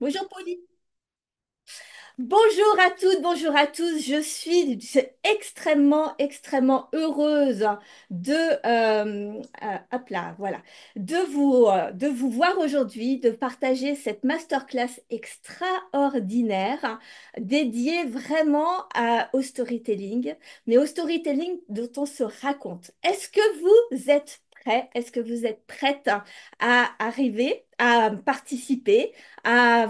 Bonjour Pauline. Bonjour à toutes, bonjour à tous. Je suis extrêmement, extrêmement heureuse de, euh, euh, euh, vous voir aujourd'hui, de partager cette masterclass extraordinaire dédiée vraiment au storytelling, mais au storytelling dont on se raconte. Est-ce que vous êtes prêts? Est-ce que vous êtes prête à arriver, à participer? à,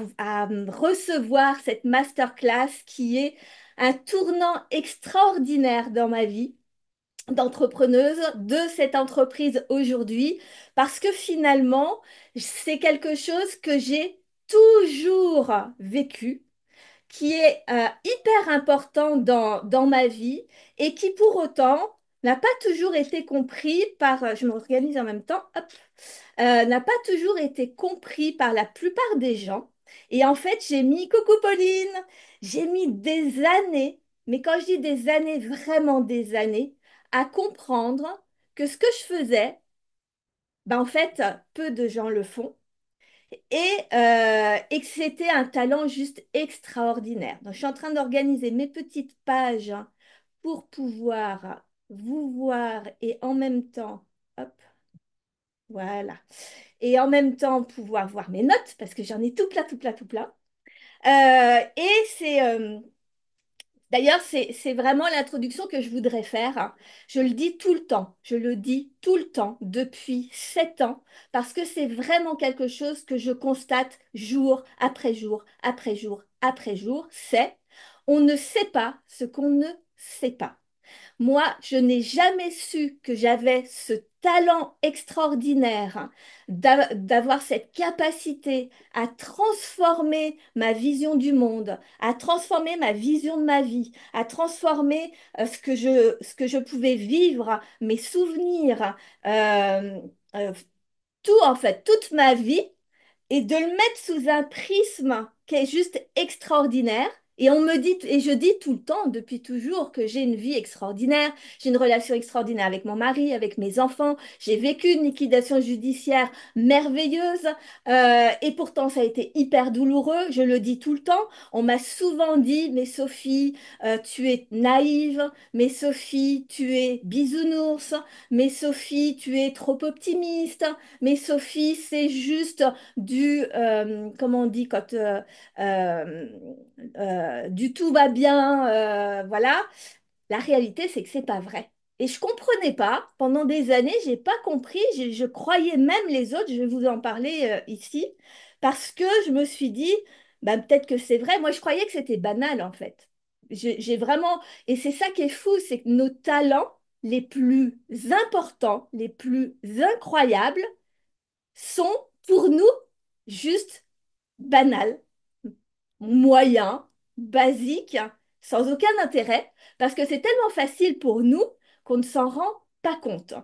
recevoir cette masterclass qui est un tournant extraordinaire dans ma vie d'entrepreneuse de cette entreprise aujourd'hui parce que finalement, c'est quelque chose que j'ai toujours vécu qui est euh, hyper important dans, dans ma vie et qui pour autant n'a pas toujours été compris par, euh, je m'organise en même temps, hop, euh, n'a pas toujours été compris par la plupart des gens. Et en fait, j'ai mis, coucou Pauline, j'ai mis des années, mais quand je dis des années, vraiment des années, à comprendre que ce que je faisais, ben en fait, peu de gens le font et, euh, et que c'était un talent juste extraordinaire. Donc, je suis en train d'organiser mes petites pages pour pouvoir vous voir et en même temps, hop, voilà, et en même temps pouvoir voir mes notes parce que j'en ai tout plein, tout plein, tout plein. Euh, et c'est euh, D'ailleurs, c'est, vraiment l'introduction que je voudrais faire. hein. Je le dis tout le temps, je le dis tout le temps depuis sept ans, parce que c'est vraiment quelque chose que je constate jour après jour, après jour, après jour. C'est on ne sait pas ce qu'on ne sait pas. Moi, je n'ai jamais su que j'avais ce talent extraordinaire d'a- d'avoir cette capacité à transformer ma vision du monde, à transformer ma vision de ma vie, à transformer euh, ce que je, ce que je pouvais vivre, mes souvenirs, euh, euh, tout en fait, toute ma vie et de le mettre sous un prisme qui est juste extraordinaire. Et on me dit, et je dis tout le temps, depuis toujours, que j'ai une vie extraordinaire, j'ai une relation extraordinaire avec mon mari, avec mes enfants, j'ai vécu une liquidation judiciaire merveilleuse, euh, et pourtant ça a été hyper douloureux, je le dis tout le temps. On m'a souvent dit, mais Sophie, euh, tu es naïve, mais Sophie, tu es bisounours, mais Sophie, tu es trop optimiste, mais Sophie, c'est juste du, euh, comment on dit, quand euh, du tout va bien, euh, voilà. La réalité, c'est que c'est pas vrai. Et je comprenais pas. Pendant des années, j'ai pas compris. Je, croyais même les autres. Je vais vous en parler euh, ici parce que je me suis dit, bah, peut-être que c'est vrai. Moi, je croyais que c'était banal en fait. J'ai vraiment. Et c'est ça qui est fou, c'est que nos talents les plus importants, les plus incroyables, sont pour nous juste banals, moyens, basiques, sans aucun intérêt, parce que c'est tellement facile pour nous qu'on ne s'en rend pas compte.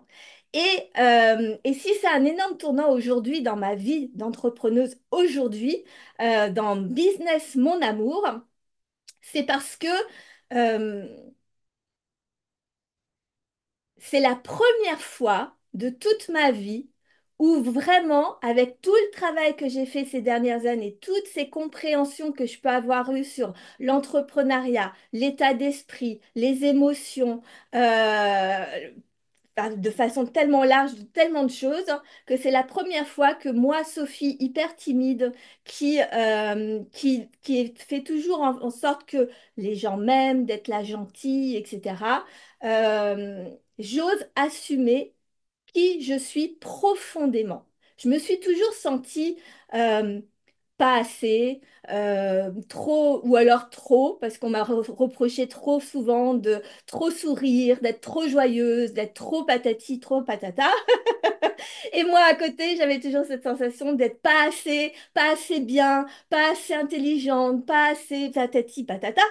Et, euh, et si c'est un énorme tournant aujourd'hui dans ma vie d'entrepreneuse, aujourd'hui, euh, dans Business Mon Amour, c'est parce que euh, c'est la première fois de toute ma vie où vraiment, avec tout le travail que j'ai fait ces dernières années, toutes ces compréhensions que je peux avoir eues sur l'entrepreneuriat, l'état d'esprit, les émotions, euh, de façon tellement large, tellement de choses, hein, que c'est la première fois que moi, Sophie, hyper timide, qui, euh, qui, qui fait toujours en, en sorte que les gens m'aiment, d'être la gentille, etc., euh, j'ose assumer je suis profondément. Je me suis toujours sentie euh, pas assez, euh, trop, ou alors trop, parce qu'on m'a re- reproché trop souvent de trop sourire, d'être trop joyeuse, d'être trop patati, trop patata. Et moi, à côté, j'avais toujours cette sensation d'être pas assez, pas assez bien, pas assez intelligente, pas assez patati, patata.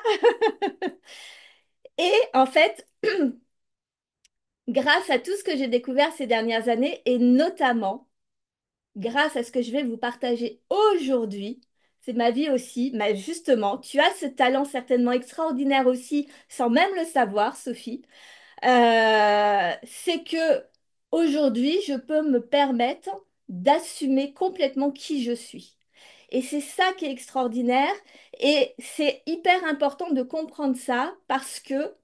Et en fait, grâce à tout ce que j'ai découvert ces dernières années, et notamment grâce à ce que je vais vous partager aujourd'hui, c'est ma vie aussi, mais justement, tu as ce talent certainement extraordinaire aussi, sans même le savoir, Sophie. Euh, c'est que aujourd'hui, je peux me permettre d'assumer complètement qui je suis. Et c'est ça qui est extraordinaire. Et c'est hyper important de comprendre ça parce que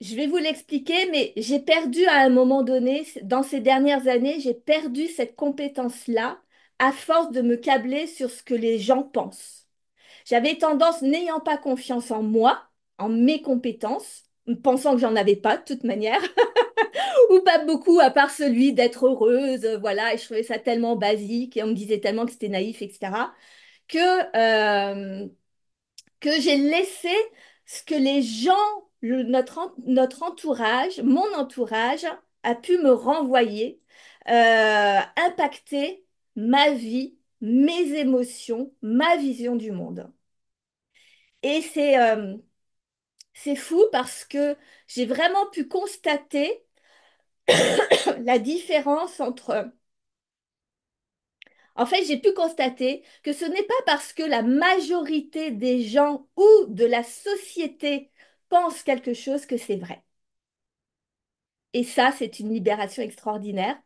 Je vais vous l'expliquer, mais j'ai perdu à un moment donné, dans ces dernières années, j'ai perdu cette compétence-là à force de me câbler sur ce que les gens pensent. J'avais tendance, n'ayant pas confiance en moi, en mes compétences, pensant que j'en avais pas de toute manière, ou pas beaucoup à part celui d'être heureuse, voilà, et je trouvais ça tellement basique, et on me disait tellement que c'était naïf, etc., que, euh, que j'ai laissé ce que les gens notre, en- notre entourage, mon entourage, a pu me renvoyer, euh, impacter ma vie, mes émotions, ma vision du monde. Et c'est euh, fou parce que j'ai vraiment pu constater la différence entre... En fait, j'ai pu constater que ce n'est pas parce que la majorité des gens ou de la société pensent quelque chose que c'est vrai. Et ça, c'est une libération extraordinaire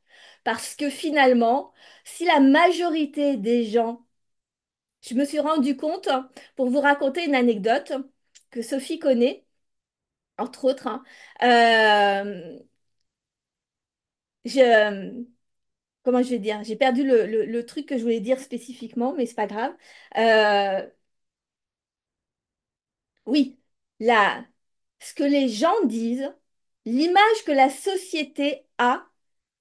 parce que finalement, si la majorité des gens, je me suis rendu compte, pour vous raconter une anecdote que Sophie connaît, entre autres, hein, euh, comment je vais dire, j'ai perdu le truc que je voulais dire spécifiquement, mais c'est pas grave. Euh, oui, là, ce que les gens disent, l'image que la société a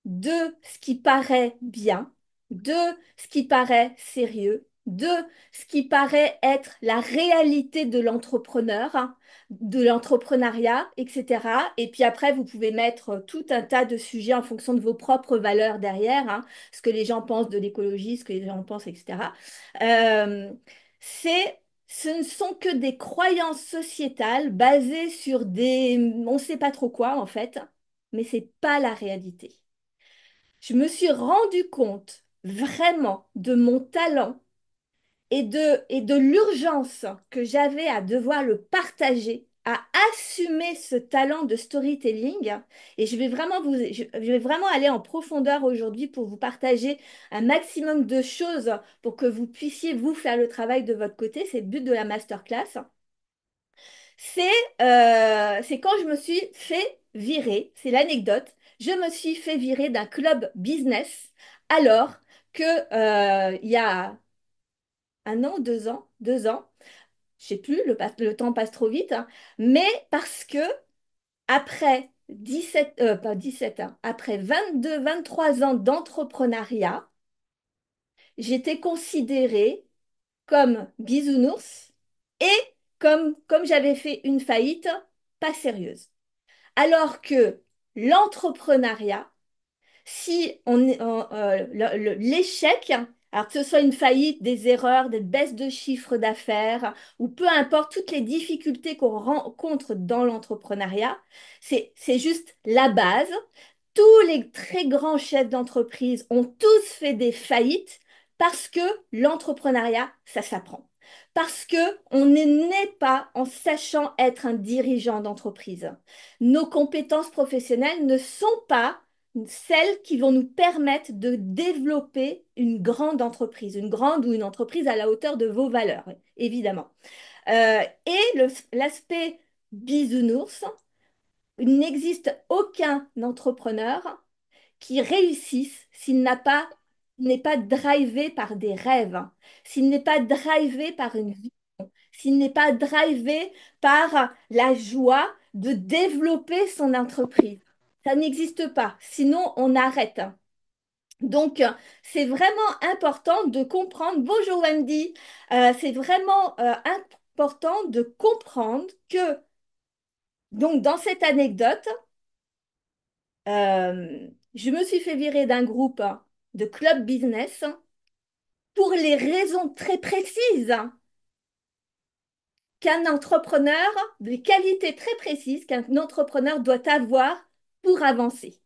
de ce qui paraît bien, de ce qui paraît sérieux, de ce qui paraît être la réalité de l'entrepreneur, hein, de l'entrepreneuriat, etc. Et puis après, vous pouvez mettre tout un tas de sujets en fonction de vos propres valeurs derrière, hein, ce que les gens pensent de l'écologie, ce que les gens pensent, etc. Euh, c'est ce ne sont que des croyances sociétales basées sur des... On ne sait pas trop quoi en fait, mais c'est pas la réalité. Je me suis rendu compte vraiment de mon talent et de, et de l'urgence que j'avais à devoir le partager, à assumer ce talent de storytelling. Et je vais vraiment vous, je vais vraiment aller en profondeur aujourd'hui pour vous partager un maximum de choses pour que vous puissiez vous faire le travail de votre côté. C'est le but de la masterclass. C'est euh, quand je me suis fait virer, c'est l'anecdote, je me suis fait virer d'un club business alors que euh, il y a un an, deux ans, deux ans, je sais plus, le, temps passe trop vite, hein, mais parce que après 17, euh, pas 17 ans, après 22, 23 ans d'entrepreneuriat, j'étais considérée comme bisounours et comme, comme j'avais fait une faillite pas sérieuse. Alors que l'entrepreneuriat, si on, euh, l'échec, alors que ce soit une faillite, des erreurs, des baisses de chiffre d'affaires, ou peu importe toutes les difficultés qu'on rencontre dans l'entrepreneuriat, c'est, juste la base. Tous les très grands chefs d'entreprise ont tous fait des faillites parce que l'entrepreneuriat, ça s'apprend. Parce que on n'est pas en sachant être un dirigeant d'entreprise. Nos compétences professionnelles ne sont pas celles qui vont nous permettre de développer une grande entreprise, une grande ou une entreprise à la hauteur de vos valeurs, évidemment. Euh, et l'aspect bisounours, il n'existe aucun entrepreneur qui réussisse s'il n'a pas, n'est pas drivé par des rêves, s'il n'est pas drivé par une vie, s'il n'est pas drivé par la joie de développer son entreprise. N'existe pas, sinon on arrête. Donc, c'est vraiment important de comprendre, bonjour Wendy, Euh, c'est vraiment euh, important de comprendre que, donc dans cette anecdote, euh, je me suis fait virer d'un groupe de club business pour les raisons très précises qu'un entrepreneur, des qualités très précises qu'un entrepreneur doit avoir pour avancer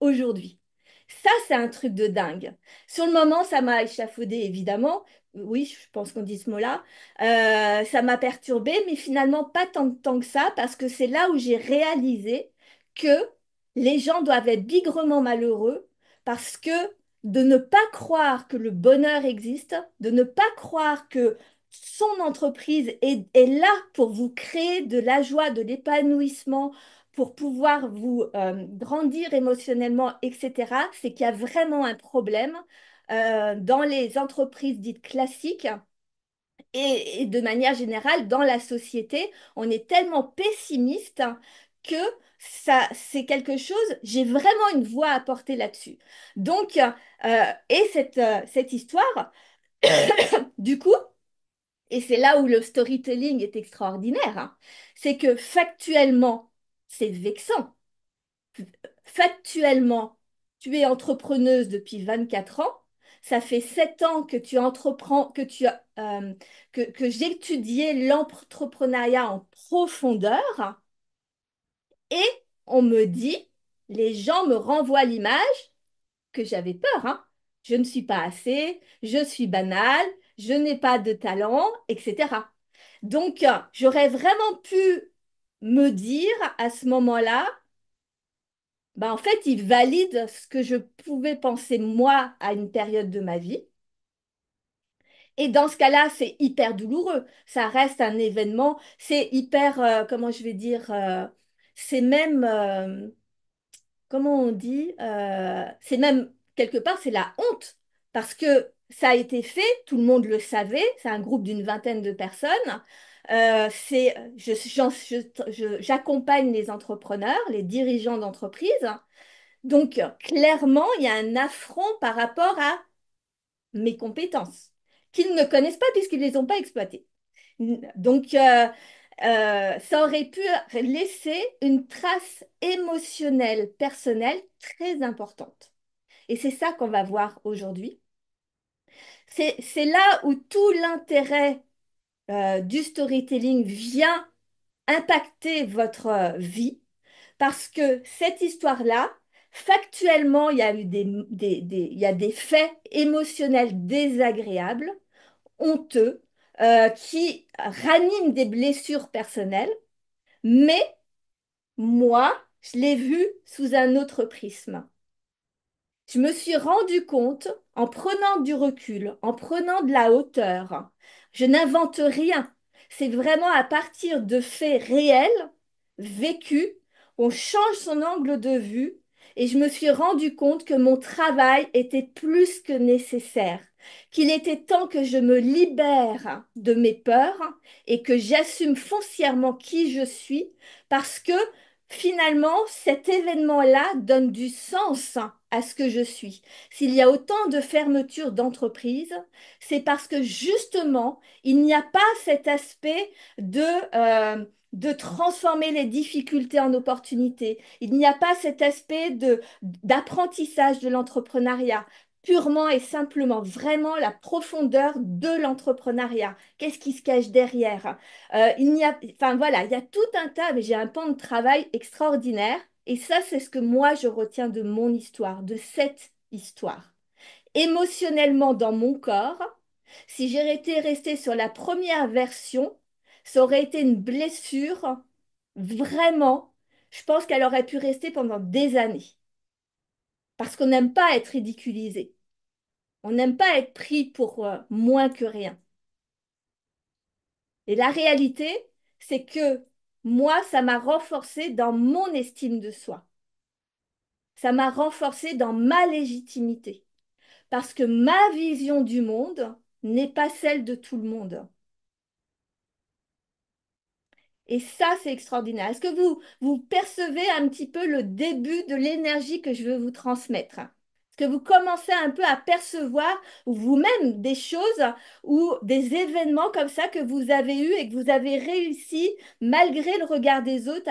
aujourd'hui. Ça, c'est un truc de dingue. Sur le moment, ça m'a échafaudé, évidemment. Oui, je pense qu'on dit ce mot-là. Euh, ça m'a perturbé, mais finalement pas tant, tant que ça, parce que c'est là où j'ai réalisé que les gens doivent être bigrement malheureux parce que de ne pas croire que le bonheur existe, de ne pas croire que son entreprise est, est là pour vous créer de la joie, de l'épanouissement, pour pouvoir vous euh, grandir émotionnellement, etc., c'est qu'il y a vraiment un problème euh, dans les entreprises dites classiques et, de manière générale dans la société. On est tellement pessimiste que ça, c'est quelque chose, j'ai vraiment une voix à porter là-dessus. Donc, euh, et cette, cette histoire, du coup, et c'est là où le storytelling est extraordinaire, hein, c'est que factuellement, c'est vexant. Factuellement, tu es entrepreneuse depuis 24 ans. Ça fait 7 ans que tu entreprends, que tu euh, que, j'étudiais l'entrepreneuriat en profondeur. Et on me dit, les gens me renvoient l'image que j'avais peur, hein. Je ne suis pas assez, je suis banale, je n'ai pas de talent, etc. Donc, j'aurais vraiment pu me dire à ce moment-là, bah, en fait, il valide ce que je pouvais penser moi à une période de ma vie. Et dans ce cas-là, c'est hyper douloureux. Ça reste un événement, c'est hyper, euh, comment je vais dire, euh, c'est même, euh, comment on dit, c'est même, quelque part, c'est la honte. Parce que ça a été fait, tout le monde le savait, c'est un groupe d'une vingtaine de personnes. Euh, c'est, j'accompagne les entrepreneurs, les dirigeants d'entreprise. Donc, clairement, il y a un affront par rapport à mes compétences, qu'ils ne connaissent pas puisqu'ils ne les ont pas exploitées. Donc, euh, euh, ça aurait pu laisser une trace émotionnelle, personnelle très importante. Et c'est ça qu'on va voir aujourd'hui. C'est là où tout l'intérêt euh, du storytelling vient impacter votre euh, vie, parce que cette histoire-là, factuellement, il y a eu des, il y a des faits émotionnels désagréables, honteux, euh, qui raniment des blessures personnelles, mais moi, je l'ai vu sous un autre prisme. Je me suis rendu compte, en prenant du recul, en prenant de la hauteur, je n'invente rien. C'est vraiment à partir de faits réels, vécus, on change son angle de vue et je me suis rendu compte que mon travail était plus que nécessaire, qu'il était temps que je me libère de mes peurs et que j'assume foncièrement qui je suis parce que finalement, cet événement-là donne du sens à ce que je suis. S'il y a autant de fermetures d'entreprises, c'est parce que justement, il n'y a pas cet aspect de, euh, transformer les difficultés en opportunités. Il n'y a pas cet aspect d'apprentissage de l'entrepreneuriat. Purement et simplement, vraiment la profondeur de l'entrepreneuriat. Qu'est-ce qui se cache derrière? Euh, il n'y a, enfin voilà, il y a tout un tas, mais j'ai un pan de travail extraordinaire. Et ça, c'est ce que moi, je retiens de mon histoire, de cette histoire. Émotionnellement dans mon corps, si été restée sur la première version, ça aurait été une blessure, vraiment, je pense qu'elle aurait pu rester pendant des années. Parce qu'on n'aime pas être ridiculisé. On n'aime pas être pris pour euh, moins que rien. Et la réalité, c'est que moi, ça m'a renforcé dans mon estime de soi. Ça m'a renforcé dans ma légitimité. Parce que ma vision du monde n'est pas celle de tout le monde. Et ça, c'est extraordinaire. Est-ce que vous, percevez un petit peu le début de l'énergie que je veux vous transmettre? Est-ce que vous commencez un peu à percevoir vous-même des choses ou des événements comme ça que vous avez eus et que vous avez réussi, malgré le regard des autres,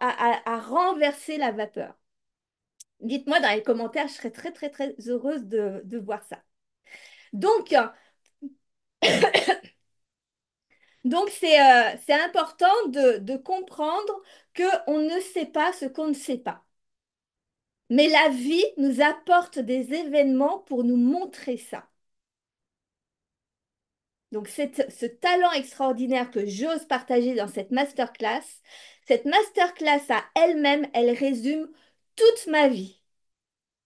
à, renverser la vapeur? Dites-moi dans les commentaires, je serais très, très, très heureuse de voir ça. Donc, donc c'est euh, c'est important de, de comprendre qu'on ne sait pas ce qu'on ne sait pas. Mais la vie nous apporte des événements pour nous montrer ça. Donc cette- ce talent extraordinaire que j'ose partager dans cette masterclass, cette masterclass à elle-même, elle résume toute ma vie.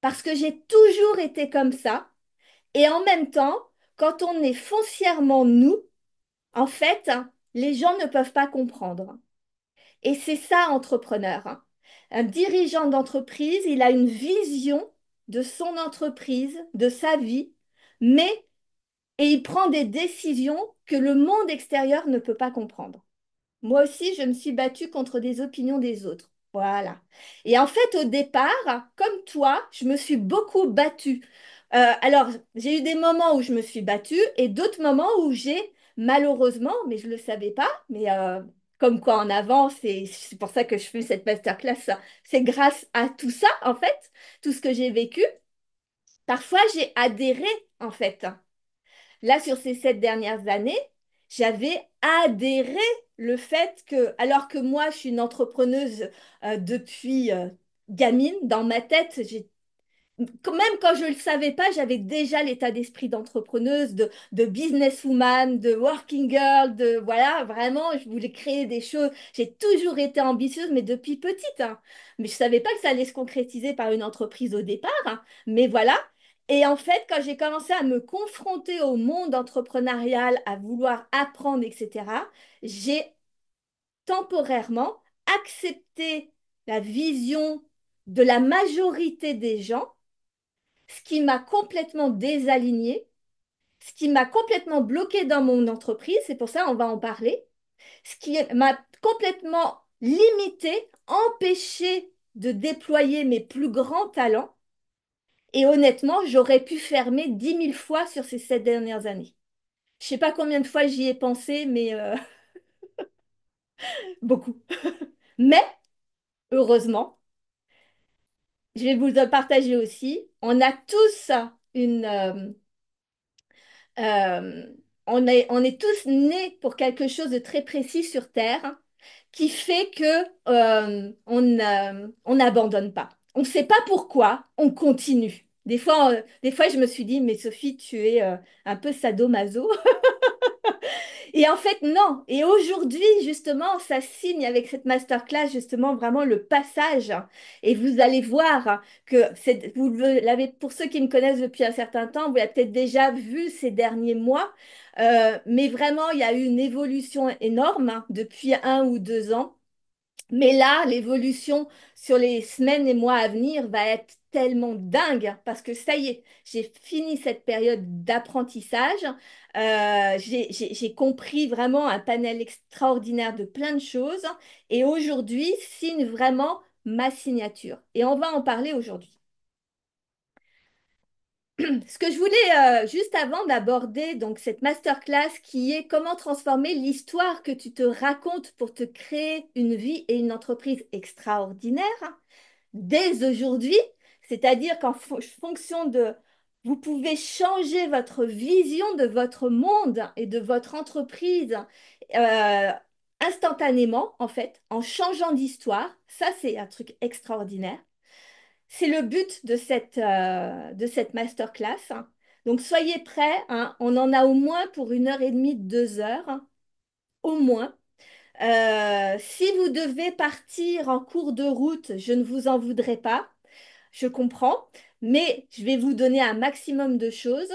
parce que j'ai toujours été comme ça. Et en même temps, quand on est foncièrement nous, en fait, les gens ne peuvent pas comprendre. Et c'est ça, entrepreneur. Un dirigeant d'entreprise, il a une vision de son entreprise, de sa vie, mais et il prend des décisions que le monde extérieur ne peut pas comprendre. Moi aussi, je me suis battue contre des opinions des autres. Voilà. Et en fait, au départ, comme toi, je me suis beaucoup battue. Euh, alors, j'ai eu des moments où je me suis battue et d'autres moments où j'ai, malheureusement, mais je ne le savais pas, mais euh, comme quoi en avant, c'est pour ça que je fais cette masterclass, ça. c'est grâce à tout ça, en fait, tout ce que j'ai vécu. Parfois, j'ai adhéré, en fait. Là, sur ces sept dernières années, j'avais adhéré le fait que, alors que moi, je suis une entrepreneuse euh, depuis euh, gamine, dans ma tête, j'ai même quand je ne le savais pas, j'avais déjà l'état d'esprit d'entrepreneuse, de, businesswoman, de working girl, de voilà, vraiment, je voulais créer des choses. J'ai toujours été ambitieuse, mais depuis petite. hein. Mais je ne savais pas que ça allait se concrétiser par une entreprise au départ. hein. Mais voilà. Et en fait, quand j'ai commencé à me confronter au monde entrepreneurial, à vouloir apprendre, etc., j'ai temporairement accepté la vision de la majorité des gens ce qui m'a complètement désalignée, ce qui m'a complètement bloqué dans mon entreprise, c'est pour ça on va en parler, ce qui m'a complètement limité, empêché de déployer mes plus grands talents. Et honnêtement, j'aurais pu fermer dix mille fois sur ces sept dernières années. Je sais pas combien de fois j'y ai pensé, mais euh, beaucoup. Mais heureusement, je vais vous le partager aussi. On a tous une, euh, Euh, on est, tous nés pour quelque chose de très précis sur Terre qui fait que euh, on on n'abandonne pas. On ne sait pas pourquoi, on continue. Des fois, des fois, je me suis dit, mais Sophie, tu es un peu sadomaso. Et en fait, non. Et aujourd'hui, justement, ça signe avec cette masterclass, justement, vraiment le passage. Et vous allez voir que vous l'avez, pour ceux qui me connaissent depuis un certain temps, vous l'avez peut-être déjà vu ces derniers mois. Euh, mais vraiment, il y a eu une évolution énorme hein, depuis un ou deux ans. Mais là, l'évolution sur les semaines et mois à venir va être tellement dingue parce que ça y est, j'ai fini cette période d'apprentissage. Euh, j'ai compris vraiment un panel extraordinaire de plein de choses et aujourd'hui signe vraiment ma signature. Et on va en parler aujourd'hui. Ce que je voulais, euh, juste avant d'aborder donc cette masterclass qui est comment transformer l'histoire que tu te racontes pour te créer une vie et une entreprise extraordinaire dès aujourd'hui, c'est-à-dire qu'en fo- fonction de, vous pouvez changer votre vision de votre monde et de votre entreprise euh, instantanément, en fait, en changeant d'histoire. Ça, c'est un truc extraordinaire. C'est le but de cette, euh, de cette masterclass. Donc, soyez prêts. hein. On en a au moins pour une heure et demie, deux heures, au moins. Euh, si vous devez partir en cours de route, je ne vous en voudrais pas. Je comprends, mais je vais vous donner un maximum de choses.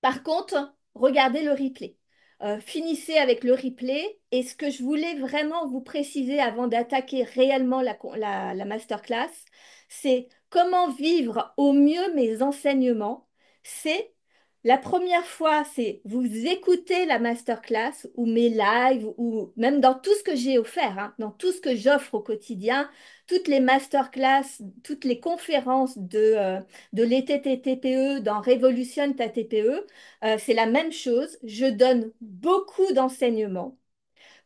Par contre, regardez le replay. Euh, finissez avec le replay. Et ce que je voulais vraiment vous préciser avant d'attaquer réellement la masterclass, c'est comment vivre au mieux mes enseignements. C'est la première fois, c'est vous écoutez la masterclass ou mes lives ou même dans tout ce que j'ai offert, hein, dans tout ce que j'offre au quotidien, toutes les masterclass, toutes les conférences de, euh, de l'été TTPE dans Révolutionne ta TPE, euh, c'est la même chose. Je donne beaucoup d'enseignements.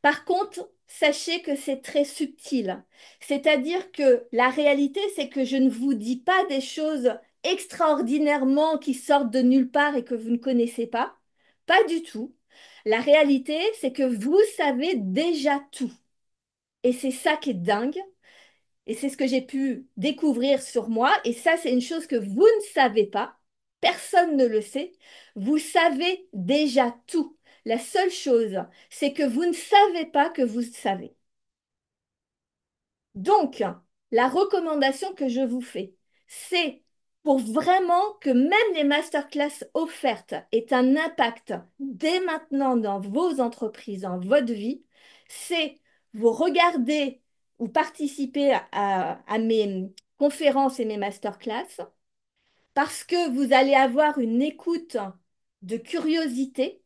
Par contre, sachez que c'est très subtil. C'est-à-dire que la réalité, c'est que je ne vous dis pas des choses extraordinairement qui sortent de nulle part et que vous ne connaissez pas. Pas du tout. La réalité, c'est que vous savez déjà tout. Et c'est ça qui est dingue. Et c'est ce que j'ai pu découvrir sur moi. Et ça, c'est une chose que vous ne savez pas. Personne ne le sait. Vous savez déjà tout. La seule chose, c'est que vous ne savez pas que vous savez. Donc, la recommandation que je vous fais, c'est pour vraiment que même les masterclass offertes aient un impact dès maintenant dans vos entreprises, dans votre vie, c'est vous regarder ou participer à, à mes conférences et mes masterclass parce que vous allez avoir une écoute de curiosité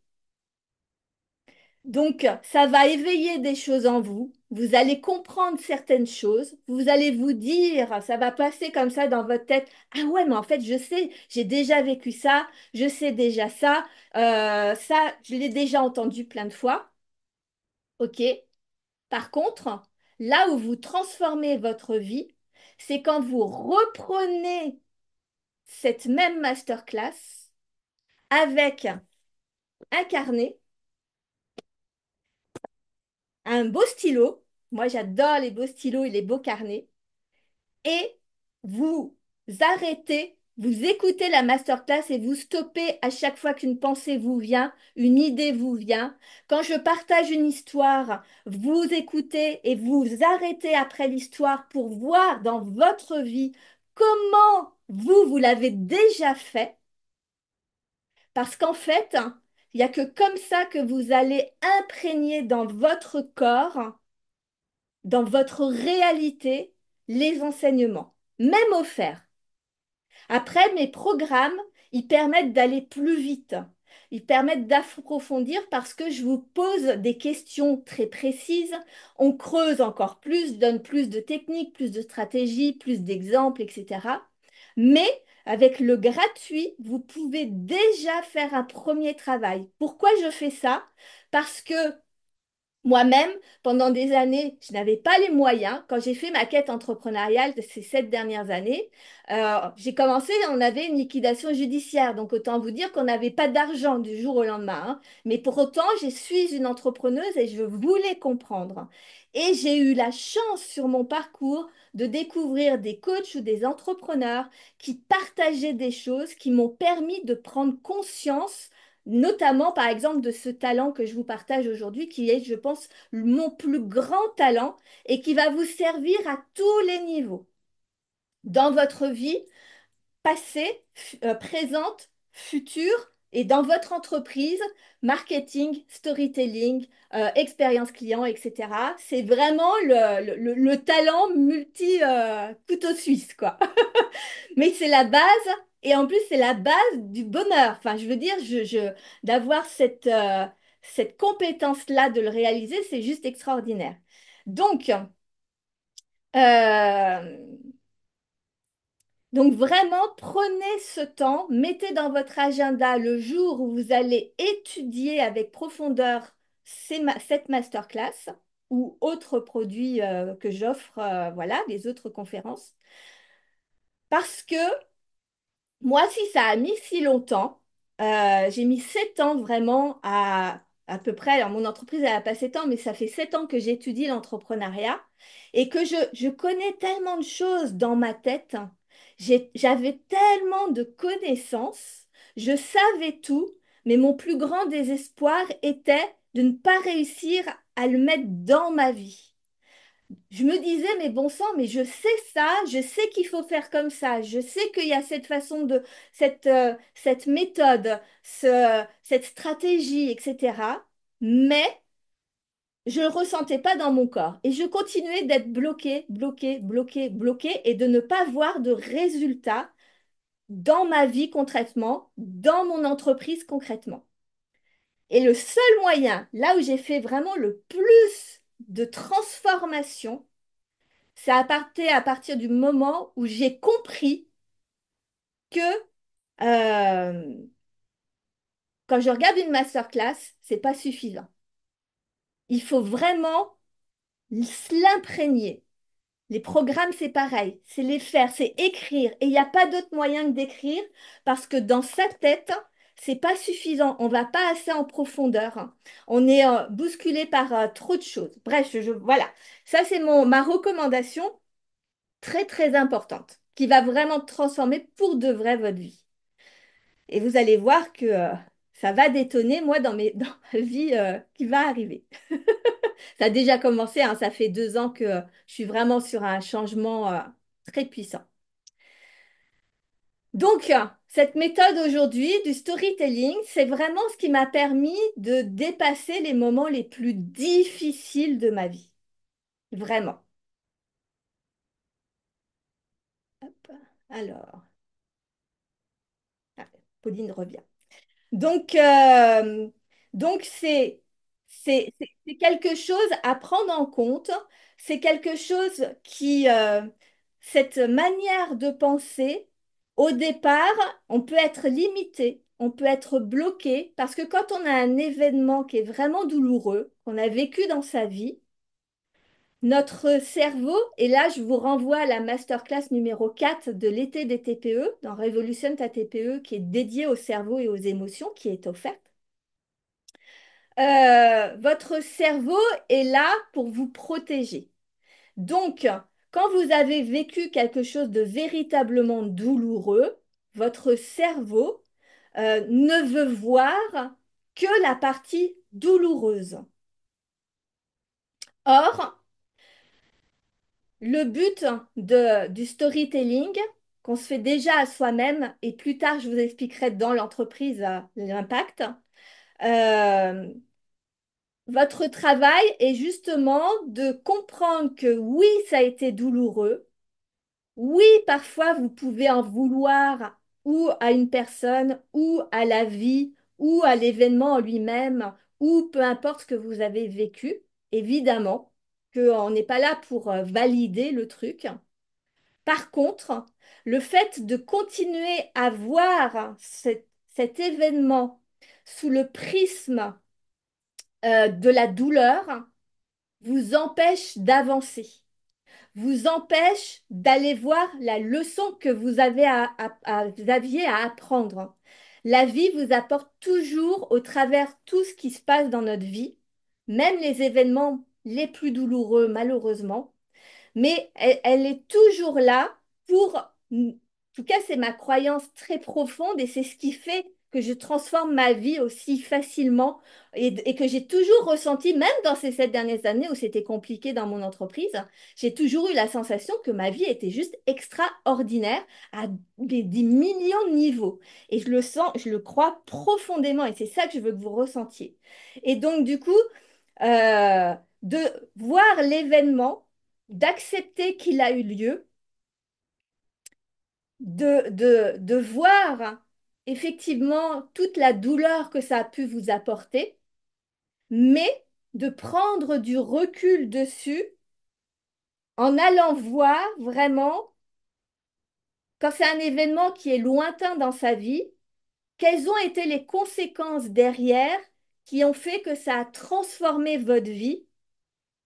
donc, ça va éveiller des choses en vous. Vous allez comprendre certaines choses. Vous allez vous dire, ça va passer comme ça dans votre tête. Ah ouais, mais en fait, je sais, j'ai déjà vécu ça, je sais déjà ça, euh, ça, je l'ai déjà entendu plein de fois. OK. Par contre, là où vous transformez votre vie, c'est quand vous reprenez cette même masterclass avec un carnet un beau stylo. Moi, j'adore les beaux stylos et les beaux carnets. Et vous arrêtez, vous écoutez la masterclass et vous stoppez à chaque fois qu'une pensée vous vient, une idée vous vient. Quand je partage une histoire, vous écoutez et vous arrêtez après l'histoire pour voir dans votre vie comment vous, vous l'avez déjà fait. Parce qu'en fait, il n'y a que comme ça que vous allez imprégner dans votre corps, dans votre réalité, les enseignements, même offerts. Après, mes programmes, ils permettent d'aller plus vite. Ils permettent d'approfondir parce que je vous pose des questions très précises. On creuse encore plus, donne plus de techniques, plus de stratégies, plus d'exemples, etc. Mais avec le gratuit, vous pouvez déjà faire un premier travail. Pourquoi je fais ça? Parce que moi-même, pendant des années, je n'avais pas les moyens. Quand j'ai fait ma quête entrepreneuriale de ces sept dernières années, euh, j'ai commencé, on avait une liquidation judiciaire. Donc, autant vous dire qu'on n'avait pas d'argent du jour au lendemain. hein. Mais pour autant, je suis une entrepreneuse et je voulais comprendre. Et j'ai eu la chance sur mon parcours de découvrir des coachs ou des entrepreneurs qui partageaient des choses qui m'ont permis de prendre conscience notamment par exemple de ce talent que je vous partage aujourd'hui, qui est, je pense, mon plus grand talent et qui va vous servir à tous les niveaux. Dans votre vie, passée, euh, présente, future et dans votre entreprise, marketing, storytelling, euh, expérience client, etc. C'est vraiment le, le- le talent multi euh, couteau suisse, quoi. Mais c'est la base, et en plus, c'est la base du bonheur. Enfin, je veux dire, d'avoir cette, euh, cette compétence-là de le réaliser, c'est juste extraordinaire. Donc, euh, donc vraiment, prenez ce temps, mettez dans votre agenda le jour où vous allez étudier avec profondeur cette masterclass ou autres produits euh, que j'offre, euh, voilà, les autres conférences. Parce que Moi, si ça a mis si longtemps, euh, j'ai mis sept ans vraiment à à peu près. Alors, mon entreprise, elle a pas sept ans, mais ça fait sept ans que j'étudie l'entrepreneuriat et que je connais tellement de choses dans ma tête. J'avais tellement de connaissances, je savais tout, mais mon plus grand désespoir était de ne pas réussir à le mettre dans ma vie. Je me disais, mais bon sang, mais je sais ça, je sais qu'il faut faire comme ça, je sais qu'il y a cette façon de, cette, euh, cette méthode, ce- cette stratégie, etc. Mais je ne le ressentais pas dans mon corps. Et je continuais d'être bloquée, bloquée, bloquée, bloquée et de ne pas voir de résultats dans ma vie concrètement, dans mon entreprise concrètement. Et le seul moyen, là où j'ai fait vraiment le plus de transformation, C'est à partir, à partir du moment où j'ai compris que euh, quand je regarde une masterclass, c'est pas suffisant. Il faut vraiment l'imprégner. Les programmes, c'est pareil, c'est les faire, c'est écrire. Et il n'y a pas d'autre moyen que d'écrire parce que dans sa tête, c'est pas suffisant. On va pas assez en profondeur. On est euh, bousculé par euh, trop de choses. Bref, voilà. Ça, c'est ma recommandation. très très importante qui va vraiment transformer pour de vrai votre vie. Et vous allez voir que euh, ça va détonner, moi, dans mes, ma vie euh, qui va arriver. Ça a déjà commencé, hein, ça fait deux ans que je suis vraiment sur un changement euh, très puissant. Donc, euh, cette méthode aujourd'hui du storytelling, c'est vraiment ce qui m'a permis de dépasser les moments les plus difficiles de ma vie. Vraiment. Alors, ah, Pauline revient. Donc, euh, c'est quelque chose à prendre en compte. C'est quelque chose qui, euh, cette manière de penser, au départ, on peut être limité, on peut être bloqué, parce que quand on a un événement qui est vraiment douloureux, qu'on a vécu dans sa vie, notre cerveau, et là je vous renvoie à la masterclass numéro 4 de l'été des TPE, dans Revolution ta TPE, qui est dédiée au cerveau et aux émotions, qui est offerte. Euh, votre cerveau est là pour vous protéger. Donc, quand vous avez vécu quelque chose de véritablement douloureux, votre cerveau euh, ne veut voir que la partie douloureuse. Or, le but du storytelling, qu'on se fait déjà à soi-même, et plus tard je vous expliquerai dans l'entreprise euh, l'impact, euh, votre travail est justement de comprendre que oui, ça a été douloureux, oui, parfois vous pouvez en vouloir ou à une personne, ou à la vie, ou à l'événement en lui-même, ou peu importe ce que vous avez vécu. Évidemment qu'on n'est pas là pour euh, valider le truc. Par contre, le fait de continuer à voir cet, événement sous le prisme euh, de la douleur vous empêche d'avancer vous empêche d'aller voir la leçon que vous avez à- à- vous aviez à apprendre. La vie vous apporte toujours, au travers tout ce qui se passe dans notre vie, même les événements les plus douloureux, malheureusement, mais elle, est toujours là pour, en tout cas, c'est ma croyance très profonde et c'est ce qui fait que je transforme ma vie aussi facilement et, que j'ai toujours ressenti, même dans ces sept dernières années où c'était compliqué dans mon entreprise, j'ai toujours eu la sensation que ma vie était juste extraordinaire à des, des millions de niveaux. Et je le sens, je le crois profondément et c'est ça que je veux que vous ressentiez. Et donc, du coup, euh, de voir l'événement d'accepter qu'il a eu lieu, de, voir effectivement toute la douleur que ça a pu vous apporter, mais de prendre du recul dessus en allant voir vraiment, quand c'est un événement qui est lointain dans sa vie, quelles ont été les conséquences derrière qui ont fait que ça a transformé votre vie,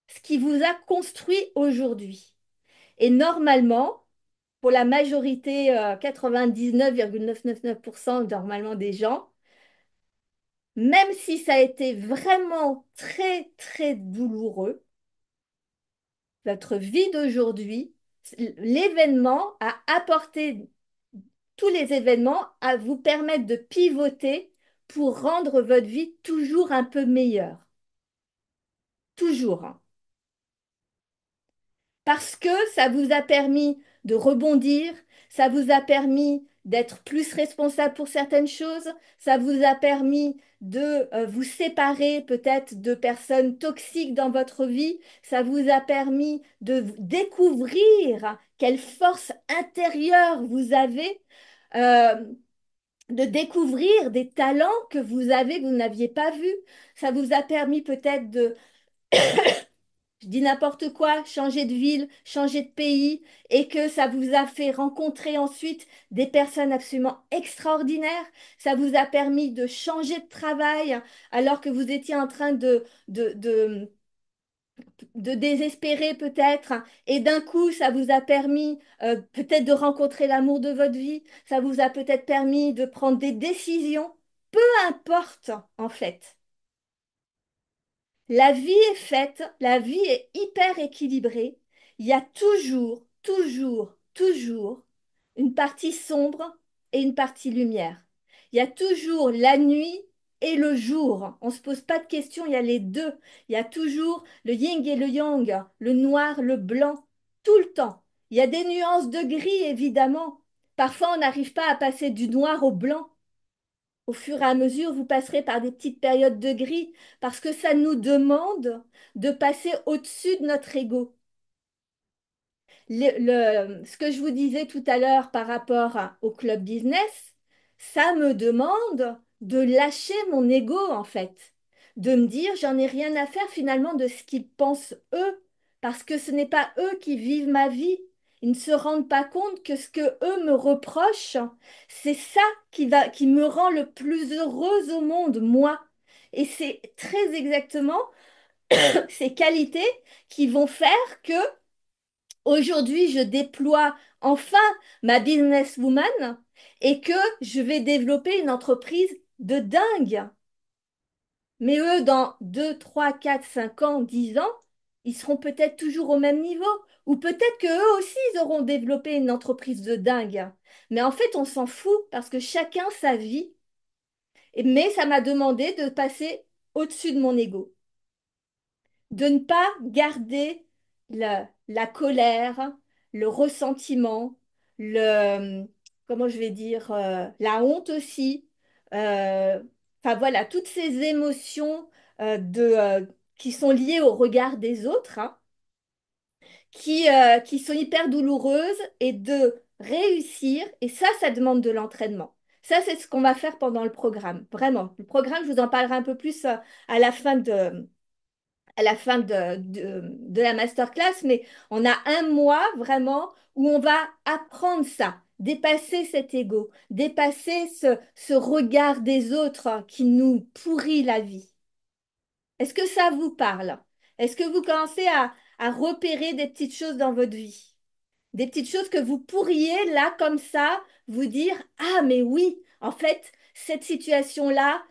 ce qui vous a construit aujourd'hui. Et normalement, pour la majorité, euh, 99,999% normalement des gens, même si ça a été vraiment très, très douloureux, votre vie d'aujourd'hui, l'événement a apporté, tous les événements à vous permettre de pivoter pour rendre votre vie toujours un peu meilleure. Toujours. Parce que ça vous a permis de rebondir, ça vous a permis d'être plus responsable pour certaines choses, ça vous a permis de euh, vous séparer peut-être de personnes toxiques dans votre vie, ça vous a permis de découvrir quelle force intérieure vous avez, euh, de découvrir des talents que vous avez que vous n'aviez pas vus, ça vous a permis peut-être de je dis n'importe quoi, changer de ville, changer de pays, et que ça vous a fait rencontrer ensuite des personnes absolument extraordinaires. Ça vous a permis de changer de travail alors que vous étiez en train de, désespérer peut-être, et d'un coup, ça vous a permis euh, peut-être de rencontrer l'amour de votre vie. Ça vous a peut-être permis de prendre des décisions. Peu importe, en fait. La vie est faite, la vie est hyper équilibrée. Il y a toujours, toujours, toujours une partie sombre et une partie lumière. Il y a toujours la nuit et le jour. On ne se pose pas de questions, il y a les deux. Il y a toujours le yin et le yang, le noir, le blanc, tout le temps. Il y a des nuances de gris, évidemment, Parfois, on n'arrive pas à passer du noir au blanc. Au fur et à mesure, vous passerez par des petites périodes de gris parce que ça nous demande de passer au-dessus de notre ego. Ce que je vous disais tout à l'heure par rapport au club business, ça me demande de lâcher mon ego en fait, de me dire j'en ai rien à faire finalement de ce qu'ils pensent eux, parce que ce n'est pas eux qui vivent ma vie. Ils ne se rendent pas compte que ce que eux me reprochent, c'est ça qui va, qui me rend le plus heureuse au monde, moi. Et c'est très exactement ces qualités qui vont faire que aujourd'hui je déploie enfin ma businesswoman et que je vais développer une entreprise de dingue. Mais eux, dans 2, 3, 4, 5 ans, 10 ans, ils seront peut-être toujours au même niveau. Ou peut-être qu'eux aussi, ils auront développé une entreprise de dingue. Mais en fait, on s'en fout parce que chacun sa vie. Mais ça m'a demandé de passer au-dessus de mon ego. De ne pas garder la, colère, le ressentiment, le, comment je vais dire, euh, la honte aussi. Euh, enfin voilà, toutes ces émotions euh, de, qui sont liées au regard des autres, hein, qui, qui sont hyper douloureuses et de réussir. Et ça, ça demande de l'entraînement. Ça, c'est ce qu'on va faire pendant le programme. Vraiment. Le programme, je vous en parlerai un peu plus à la fin de, à la fin de, de, la masterclass, mais on a un mois vraiment où on va apprendre ça, dépasser cet ego, dépasser ce, ce regard des autres qui nous pourrit la vie. Est-ce que ça vous parle? Est-ce que vous commencez à, repérer des petites choses dans votre vie? Des petites choses que vous pourriez, là, comme ça, vous dire, ah, mais oui, en fait, cette situation-là,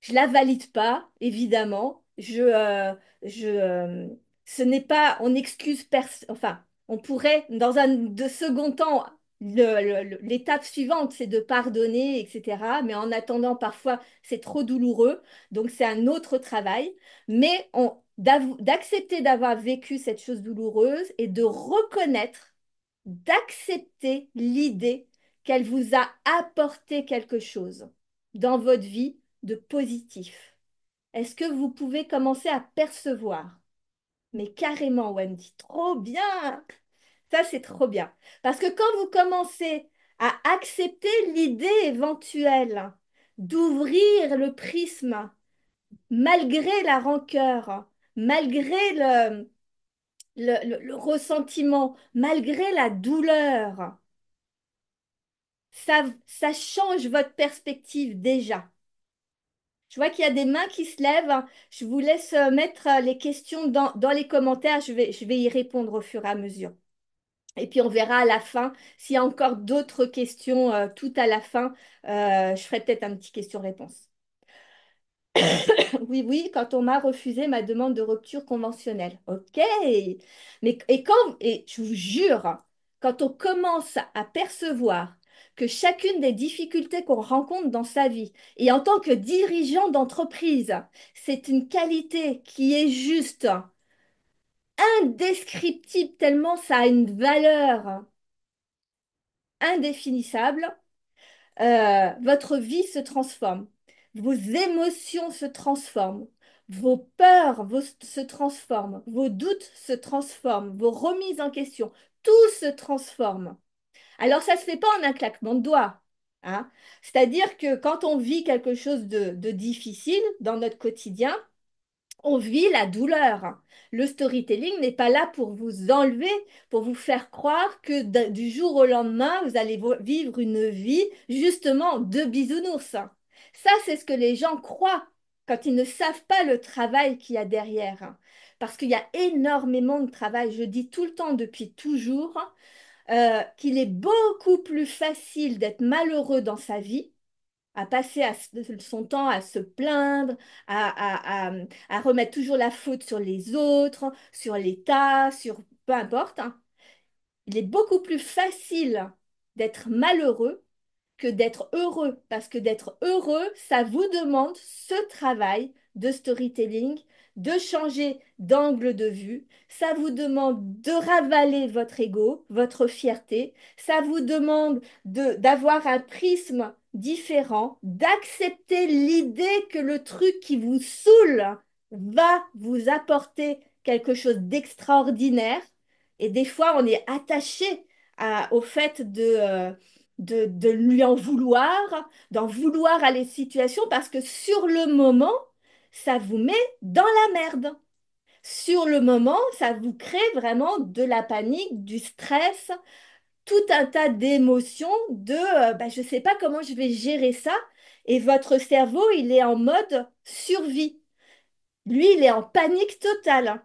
je la valide pas, évidemment. Je, euh, je, euh, ce n'est pas, on excuse personne. Enfin, on pourrait, dans un de second temps, l'étape suivante, c'est de pardonner, etc. Mais en attendant, parfois, c'est trop douloureux. Donc, c'est un autre travail. Mais d'accepter d'avoir vécu cette chose douloureuse et de reconnaître, d'accepter l'idée qu'elle vous a apporté quelque chose dans votre vie de positif. Est-ce que vous pouvez commencer à percevoir? Mais carrément, Wendy, trop bien Ça, c'est trop bien. Parce que quand vous commencez à accepter l'idée éventuelle d'ouvrir le prisme, malgré la rancœur, malgré le, ressentiment, malgré la douleur, ça, change votre perspective déjà. Je vois qu'il y a des mains qui se lèvent. Je vous laisse euh, mettre euh, les questions dans, les commentaires. Je vais y répondre au fur et à mesure. Et puis on verra à la fin s'il y a encore d'autres questions euh, tout à la fin. je ferai peut-être un petit question-réponse. oui, oui, quand on m'a refusé ma demande de rupture conventionnelle. OK. Mais et quand, et je vous jure, quand on commence à percevoir que chacune des difficultés qu'on rencontre dans sa vie, et en tant que dirigeant d'entreprise, c'est une qualité qui est juste indescriptible tellement ça a une valeur indéfinissable, euh, votre vie se transforme, vos émotions se transforment, vos peurs se transforment, vos doutes se transforment, vos remises en question, tout se transforme. Alors, ça ne se fait pas en un claquement de doigts. Hein. C'est-à-dire que quand on vit quelque chose de, difficile dans notre quotidien, on vit la douleur. Le storytelling n'est pas là pour vous enlever, pour vous faire croire que du jour au lendemain, vous allez vivre une vie justement de bisounours. Ça, c'est ce que les gens croient quand ils ne savent pas le travail qu'il y a derrière. Parce qu'il y a énormément de travail. Je dis tout le temps depuis toujours euh, qu'il est beaucoup plus facile d'être malheureux dans sa vie, à passer son temps à se plaindre, à, remettre toujours la faute sur les autres, sur l'État, sur peu importe. Hein. Il est beaucoup plus facile d'être malheureux que d'être heureux, parce que d'être heureux, ça vous demande ce travail de storytelling, de changer d'angle de vue. Ça vous demande de ravaler votre ego, votre fierté. Ça vous demande de, d'avoir un prisme différent, d'accepter l'idée que le truc qui vous saoule va vous apporter quelque chose d'extraordinaire. Et des fois, on est attaché au fait de, euh, de, de, lui en vouloir, d'en vouloir à les situations, parce que sur le moment, ça vous met dans la merde. Sur le moment, ça vous crée vraiment de la panique, du stress, tout un tas d'émotions de euh, bah, je ne sais pas comment je vais gérer ça. Et votre cerveau, il est en mode survie. Lui, il est en panique totale.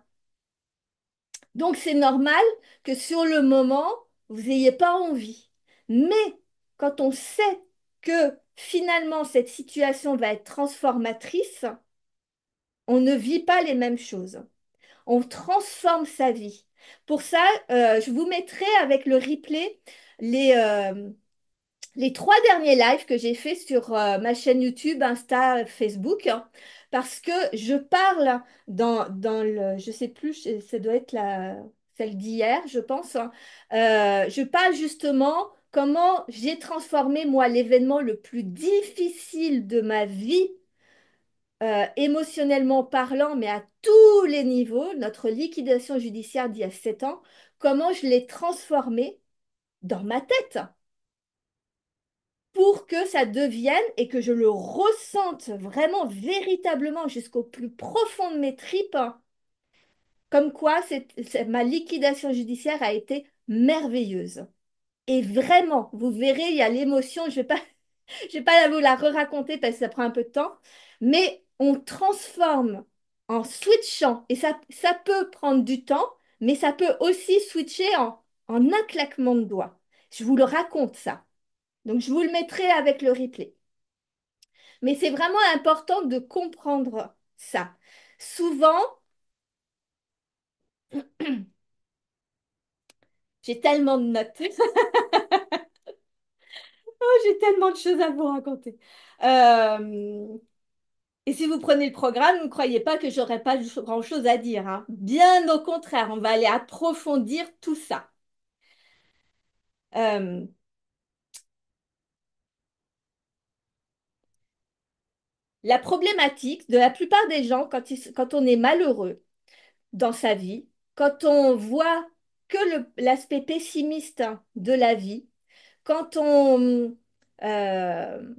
Donc, c'est normal que sur le moment, vous n'ayez pas envie. Mais quand on sait que finalement cette situation va être transformatrice, on ne vit pas les mêmes choses. On transforme sa vie. Pour ça, euh, je vous mettrai avec le replay les, euh, trois derniers lives que j'ai fait sur euh, ma chaîne YouTube, Insta, Facebook, hein, parce que je parle dans, dans le, je sais plus, ça doit être celle d'hier, je pense, hein, je parle justement comment j'ai transformé, moi, l'événement le plus difficile de ma vie euh, émotionnellement parlant, mais à tous les niveaux, notre liquidation judiciaire d'il y a sept ans, comment je l'ai transformée dans ma tête pour que ça devienne et que je le ressente vraiment, véritablement, jusqu'au plus profond de mes tripes, comme quoi ma liquidation judiciaire a été merveilleuse. Et vraiment, vous verrez, il y a l'émotion, je ne vais pas, je vais pas vous la re-raconter parce que ça prend un peu de temps, mais on transforme en switchant, et ça, peut prendre du temps, mais ça peut aussi switcher en, en un claquement de doigts. Je vous le raconte ça. Donc, je vous le mettrai avec le replay. Mais c'est vraiment important de comprendre ça. Souvent, j'ai tellement de notes. oh, j'ai tellement de choses à vous raconter. Euh, et si vous prenez le programme, ne croyez pas que j'aurai pas grand-chose à dire. Hein. Bien au contraire, on va aller approfondir tout ça. Euh, la problématique de la plupart des gens, quand, on est malheureux dans sa vie, quand on voit que l'aspect pessimiste de la vie, quand on, euh,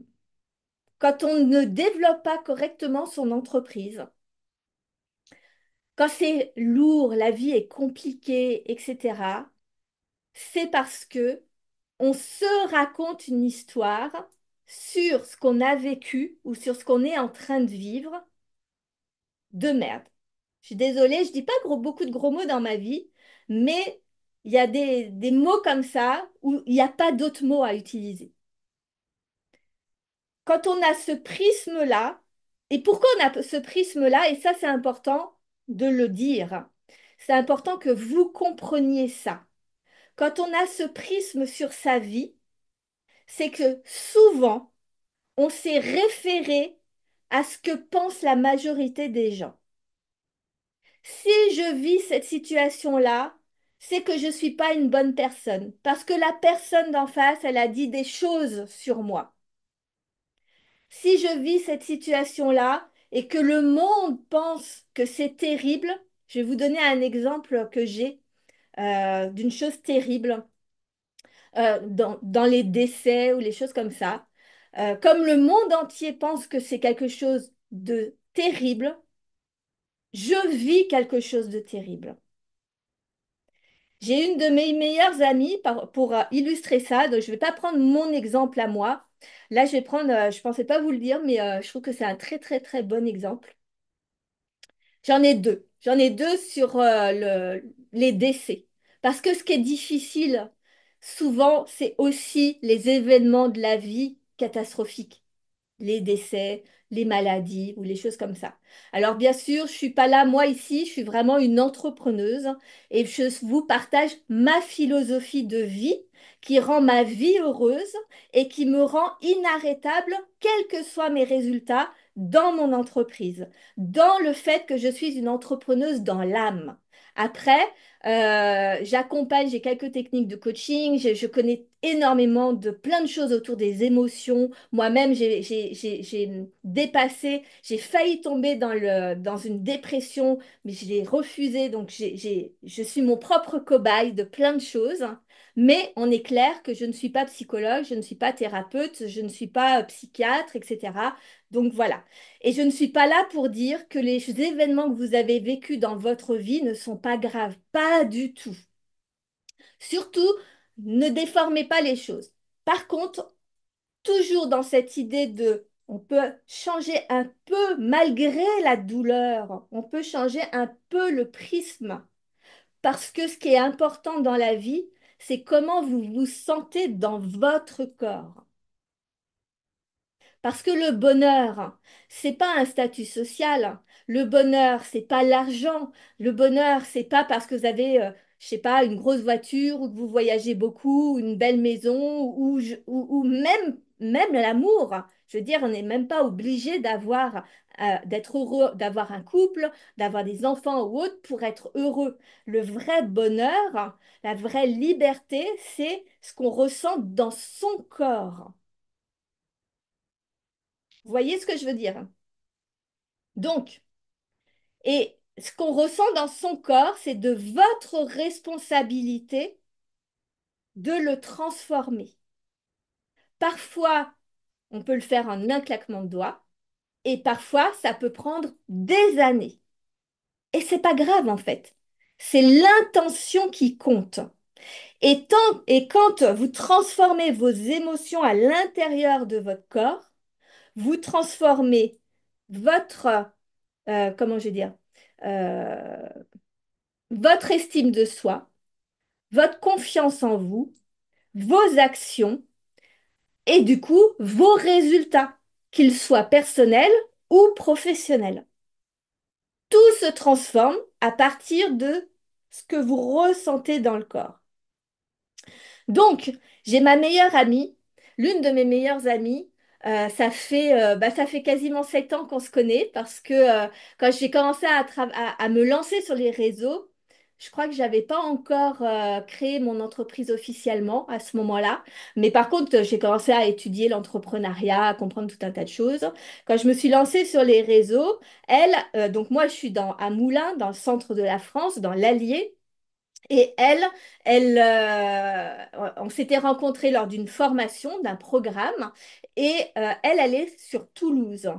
quand on ne développe pas correctement son entreprise, quand c'est lourd, la vie est compliquée, etc., c'est parce que on se raconte une histoire sur ce qu'on a vécu ou sur ce qu'on est en train de vivre de merde. Je suis désolée, je dis pas beaucoup de gros mots dans ma vie, mais il y a des, des mots comme ça où il n'y a pas d'autres mots à utiliser quand on a ce prisme-là, et pourquoi on a ce prisme-là, et ça c'est important de le dire, c'est important que vous compreniez ça. Quand on a ce prisme sur sa vie, c'est que souvent, on s'est référé à ce que pense la majorité des gens. Si je vis cette situation-là, c'est que je ne suis pas une bonne personne, parce que la personne d'en face, elle a dit des choses sur moi si je vis cette situation-là et que le monde pense que c'est terrible, je vais vous donner un exemple que j'ai euh, d'une chose terrible euh, dans, les décès ou les choses comme ça. Euh, comme le monde entier pense que c'est quelque chose de terrible, je vis quelque chose de terrible. J'ai une de mes meilleures amies pour illustrer ça, donc je ne vais pas prendre mon exemple à moi, Là, je vais prendre, euh, je ne pensais pas vous le dire, mais euh, je trouve que c'est un très, très, très bon exemple. J'en ai deux. J'en ai deux sur euh, les décès. Parce que ce qui est difficile, souvent, c'est aussi les événements de la vie catastrophiques. Les décès, les maladies ou les choses comme ça. Alors bien sûr, je suis pas là, moi ici, je suis vraiment une entrepreneuse et je vous partage ma philosophie de vie qui rend ma vie heureuse et qui me rend inarrêtable, quels que soient mes résultats, dans mon entreprise, dans le fait que je suis une entrepreneuse dans l'âme. Après, euh, j'accompagne, j'ai quelques techniques de coaching, je, connais énormément de plein de choses autour des émotions. Moi-même, j'ai dépassé, j'ai failli tomber dans le, dans une dépression, mais je l'ai refusé. Donc, j'ai- je suis mon propre cobaye de plein de choses. Mais on est clair que je ne suis pas psychologue, je ne suis pas thérapeute, je ne suis pas euh, psychiatre, etc. Donc voilà. Et je ne suis pas là pour dire que les événements que vous avez vécus dans votre vie ne sont pas graves. Pas du tout. Surtout, ne déformez pas les choses. Par contre, toujours dans cette idée de on peut changer un peu malgré la douleur, on peut changer un peu le prisme. Parce que ce qui est important dans la vie, c'est comment vous vous sentez dans votre corps. Parce que le bonheur, c'est pas un statut social. Le bonheur, c'est pas l'argent. Le bonheur, c'est pas parce que vous avez, euh, je sais pas, une grosse voiture ou que vous voyagez beaucoup, ou une belle maison ou même, même l'amour. Je veux dire, on n'est même pas obligé d'avoir, euh, d'être heureux, d'avoir un couple, d'avoir des enfants ou autre pour être heureux. Le vrai bonheur, la vraie liberté, c'est ce qu'on ressent dans son corps. Vous voyez ce que je veux dire? Donc, et ce qu'on ressent dans son corps, c'est de votre responsabilité de le transformer. Parfois, on peut le faire en un claquement de doigts, et parfois, ça peut prendre des années. Et c'est pas grave en fait. C'est l'intention qui compte. Et quand vous transformez vos émotions à l'intérieur de votre corps, vous transformez votre, euh, comment je euh, votre estime de soi, votre confiance en vous, vos actions et du coup vos résultats, qu'ils soient personnels ou professionnels. Tout se transforme à partir de ce que vous ressentez dans le corps. Donc, j'ai ma meilleure amie, l'une de mes meilleures amies. Euh, ça fait, euh, bah, ça fait quasiment sept ans qu'on se connaît parce que euh, quand j'ai commencé à, me lancer sur les réseaux, je crois que j'avais pas encore créé mon entreprise officiellement à ce moment-là. Mais par contre, j'ai commencé à étudier l'entrepreneuriat, à comprendre tout un tas de choses. Quand je me suis lancée sur les réseaux, elle, donc moi, je suis dans, à Moulins, dans le centre de la France, dans l'Allier. Et elle, elle, euh, on s'était rencontrés lors d'une formation, d'un programme, et euh, elle, est sur Toulouse.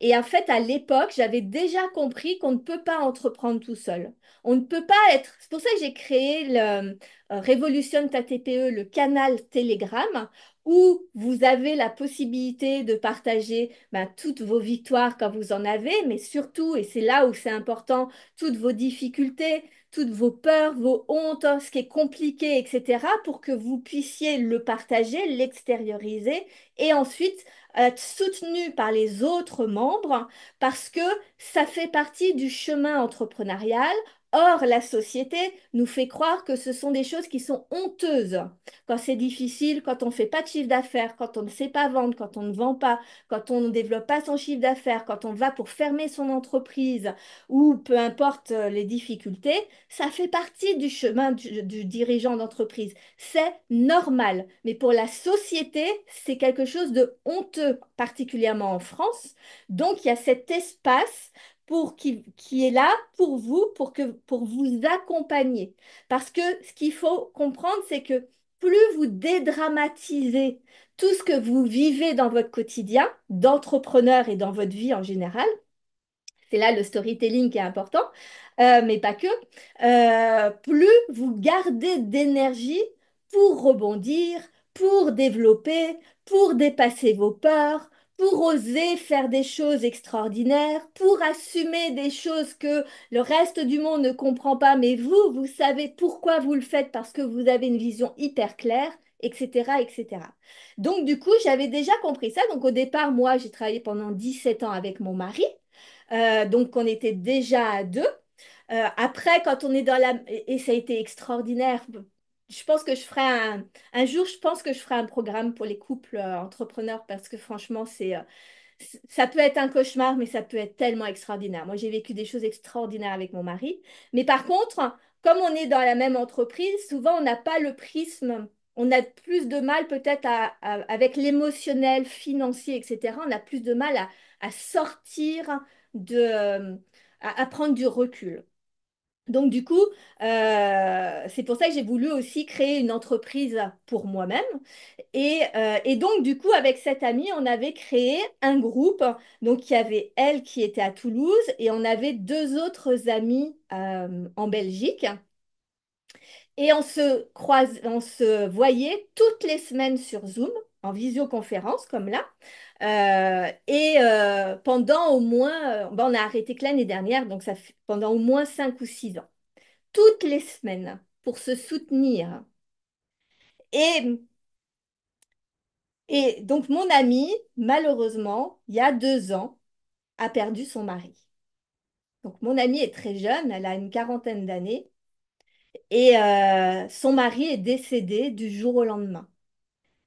Et en fait, à l'époque, j'avais déjà compris qu'on ne peut pas entreprendre tout seul. On ne peut pas être. C'est pour ça que j'ai créé le euh, Révolution ta TPE, le canal Telegram, où vous avez la possibilité de partager ben, toutes vos victoires quand vous en avez, mais surtout, et c'est là où c'est important, toutes vos difficultés toutes vos peurs, vos hontes, ce qui est compliqué, etc., pour que vous puissiez le partager, l'extérioriser et ensuite être soutenu par les autres membres parce que ça fait partie du chemin entrepreneurial. Or, la société nous fait croire que ce sont des choses qui sont honteuses. Quand c'est difficile, quand on ne fait pas de chiffre d'affaires, quand on ne sait pas vendre, quand on ne vend pas, quand on ne développe pas son chiffre d'affaires, quand on va pour fermer son entreprise ou peu importe euh, les difficultés, ça fait partie du chemin du, du dirigeant d'entreprise. C'est normal. Mais pour la société, c'est quelque chose de honteux, particulièrement en France. Donc, il y a cet espace pour qui, est là pour vous, pour vous accompagner. Parce que ce qu'il faut comprendre, c'est que plus vous dédramatisez tout ce que vous vivez dans votre quotidien, d'entrepreneur et dans votre vie en général, c'est là le storytelling qui est important, euh, mais pas que. Euh, plus vous gardez d'énergie pour rebondir, pour développer, pour dépasser vos peurs, pour oser faire des choses extraordinaires, pour assumer des choses que le reste du monde ne comprend pas, mais vous, vous savez pourquoi vous le faites parce que vous avez une vision hyper claire. etc., etc. Donc, du coup, j'avais déjà compris ça. Donc, au départ, moi, j'ai travaillé pendant 17 ans avec mon mari. Euh, donc, on était déjà à deux. Euh, après, quand on est dans la... Et, et ça a été extraordinaire. Je pense que je ferai un... Un jour, je pense que je ferai un programme pour les couples euh, entrepreneurs parce que franchement, c'est... euh, ça peut être un cauchemar, mais ça peut être tellement extraordinaire. Moi, j'ai vécu des choses extraordinaires avec mon mari. Mais par contre, comme on est dans la même entreprise, souvent, on n'a pas le prisme. On a plus de mal peut-être avec l'émotionnel, financier, etc. On a plus de mal à, sortir euh, à prendre du recul. Donc du coup, euh, c'est pour ça que j'ai voulu aussi créer une entreprise pour moi-même. Et, euh, et donc du coup, avec cette amie, on avait créé un groupe. Donc il y avait elle qui était à Toulouse et on avait deux autres amis euh, en Belgique. Et on se croise, on se voyait toutes les semaines sur Zoom, en visioconférence comme là. Euh, et euh, pendant au moins, euh, bon, on a arrêté que l'année dernière, donc ça fait pendant au moins cinq ou six ans toutes les semaines pour se soutenir. Et, donc mon amie, malheureusement, il y a deux ans, a perdu son mari. Donc mon amie est très jeune, elle a une quarantaine d'années, et son mari est décédé du jour au lendemain.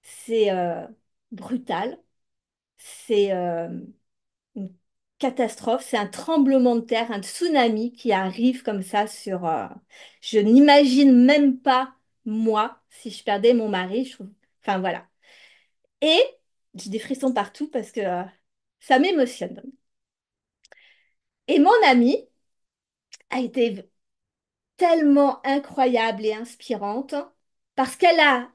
C'est euh, brutal, c'est euh, une catastrophe, c'est un tremblement de terre, un tsunami qui arrive comme ça sur... euh, je n'imagine même pas, moi, si je perdais mon mari. Je. Enfin voilà. Et j'ai des frissons partout parce que ça m'émotionne. Et mon amie a été tellement incroyable et inspirante parce qu'elle a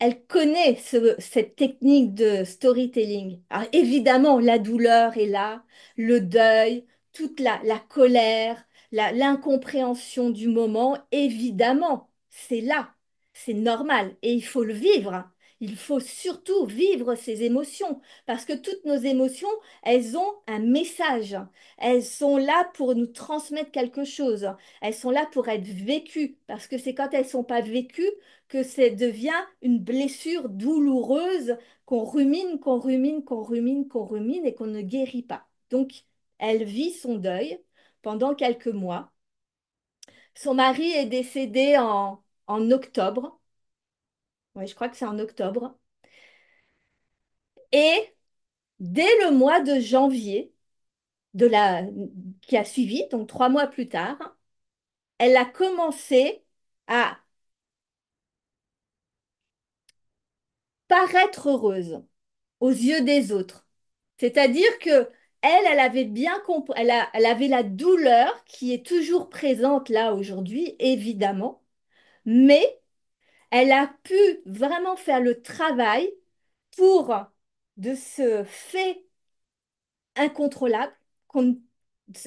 elle connaît ce- cette technique de storytelling. Alors évidemment, la douleur est là, le deuil, toute la, colère, l'incompréhension du moment, évidemment, c'est là, c'est normal et il faut le vivre. Il faut surtout vivre ces émotions parce que toutes nos émotions, elles ont un message. Elles sont là pour nous transmettre quelque chose. Elles sont là pour être vécues parce que c'est quand elles sont pas vécues que ça devient une blessure douloureuse qu'on rumine, qu'on rumine, qu'on rumine, qu'on rumine et qu'on ne guérit pas. Donc, elle vit son deuil pendant quelques mois. Son mari est décédé en octobre. Je crois que c'est en octobre. Et dès le mois de janvier de la, qui a suivi, donc trois mois plus tard, elle a commencé à paraître heureuse aux yeux des autres. C'est-à-dire que elle, elle avait bien compris, elle a- elle avait la douleur qui est toujours présente là aujourd'hui, évidemment, mais elle a pu vraiment faire le travail pour de ce fait incontrôlable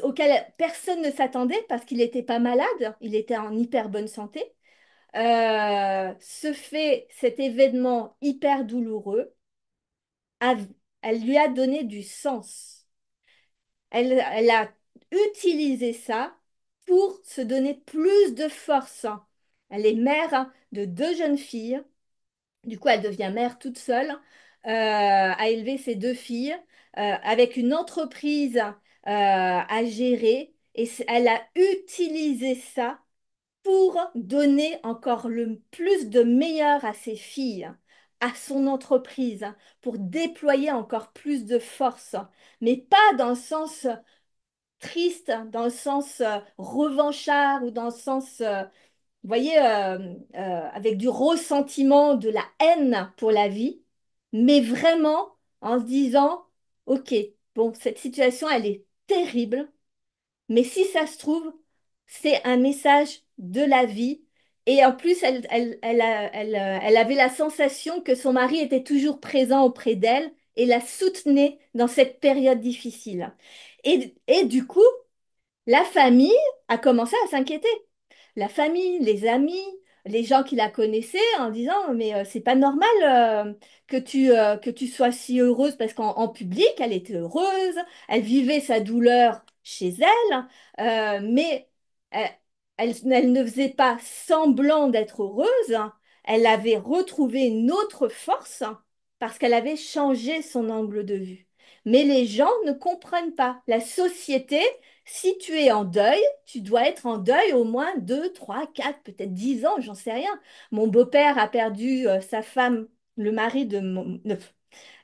auquel personne ne s'attendait parce qu'il n'était pas malade, il était en hyper bonne santé. Euh, ce fait, cet événement hyper douloureux, elle lui a donné du sens. Elle a utilisé ça pour se donner plus de force. Elle est mère hein, de deux jeunes filles. Du coup, elle devient mère toute seule, euh, à élever ses deux filles, euh, avec une entreprise euh, à gérer. Et elle a utilisé ça pour donner encore le plus de meilleur à ses filles, à son entreprise, pour déployer encore plus de force, mais pas dans le sens triste, dans le sens euh, revanchard ou dans le sens, euh, vous voyez, euh, euh, avec du ressentiment, de la haine pour la vie, mais vraiment en se disant, OK, bon, cette situation, elle est terrible, mais si ça se trouve, c'est un message de la vie. Et en plus, elle, elle, elle, euh, elle avait la sensation que son mari était toujours présent auprès d'elle et la soutenait dans cette période difficile. Et, et du coup, la famille a commencé à s'inquiéter la famille, les amis, les gens qui la connaissaient en disant mais euh, c'est pas normal euh, que tu, euh, que tu sois si heureuse parce qu'en en public, elle était heureuse, elle vivait sa douleur chez elle, mais elle- elle ne faisait pas semblant d'être heureuse, elle avait retrouvé une autre force parce qu'elle avait changé son angle de vue. Mais les gens ne comprennent pas. La société si tu es en deuil, tu dois être en deuil au moins 2, 3, 4, peut-être 10 ans, j'en sais rien. Mon beau-père a perdu euh, sa femme, le mari de mon...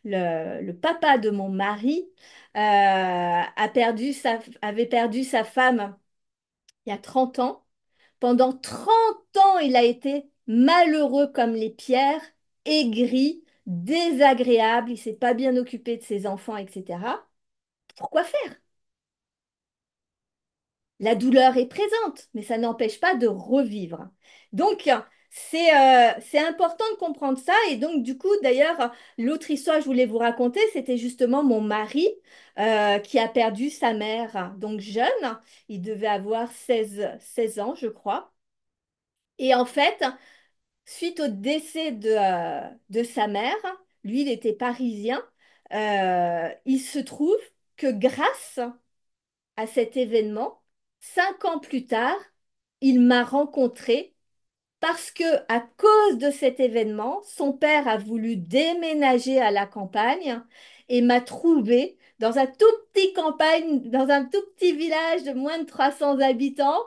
le, le papa de mon mari euh, a perdu sa, avait perdu sa femme il y a 30 ans. Pendant 30 ans, il a été malheureux comme les pierres, aigri, désagréable, il s'est pas bien occupé de ses enfants, etc. Pourquoi faire? La douleur est présente, mais ça n'empêche pas de revivre. Donc, c'est euh, c'est important de comprendre ça. Et donc, du coup, d'ailleurs, l'autre histoire que je voulais vous raconter, c'était justement mon mari euh, qui a perdu sa mère, donc jeune. Il devait avoir seize 16 ans, je crois. Et en fait, suite au décès de, euh, de sa mère, lui, il était parisien, il se trouve que grâce à cet événement, cinq ans plus tard, il m'a rencontré parce que à cause de cet événement, son père a voulu déménager à la campagne et m'a trouvé dans un tout petit dans un tout petit village de moins de 300 habitants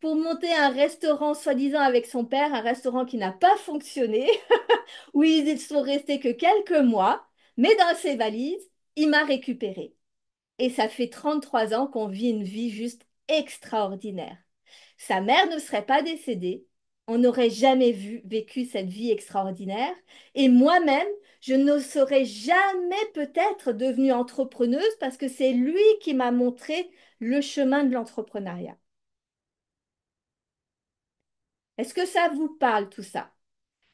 pour monter un restaurant soi-disant avec son père, un restaurant qui n'a pas fonctionné, où ils sont restés que quelques mois, mais dans ses valises, il m'a récupéré. Et ça fait 33 ans qu'on vit une vie juste extraordinaire. Sa mère ne serait pas décédée, on n'aurait jamais vécu cette vie extraordinaire. Et moi-même, je ne serais jamais peut-être devenue entrepreneuse parce que c'est lui qui m'a montré le chemin de l'entrepreneuriat. Est-ce que ça vous parle tout ça?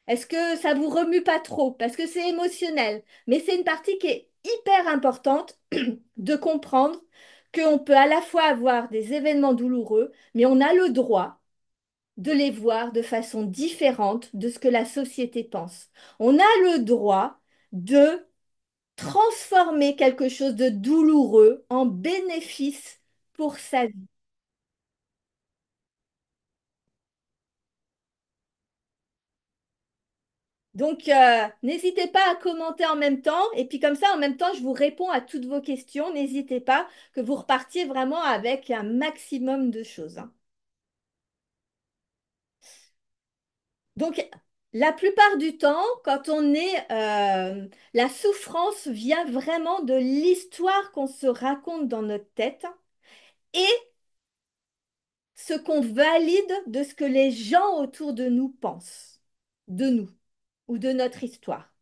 Est-ce que ça vous remue pas trop? Parce que c'est émotionnel. Mais c'est une partie qui est hyper importante de comprendre qu'on peut à la fois avoir des événements douloureux, mais on a le droit de les voir de façon différente de ce que la société pense. On a le droit de transformer quelque chose de douloureux en bénéfice pour sa vie. Donc, euh, n'hésitez pas à commenter en même temps. Et puis comme ça, en même temps, je vous réponds à toutes vos questions. N'hésitez pas que vous repartiez vraiment avec un maximum de choses. Donc, la plupart du temps, quand on est... euh, la souffrance vient vraiment de l'histoire qu'on se raconte dans notre tête et ce qu'on valide de ce que les gens autour de nous pensent, de nous ou de notre histoire.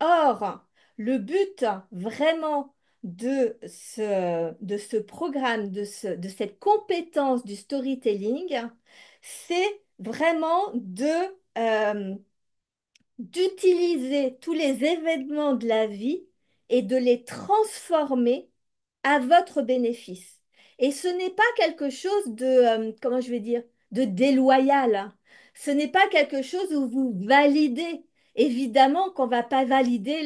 Or, le but vraiment de ce, de ce programme, de, ce- de cette compétence du storytelling, c'est vraiment de, euh, d'utiliser tous les événements de la vie et de les transformer à votre bénéfice. Et ce n'est pas quelque chose de, euh, comment je vais dire, de déloyal. Ce n'est pas quelque chose où vous validez. Évidemment qu'on ne va pas valider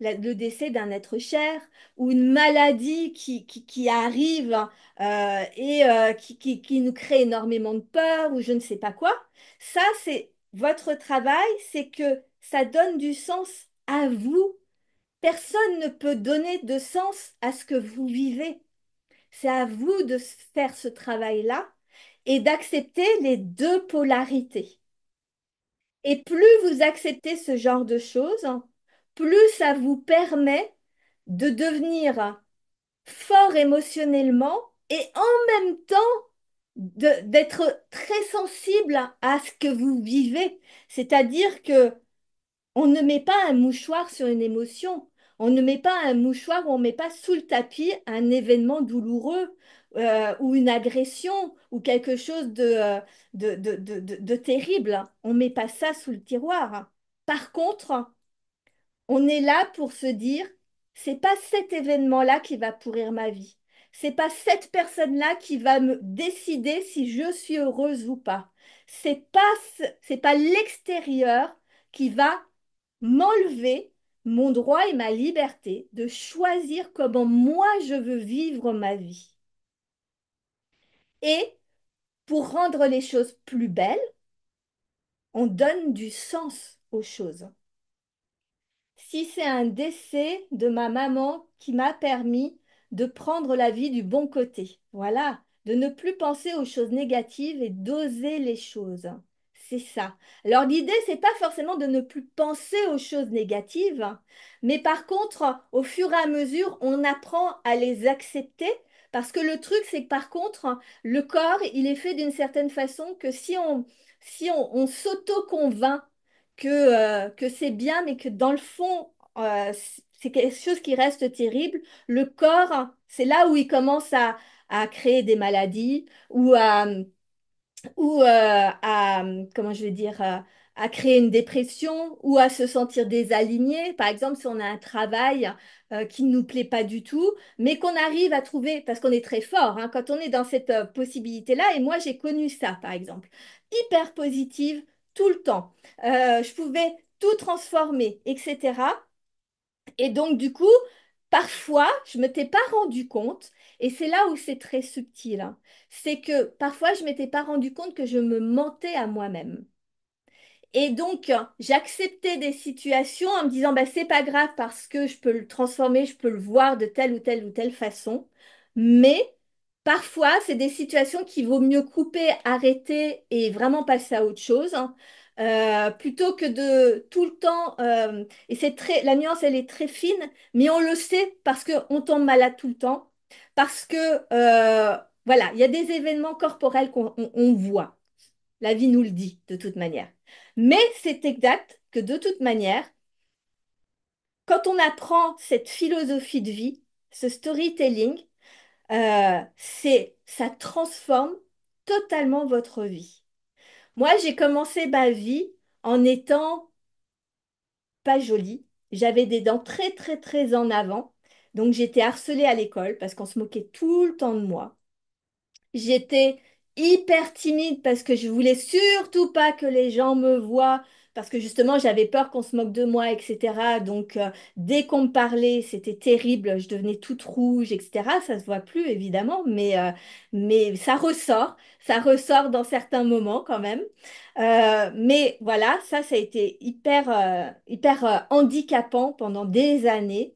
le décès d'un être cher ou une maladie qui, qui, arrive euh, et euh, qui, qui nous crée énormément de peur ou je ne sais pas quoi. Ça, c'est votre travail, c'est que ça donne du sens à vous. Personne ne peut donner de sens à ce que vous vivez. C'est à vous de faire ce travail-là et d'accepter les deux polarités. Et plus vous acceptez ce genre de choses, plus ça vous permet de devenir fort émotionnellement et en même temps d'être très sensible à ce que vous vivez. C'est-à-dire que on ne met pas un mouchoir sur une émotion. On ne met pas un mouchoir, on ne met pas sous le tapis un événement douloureux euh, ou une agression ou quelque chose de, euh, terrible. On ne met pas ça sous le tiroir. Par contre, on est là pour se dire, c'est pas cet événement-là qui va pourrir ma vie. C'est pas cette personne-là qui va me décider si je suis heureuse ou pas. C'est pas, ce- c'est pas l'extérieur qui va m'enlever mon droit et ma liberté de choisir comment moi je veux vivre ma vie. Et pour rendre les choses plus belles, on donne du sens aux choses. Si c'est un décès de ma maman qui m'a permis de prendre la vie du bon côté, voilà, de ne plus penser aux choses négatives et d'oser les choses. c'est ça. Alors l'idée, c'est pas forcément de ne plus penser aux choses négatives, mais par contre, au fur et à mesure, on apprend à les accepter. Parce que le truc, c'est que par contre, le corps, il est fait d'une certaine façon que si on, si on, on s'auto-convainc que, euh, que c'est bien, mais que dans le fond, euh, c'est quelque chose qui reste terrible, le corps, c'est là où il commence à, à créer des maladies ou à ou euh, à, comment je vais dire, à créer une dépression ou à se sentir désaligné. Par exemple, si on a un travail euh, qui ne nous plaît pas du tout, mais qu'on arrive à trouver, parce qu'on est très fort, hein, quand on est dans cette possibilité-là, et moi j'ai connu ça, par exemple, hyper positive tout le temps. je pouvais tout transformer, etc. Et donc, du coup, parfois, je ne m'étais pas rendu compte, et c'est là où c'est très subtil, hein, c'est que parfois, je ne m'étais pas rendu compte que je me mentais à moi-même. Et donc, j'acceptais des situations en me disant, bah, c'est pas grave parce que je peux le transformer, je peux le voir de telle ou telle ou telle façon. Mais parfois, c'est des situations qu'il vaut mieux couper, arrêter et vraiment passer à autre chose. hein. Euh, plutôt que de tout le temps, euh, et c'est très, la nuance elle est très fine, mais on le sait parce qu'on tombe malade tout le temps, parce que euh, voilà, il y a des événements corporels qu'on on- on voit. La vie nous le dit de toute manière. Mais c'est exact que de toute manière, quand on apprend cette philosophie de vie, ce storytelling, euh, c'est, ça transforme totalement votre vie. Moi, j'ai commencé ma vie en étant pas jolie. J'avais des dents très, très, très en avant. Donc, j'étais harcelée à l'école parce qu'on se moquait tout le temps de moi. J'étais hyper timide parce que je voulais surtout pas que les gens me voient, parce que justement j'avais peur qu'on se moque de moi, etc. Donc euh, dès qu'on me parlait, c'était terrible, je devenais toute rouge, etc. Ça se voit plus évidemment, mais, euh, mais ça ressort, ça ressort dans certains moments quand même. Euh, mais voilà, ça, ça a été hyper, euh, hyper euh, handicapant pendant des années.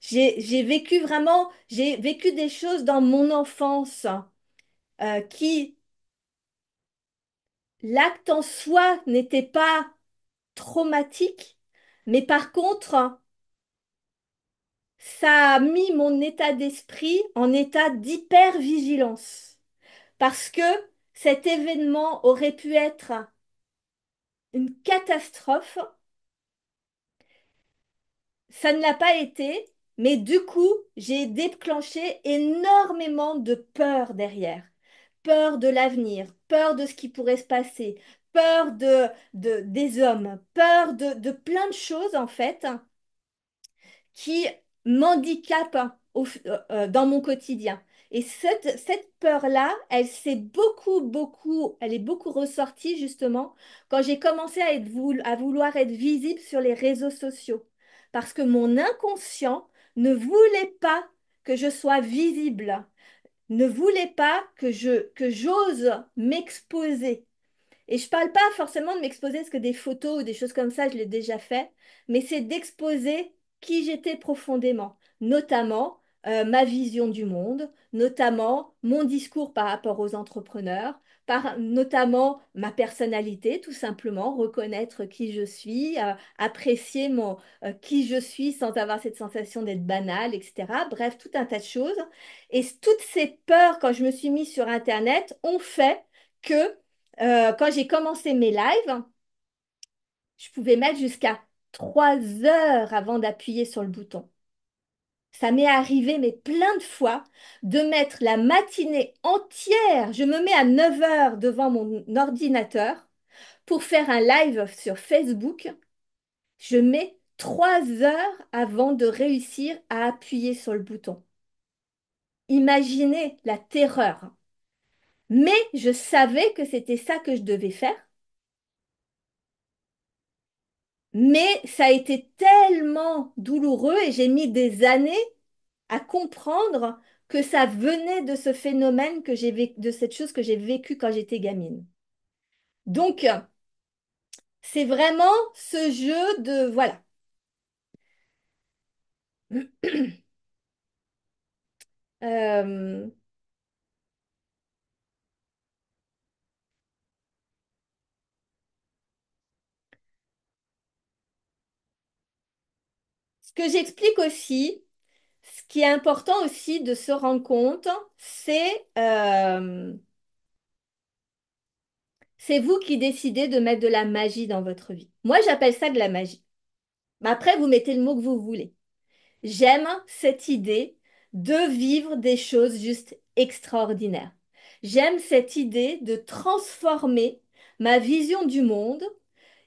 J'ai, j'ai vécu vraiment, j'ai vécu des choses dans mon enfance euh, qui, l'acte en soi n'était pas traumatique, mais par contre, ça a mis mon état d'esprit en état d'hypervigilance. Parce que cet événement aurait pu être une catastrophe, ça ne l'a pas été, mais du coup, j'ai déclenché énormément de peur derrière. Peur de l'avenir, peur de ce qui pourrait se passer, peur de, de- des hommes, peur de, plein de choses en fait qui m'handicapent au- euh, euh, dans mon quotidien. Et cette, peur-là, elle s'est beaucoup, beaucoup, elle est beaucoup ressortie justement quand j'ai commencé à vouloir être visible sur les réseaux sociaux. Parce que mon inconscient ne voulait pas que je sois visible, ne voulait pas que je, que j'ose m'exposer. Et je parle pas forcément de m'exposer parce que des photos ou des choses comme ça, je l'ai déjà fait, mais c'est d'exposer qui j'étais profondément, notamment euh, ma vision du monde, notamment mon discours par rapport aux entrepreneurs, par, notamment ma personnalité, tout simplement, reconnaître qui je suis, euh, apprécier mon, euh, qui je suis sans avoir cette sensation d'être banale, etc. Bref, tout un tas de choses. Et toutes ces peurs, quand je me suis mise sur Internet, ont fait que euh, quand j'ai commencé mes lives, je pouvais mettre jusqu'à trois heures avant d'appuyer sur le bouton. Ça m'est arrivé, mais plein de fois, de mettre la matinée entière. Je me mets à 9 heures devant mon ordinateur pour faire un live sur Facebook. Je mets trois heures avant de réussir à appuyer sur le bouton. Imaginez la terreur. Mais je savais que c'était ça que je devais faire. Mais ça a été tellement douloureux et j'ai mis des années à comprendre que ça venait de ce phénomène que j'ai vécu, de cette chose que j'ai vécue quand j'étais gamine. Donc, c'est vraiment ce jeu de, voilà. Euh, que j'explique aussi, ce qui est important aussi de se rendre compte, c'est euh, c'est vous qui décidez de mettre de la magie dans votre vie. Moi, j'appelle ça de la magie. Après, vous mettez le mot que vous voulez. J'aime cette idée de vivre des choses juste extraordinaires. J'aime cette idée de transformer ma vision du monde.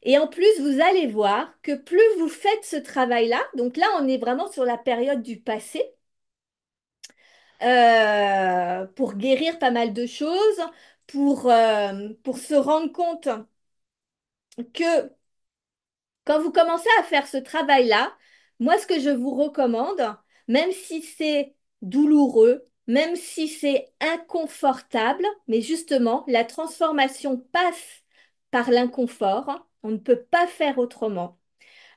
Et en plus, vous allez voir que plus vous faites ce travail-là, donc là, on est vraiment sur la période du passé, euh, pour guérir pas mal de choses, pour, euh, pour se rendre compte que quand vous commencez à faire ce travail-là, moi, ce que je vous recommande, même si c'est douloureux, même si c'est inconfortable, mais justement, la transformation passe par l'inconfort. On ne peut pas faire autrement.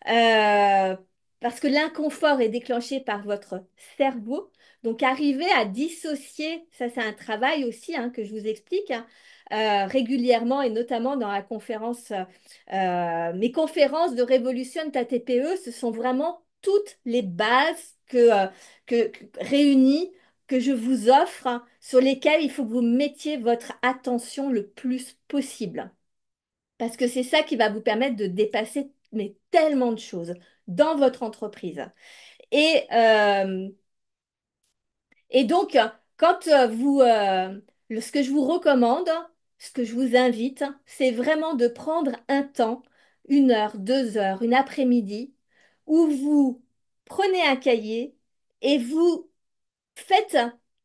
Euh, parce que l'inconfort est déclenché par votre cerveau. Donc, arriver à dissocier, ça c'est un travail aussi hein, que je vous explique hein, euh, régulièrement et notamment dans la conférence, euh, mes conférences de Révolution ta TPE, ce sont vraiment toutes les bases que, réunies que je vous offre, hein, sur lesquelles il faut que vous mettiez votre attention le plus possible. Parce que c'est ça qui va vous permettre de dépasser mais tellement de choses dans votre entreprise. Et, euh, et donc, quand vous, euh, ce que je vous recommande, ce que je vous invite, c'est vraiment de prendre un temps, une heure, deux heures, une après-midi, où vous prenez un cahier et vous faites,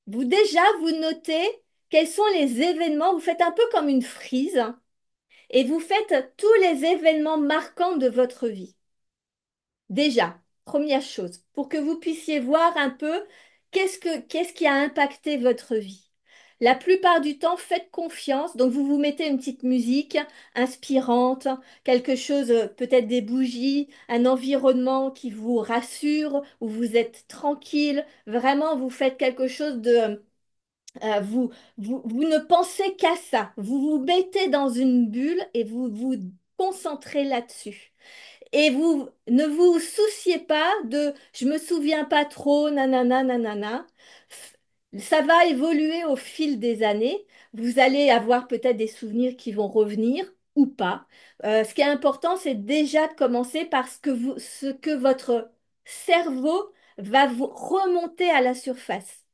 vous déjà, vous notez quels sont les événements, vous faites un peu comme une frise, et vous faites tous les événements marquants de votre vie. Déjà, première chose, pour que vous puissiez voir un peu qu'est-ce que, qu'est-ce qui a impacté votre vie. La plupart du temps, faites confiance. Donc, vous vous mettez une petite musique inspirante, quelque chose, peut-être des bougies, un environnement qui vous rassure, où vous êtes tranquille. Vraiment, vous faites quelque chose de, euh, vous, vous, vous ne pensez qu'à ça. Vous vous mettez dans une bulle et vous vous concentrez là-dessus. Et vous ne vous souciez pas de je me souviens pas trop, nanana, nanana. Ça va évoluer au fil des années. Vous allez avoir peut-être des souvenirs qui vont revenir ou pas. Euh, ce qui est important, c'est déjà de commencer par ce que, vous, ce que votre cerveau va vous remonter à la surface.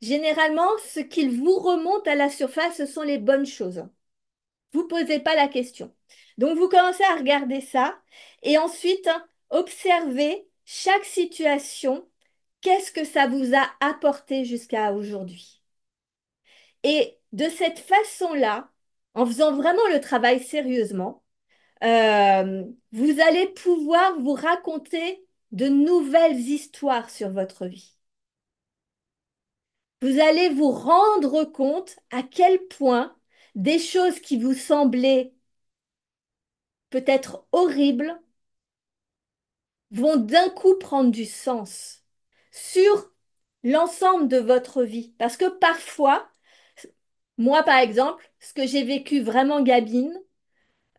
Généralement, ce qu'il vous remonte à la surface, ce sont les bonnes choses. Vous ne posez pas la question. Donc, vous commencez à regarder ça et ensuite, observez chaque situation. Qu'est-ce que ça vous a apporté jusqu'à aujourd'hui? Et de cette façon-là, en faisant vraiment le travail sérieusement, euh, vous allez pouvoir vous raconter de nouvelles histoires sur votre vie vous allez vous rendre compte à quel point des choses qui vous semblaient peut-être horribles vont d'un coup prendre du sens sur l'ensemble de votre vie. Parce que parfois, moi par exemple, ce que j'ai vécu vraiment Gabine,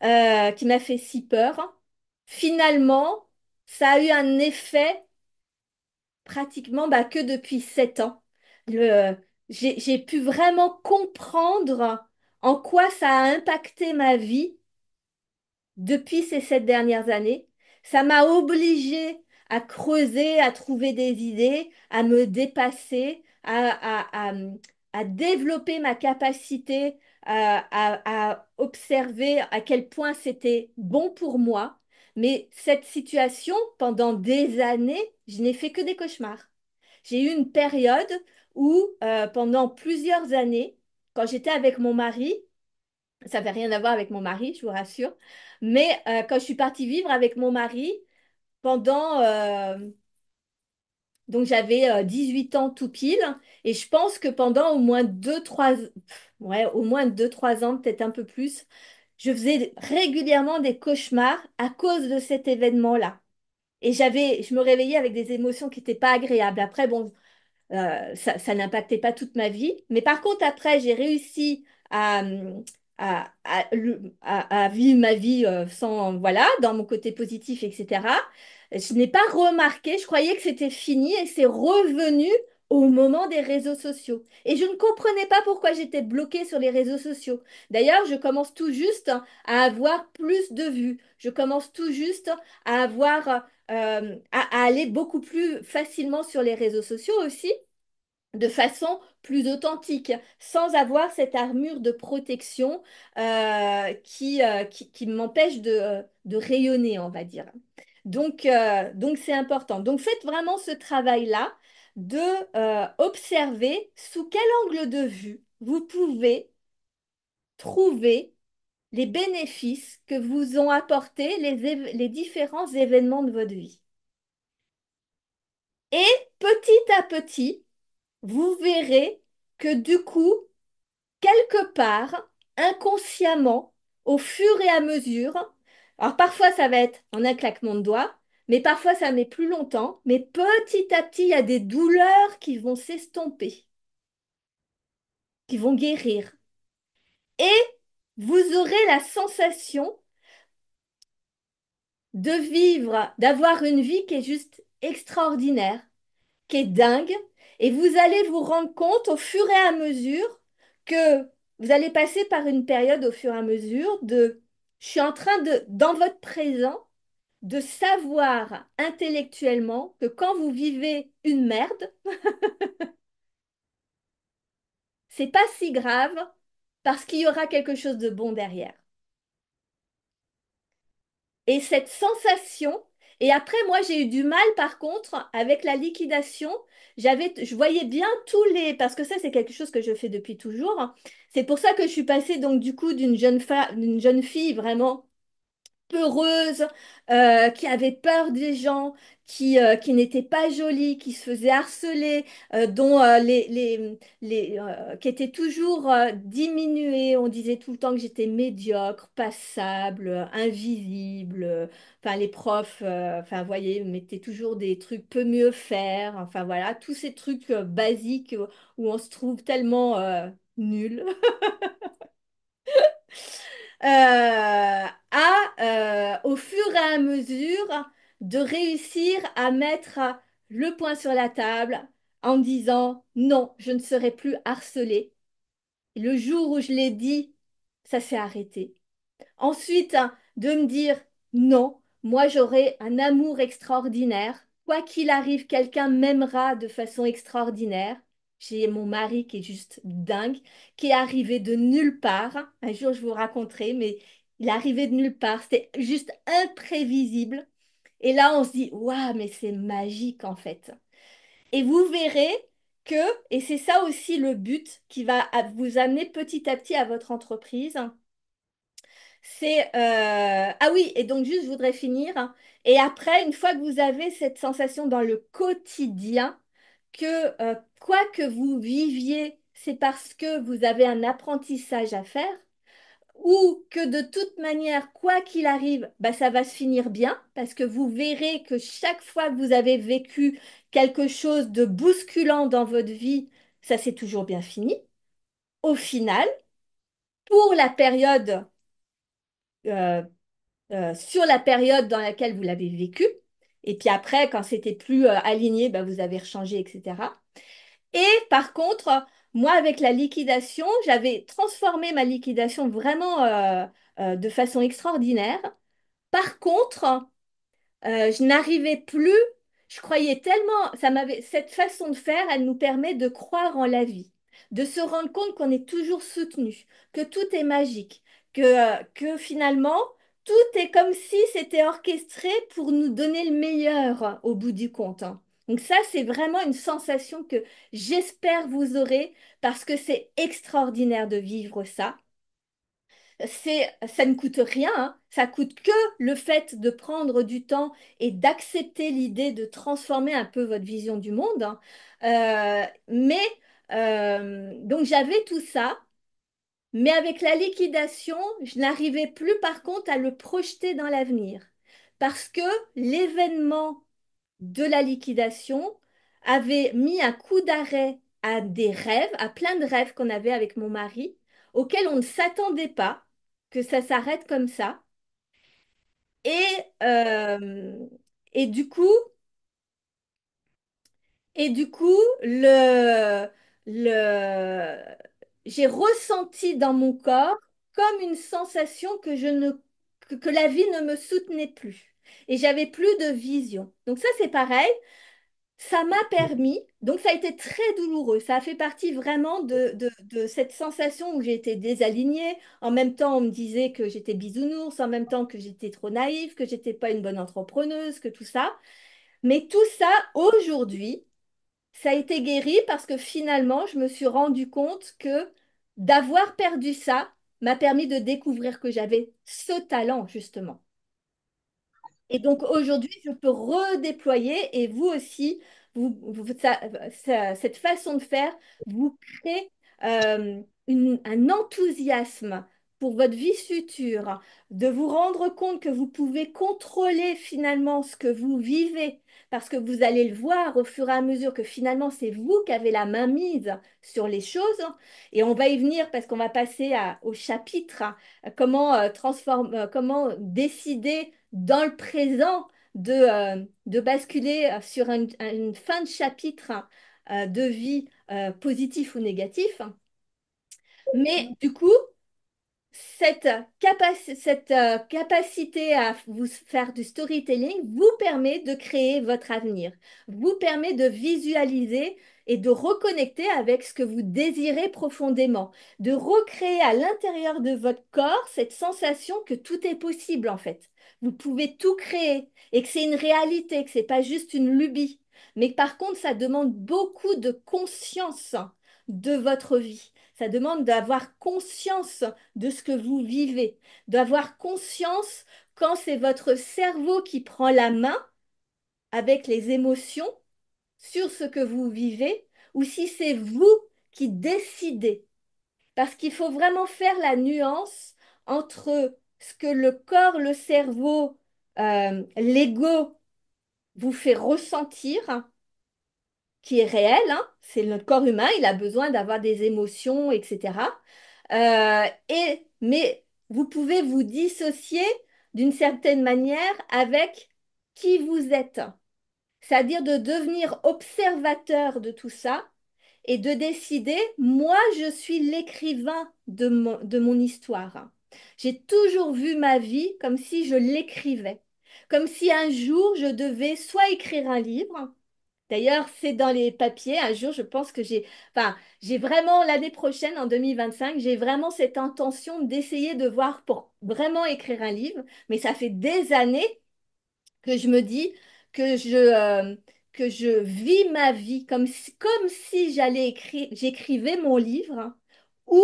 euh, qui m'a fait si peur, finalement, ça a eu un effet pratiquement bah, que depuis sept ans j'ai pu vraiment comprendre en quoi ça a impacté ma vie depuis ces sept dernières années. Ça m'a obligée à creuser, à trouver des idées, à me dépasser, à, à, développer ma capacité à, observer à quel point c'était bon pour moi. Mais cette situation, pendant des années, je n'ai fait que des cauchemars. J'ai eu une période où euh, pendant plusieurs années, quand j'étais avec mon mari, ça n'avait rien à voir avec mon mari, je vous rassure, mais euh, quand je suis partie vivre avec mon mari, pendant... Euh, donc j'avais 18 ans tout pile, et je pense que pendant au moins 2-3 ouais, au moins 2-3 ans, peut-être un peu plus, je faisais régulièrement des cauchemars à cause de cet événement-là. Et j'avais, je me réveillais avec des émotions qui n'étaient pas agréables. Après, bon, euh, ça, n'impactait pas toute ma vie. Mais par contre, après, j'ai réussi à, à, vivre ma vie euh, sans, voilà, dans mon côté positif, etc. Je n'ai pas remarqué, je croyais que c'était fini et c'est revenu au moment des réseaux sociaux. Et je ne comprenais pas pourquoi j'étais bloquée sur les réseaux sociaux. D'ailleurs, je commence tout juste à avoir plus de vues. Je commence tout juste à avoir, euh, à, aller beaucoup plus facilement sur les réseaux sociaux aussi de façon plus authentique, sans avoir cette armure de protection euh, qui, euh, qui, qui m'empêche de, de rayonner, on va dire. Donc, donc c'est important. Donc, faites vraiment ce travail-là de observer sous quel angle de vue vous pouvez trouver les bénéfices que vous ont apportés les, différents événements de votre vie. Et petit à petit, vous verrez que du coup, quelque part, inconsciemment, au fur et à mesure, alors parfois ça va être en un claquement de doigts, mais parfois ça met plus longtemps, mais petit à petit, il y a des douleurs qui vont s'estomper, qui vont guérir. Et vous aurez la sensation de vivre, d'avoir une vie qui est juste extraordinaire, qui est dingue, et vous allez vous rendre compte au fur et à mesure que vous allez passer par une période au fur et à mesure de, je suis en train de, dans votre présent, de savoir intellectuellement que quand vous vivez une merde, c'est pas si grave parce qu'il y aura quelque chose de bon derrière. Et cette sensation, et après, moi, j'ai eu du mal, par contre, avec la liquidation. J'avais, je voyais bien tous les, parce que ça, c'est quelque chose que je fais depuis toujours. C'est pour ça que je suis passée, donc, du coup, d'une jeune d'une jeune fille vraiment peureuse, euh, qui avait peur des gens, qui, euh, qui n'était pas jolie, qui se faisait harceler, euh, dont euh, les, les, les, qui était toujours euh, diminuée. On disait tout le temps que j'étais médiocre, passable, invisible. Enfin, les profs, enfin, voyez, mettaient toujours des trucs peu mieux faire. Enfin, voilà, tous ces trucs basiques où on se trouve tellement nul. à, au fur et à mesure, de réussir à mettre le point sur la table en disant non, je ne serai plus harcelée. Le jour où je l'ai dit, ça s'est arrêté. Ensuite, hein, de me dire non, moi j'aurai un amour extraordinaire. Quoi qu'il arrive, quelqu'un m'aimera de façon extraordinaire. J'ai mon mari qui est juste dingue, qui est arrivé de nulle part. Un jour, je vous raconterai, mais il est arrivé de nulle part. C'était juste imprévisible. Et là, on se dit, waouh, mais c'est magique en fait. Et vous verrez que, et c'est ça aussi le but qui va vous amener petit à petit à votre entreprise, c'est euh, ah oui, et donc juste je voudrais finir. Et après, une fois que vous avez cette sensation dans le quotidien que euh, quoi que vous viviez, c'est parce que vous avez un apprentissage à faire, ou que de toute manière, quoi qu'il arrive, bah, ça va se finir bien, parce que vous verrez que chaque fois que vous avez vécu quelque chose de bousculant dans votre vie, ça s'est toujours bien fini. Au final, pour la période euh, euh, sur la période dans laquelle vous l'avez vécu. Et puis après, quand c'était plus euh, aligné, bah, vous avez rechangé, etc. Et par contre, moi, avec la liquidation, j'avais transformé ma liquidation vraiment euh, euh, de façon extraordinaire. Par contre, euh, je n'arrivais plus, je croyais tellement, ça m'avait, cette façon de faire, elle nous permet de croire en la vie, de se rendre compte qu'on est toujours soutenu, que tout est magique, que, que finalement, tout est comme si c'était orchestré pour nous donner le meilleur au bout du compte. Donc ça, c'est vraiment une sensation que j'espère vous aurez parce que c'est extraordinaire de vivre ça c'est, ça ne coûte rien, hein. Ça coûte que le fait de prendre du temps et d'accepter l'idée de transformer un peu votre vision du monde. hein. Euh, mais euh, donc j'avais tout ça, mais avec la liquidation, je n'arrivais plus par contre à le projeter dans l'avenir parce que l'événement de la liquidation avait mis un coup d'arrêt à des rêves, à plein de rêves qu'on avait avec mon mari, auxquels on ne s'attendait pas que ça s'arrête comme ça. Et, euh, Et du coup, et du coup, le, le, j'ai ressenti dans mon corps comme une sensation que je ne, que, que la vie ne me soutenait plus. Et j'avais plus de vision. Donc ça, c'est pareil. Ça m'a permis, donc ça a été très douloureux. Ça a fait partie vraiment de, de, cette sensation où j'étais désalignée. En même temps, on me disait que j'étais bisounours, en même temps que j'étais trop naïve, que j'étais pas une bonne entrepreneuse, que tout ça. Mais tout ça, aujourd'hui, ça a été guéri parce que finalement, je me suis rendu compte que d'avoir perdu ça m'a permis de découvrir que j'avais ce talent, justement. Et donc aujourd'hui, je peux redéployer et vous aussi, vous, cette façon de faire vous crée euh, un enthousiasme pour votre vie future, de vous rendre compte que vous pouvez contrôler finalement ce que vous vivez, parce que vous allez le voir au fur et à mesure que finalement c'est vous qui avez la main mise sur les choses. Et on va y venir parce qu'on va passer au chapitre, comment, euh, euh, comment décider dans le présent de, euh, de basculer euh, sur un- une fin de chapitre euh, de vie euh, positif ou négatif. Mais du coup, cette, capaci- cette euh, capacité à vous faire du storytelling vous permet de créer votre avenir, vous permet de visualiser et de reconnecter avec ce que vous désirez profondément, de recréer à l'intérieur de votre corps cette sensation que tout est possible en fait. Vous pouvez tout créer et que c'est une réalité, que c'est pas juste une lubie. Mais par contre, ça demande beaucoup de conscience de votre vie. Ça demande d'avoir conscience de ce que vous vivez, d'avoir conscience quand c'est votre cerveau qui prend la main avec les émotions sur ce que vous vivez ou si c'est vous qui décidez. Parce qu'il faut vraiment faire la nuance entre ce que le corps, le cerveau, euh, l'ego vous fait ressentir qui est réel, hein. C'est notre corps humain, il a besoin d'avoir des émotions, etc. Euh, et, mais vous pouvez vous dissocier d'une certaine manière avec qui vous êtes, c'est-à-dire de devenir observateur de tout ça et de décider, moi, je suis l'écrivain de mon, de mon histoire. J'ai toujours vu ma vie comme si je l'écrivais, comme si un jour je devais soit écrire un livre, D'ailleurs, c'est dans les papiers. Un jour, je pense que j'ai, enfin, j'ai vraiment l'année prochaine, en 2025, j'ai vraiment cette intention d'essayer de voir pour vraiment écrire un livre. Mais ça fait des années que je me dis que je, euh, que je vis ma vie comme si, comme si j'allais écrire, j'écrivais mon livre ou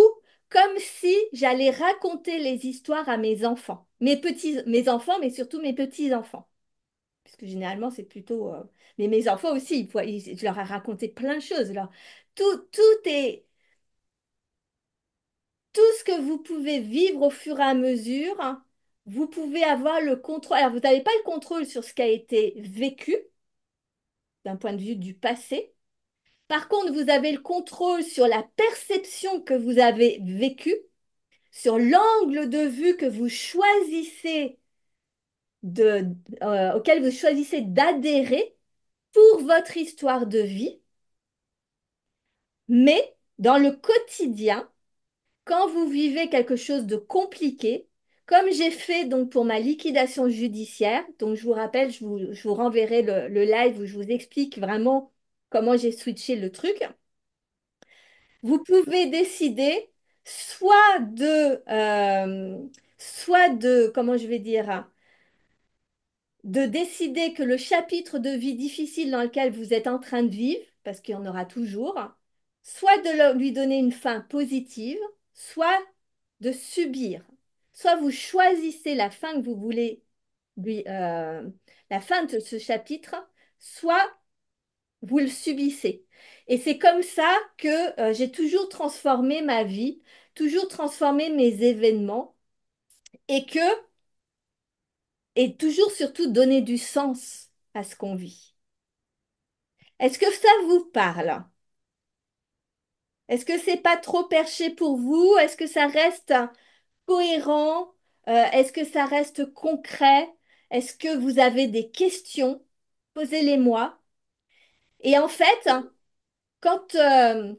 comme si j'allais raconter les histoires à mes enfants, mes petits, mes enfants, mais surtout mes petits-enfants parce que généralement, c'est plutôt... euh, Mais mes enfants aussi, ils- je leur ai raconté plein de choses. Tout, tout est... Tout ce que vous pouvez vivre au fur et à mesure, vous pouvez avoir le contrôle. Alors, vous n'avez pas le contrôle sur ce qui a été vécu d'un point de vue du passé. Par contre, vous avez le contrôle sur la perception que vous avez vécue, sur l'angle de vue euh, auquel vous choisissez d'adhérer pour votre histoire de vie. Mais dans le quotidien, quand vous vivez quelque chose de compliqué, comme j'ai fait donc pour ma liquidation judiciaire, donc je vous rappelle, je vous, je vous renverrai le, le live où je vous explique vraiment comment j'ai switché le truc, vous pouvez décider soit de, euh, soit de, comment je vais dire, de décider que le chapitre de vie difficile dans lequel vous êtes en train de vivre, parce qu'il y en aura toujours, soit de lui donner une fin positive, soit de subir. Soit vous choisissez la fin que vous voulez euh, la fin de ce chapitre, soit vous le subissez. Et c'est comme ça que euh, j'ai toujours transformé ma vie, toujours transformé mes événements, et que, et toujours surtout donner du sens à ce qu'on vit. Est-ce que ça vous parle? Est-ce que c'est pas trop perché pour vous? Est-ce que ça reste cohérent? Euh, est-ce que ça reste concret? Est-ce que vous avez des questions? Posez-les-moi. Et en fait, quand, euh,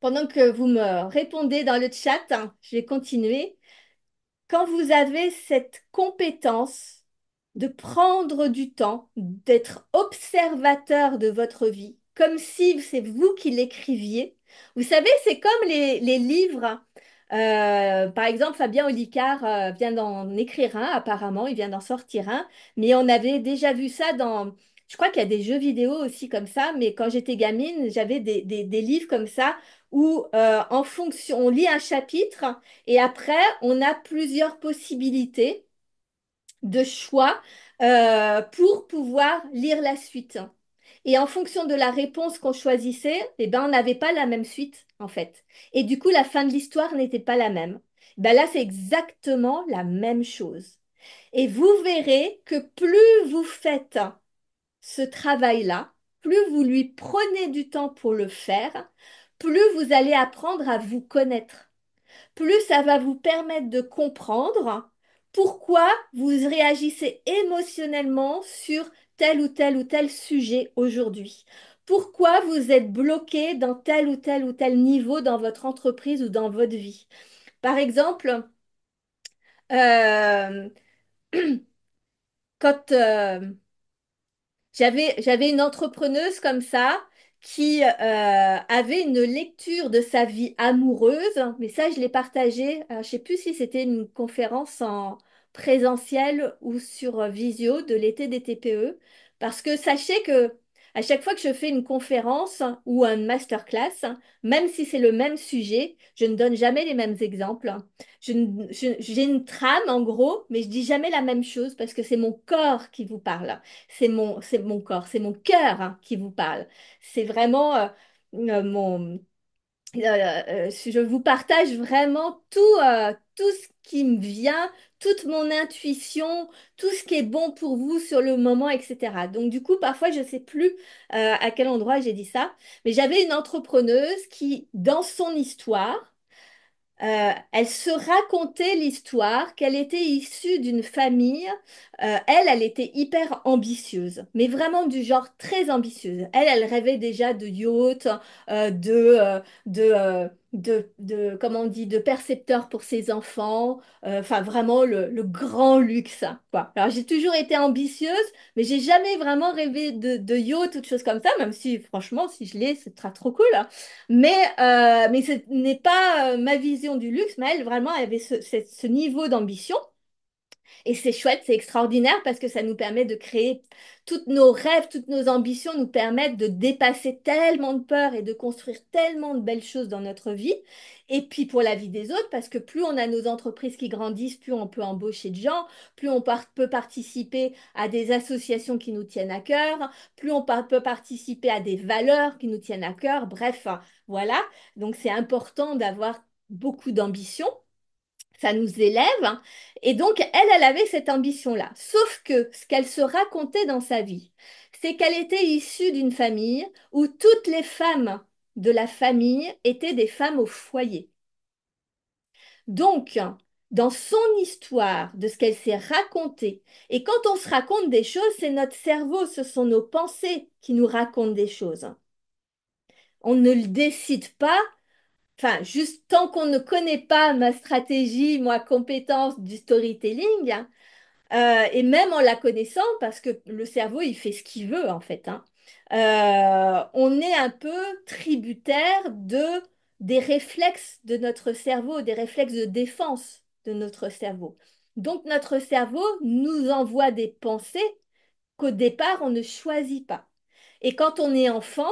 pendant que vous me répondez dans le chat, hein, je vais continuer. Quand vous avez cette compétence de prendre du temps, d'être observateur de votre vie, comme si c'est vous qui l'écriviez. Vous savez, c'est comme les, livres. Euh, par exemple, Fabien Olicard euh, vient d'en écrire un, apparemment, il vient d'en sortir un, mais on avait déjà vu ça dans... Je crois qu'il y a des jeux vidéo aussi comme ça, mais quand j'étais gamine, j'avais des, des- livres comme ça où euh, en fonction, on lit un chapitre et après, on a plusieurs possibilités de choix euh, pour pouvoir lire la suite. Et en fonction de la réponse qu'on choisissait, eh ben, on n'avait pas la même suite, en fait. Et du coup, la fin de l'histoire n'était pas la même. Ben là, c'est exactement la même chose. Et vous verrez que plus vous faites ce travail-là, plus vous lui prenez du temps pour le faire, plus vous allez apprendre à vous connaître plus ça va vous permettre de comprendre pourquoi vous réagissez émotionnellement sur tel ou tel ou tel sujet aujourd'hui. Pourquoi vous êtes bloqué dans tel ou tel ou tel niveau dans votre entreprise ou dans votre vie. Par exemple, euh, quand, euh, J'avais, j'avais une entrepreneuse comme ça qui euh, avait une lecture de sa vie amoureuse, mais ça, je l'ai partagé. Je sais plus si c'était une conférence en présentiel ou sur euh, visio de l'été des TPE, parce que sachez que à chaque fois que je fais une conférence ou un masterclass, même si c'est le même sujet, je ne donne jamais les mêmes exemples. J'ai une trame en gros, mais je dis jamais la même chose parce que c'est mon corps qui vous parle. C'est mon, corps, c'est mon cœur hein, qui vous parle. C'est vraiment euh, euh, mon. euh, je vous partage vraiment tout ce qui me vient, toute mon intuition, tout ce qui est bon pour vous sur le moment, etc. Donc du coup, parfois, je ne sais plus euh, à quel endroit j'ai dit ça, mais j'avais une entrepreneuse qui, dans son histoire, euh, elle se racontait l'histoire qu'elle était issue d'une famille. euh, elle, elle était hyper ambitieuse, mais vraiment du genre très ambitieuse. Elle, elle rêvait déjà de yacht, de, de, de, de, comment on dit, de percepteurs pour ses enfants. euh, Enfin, vraiment le, le grand luxe, hein, quoi. Alors, j'ai toujours été ambitieuse, mais j'ai jamais vraiment rêvé de, de yacht ou de choses comme ça, même si, franchement, si je l'ai, c'est très trop cool. hein. Mais, euh, mais ce n'est pas euh, ma vision du luxe, mais elle, vraiment, elle avait ce- ce niveau d'ambition. Et c'est chouette, c'est extraordinaire parce que ça nous permet de créer toutes nos rêves, toutes nos ambitions, nous permettent de dépasser tellement de peurs et de construire tellement de belles choses dans notre vie. Et puis pour la vie des autres, parce que plus on a nos entreprises qui grandissent, plus on peut embaucher de gens, plus on peut participer à des associations qui nous tiennent à cœur, plus on peut participer à des valeurs qui nous tiennent à cœur. Bref, voilà. Donc c'est important d'avoir beaucoup d'ambition ça nous élève. hein. Et donc, elle, elle avait cette ambition-là. Sauf que ce qu'elle se racontait dans sa vie, c'est qu'elle était issue d'une famille où toutes les femmes de la famille étaient des femmes au foyer. Donc, dans son histoire, de ce qu'elle s'est raconté, et quand on se raconte des choses, c'est notre cerveau, ce sont nos pensées qui nous racontent des choses. On ne le décide pas Enfin, juste tant qu'on ne connaît pas ma stratégie, ma compétence du storytelling, hein, euh, et même en la connaissant, parce que le cerveau, il fait ce qu'il veut, en fait, hein, euh, on est un peu tributaire de, des réflexes de notre cerveau, des réflexes de défense de notre cerveau. Donc, notre cerveau nous envoie des pensées qu'au départ, on ne choisit pas. Et quand on est enfant,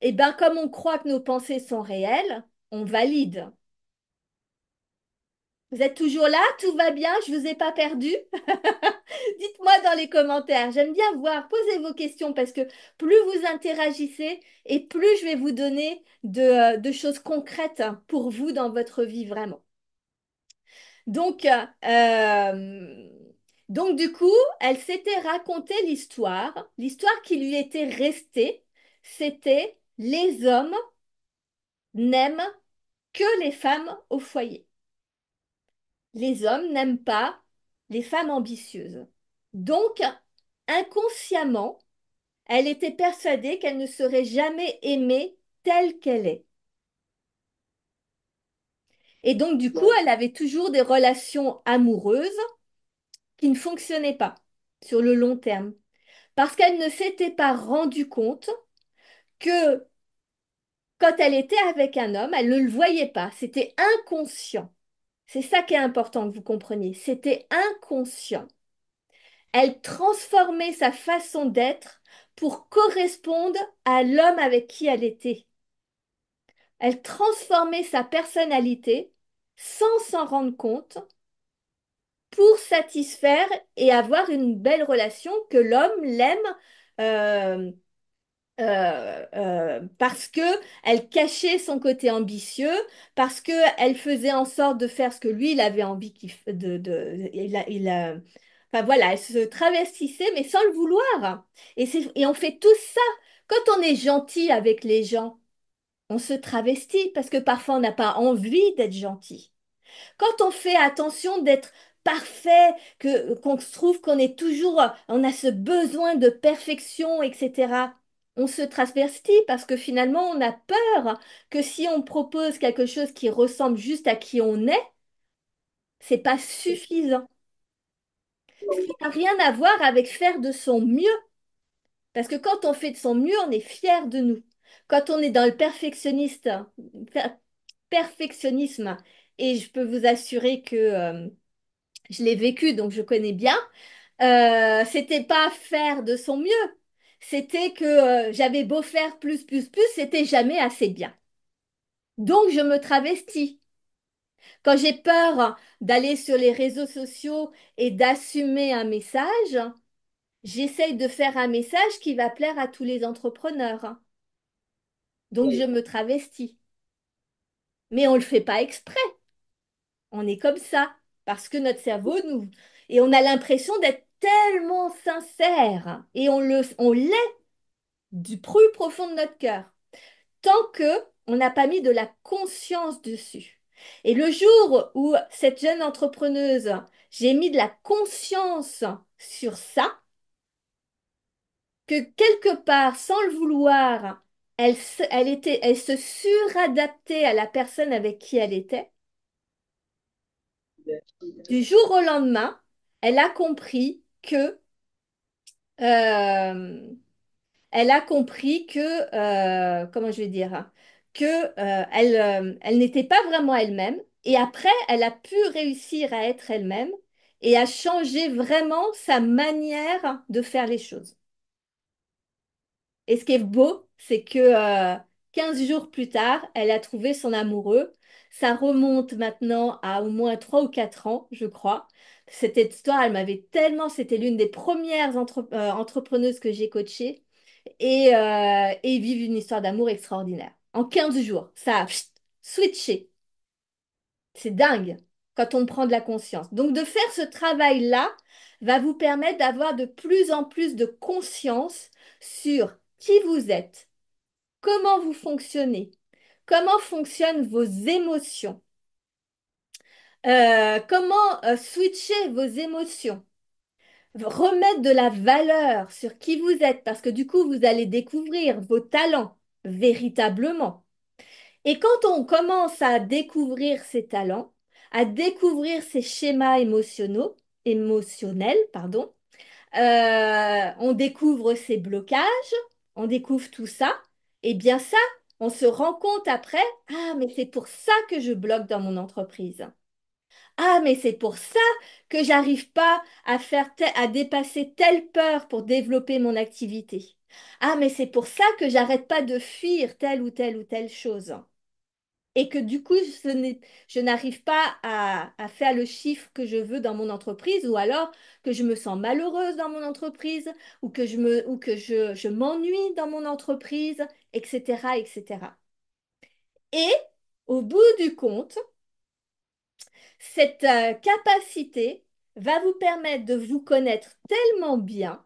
eh ben, comme on croit que nos pensées sont réelles, on valide. Vous êtes toujours là? Tout va bien? Je vous ai pas perdu? Dites-moi dans les commentaires. J'aime bien voir. Posez vos questions parce que plus vous interagissez et plus je vais vous donner de, euh, choses concrètes pour vous dans votre vie vraiment. Donc, euh, donc du coup, elle s'était raconté l'histoire. L'histoire qui lui était restée, c'était les hommes n'aiment que les femmes au foyer. Les hommes n'aiment pas les femmes ambitieuses. Donc, inconsciemment, elle était persuadée qu'elle ne serait jamais aimée telle qu'elle est. Et donc, du coup, elle avait toujours des relations amoureuses qui ne fonctionnaient pas sur le long terme. Parce qu'elle ne s'était pas rendue compte que quand elle était avec un homme, elle ne le voyait pas. C'était inconscient. C'est ça qui est important que vous compreniez. C'était inconscient. Elle transformait sa façon d'être pour correspondre à l'homme avec qui elle était. Elle transformait sa personnalité sans s'en rendre compte pour satisfaire et avoir une belle relation, que l'homme l'aime euh, euh, euh, parce que elle cachait son côté ambitieux, parce que elle faisait en sorte de faire ce que lui il avait envie qu'il de, de enfin voilà, elle se travestissait mais sans le vouloir. Et c'est et on fait tout ça quand on est gentil avec les gens, on se travestit parce que parfois on n'a pas envie d'être gentil. Quand on fait attention d'être parfait, qu'on se trouve qu'on est toujours, on a ce besoin de perfection, etc. On se transvestit parce que finalement on a peur que si on propose quelque chose qui ressemble juste à qui on est, c'est pas suffisant. Qui n'a rien à voir avec faire de son mieux. Parce que quand on fait de son mieux, on est fier de nous. Quand on est dans le perfectionniste, per- perfectionnisme, et je peux vous assurer que euh, je l'ai vécu, donc je connais bien. Euh, c'était pas faire de son mieux. C'était que euh, j'avais beau faire plus, plus, plus, c'était jamais assez bien. Donc je me travestis. Quand j'ai peur d'aller sur les réseaux sociaux et d'assumer un message, j'essaye de faire un message qui va plaire à tous les entrepreneurs. Donc je me travestis. Mais on ne le fait pas exprès. On est comme ça. Parce que notre cerveau nous... Et on a l'impression d'être tellement sincère. Et on le, on l'est du plus profond de notre cœur, tant que on n'a pas mis de la conscience dessus. Et le jour où cette jeune entrepreneuse, j'ai mis de la conscience sur ça, que quelque part, sans le vouloir, elle, se- elle était, elle se suradaptait à la personne avec qui elle était, du jour au lendemain, elle a compris que euh, elle a compris que, euh, comment je vais dire, que euh, elle, elle n'était pas vraiment elle-même. Et après, elle a pu réussir à être elle-même et à changer vraiment sa manière de faire les choses. Et ce qui est beau, c'est que euh, 15 jours plus tard, elle a trouvé son amoureux. Ça remonte maintenant à au moins 3 ou 4 ans, je crois. Cette histoire, elle m'avait tellement, c'était l'une des premières euh, entrepreneuses que j'ai coachées et, euh, et ils vivent une histoire d'amour extraordinaire. En 15 jours, ça a switché. C'est dingue quand on prend de la conscience. Donc de faire ce travail-là va vous permettre d'avoir de plus en plus de conscience sur qui vous êtes, comment vous fonctionnez, comment fonctionnent vos émotions, euh, comment euh, switcher vos émotions? Remettre de la valeur sur qui vous êtes, parce que du coup, vous allez découvrir vos talents véritablement. Et quand on commence à découvrir ses talents, à découvrir ses schémas émotionnels, pardon, euh, on découvre ses blocages, on découvre tout ça, et bien ça, on se rend compte après, ah, mais c'est pour ça que je bloque dans mon entreprise. Ah, mais c'est pour ça que j'arrive pas à faire à dépasser telle peur pour développer mon activité. Ah, mais c'est pour ça que j'arrête pas de fuir telle ou telle ou telle chose. Et que du coup, je n'arrive pas à, faire le chiffre que je veux dans mon entreprise, ou alors que je me sens malheureuse dans mon entreprise, ou que je me, ou que je m'ennuie dans mon entreprise, etc., etc. Et au bout du compte, Cette euh, capacité va vous permettre de vous connaître tellement bien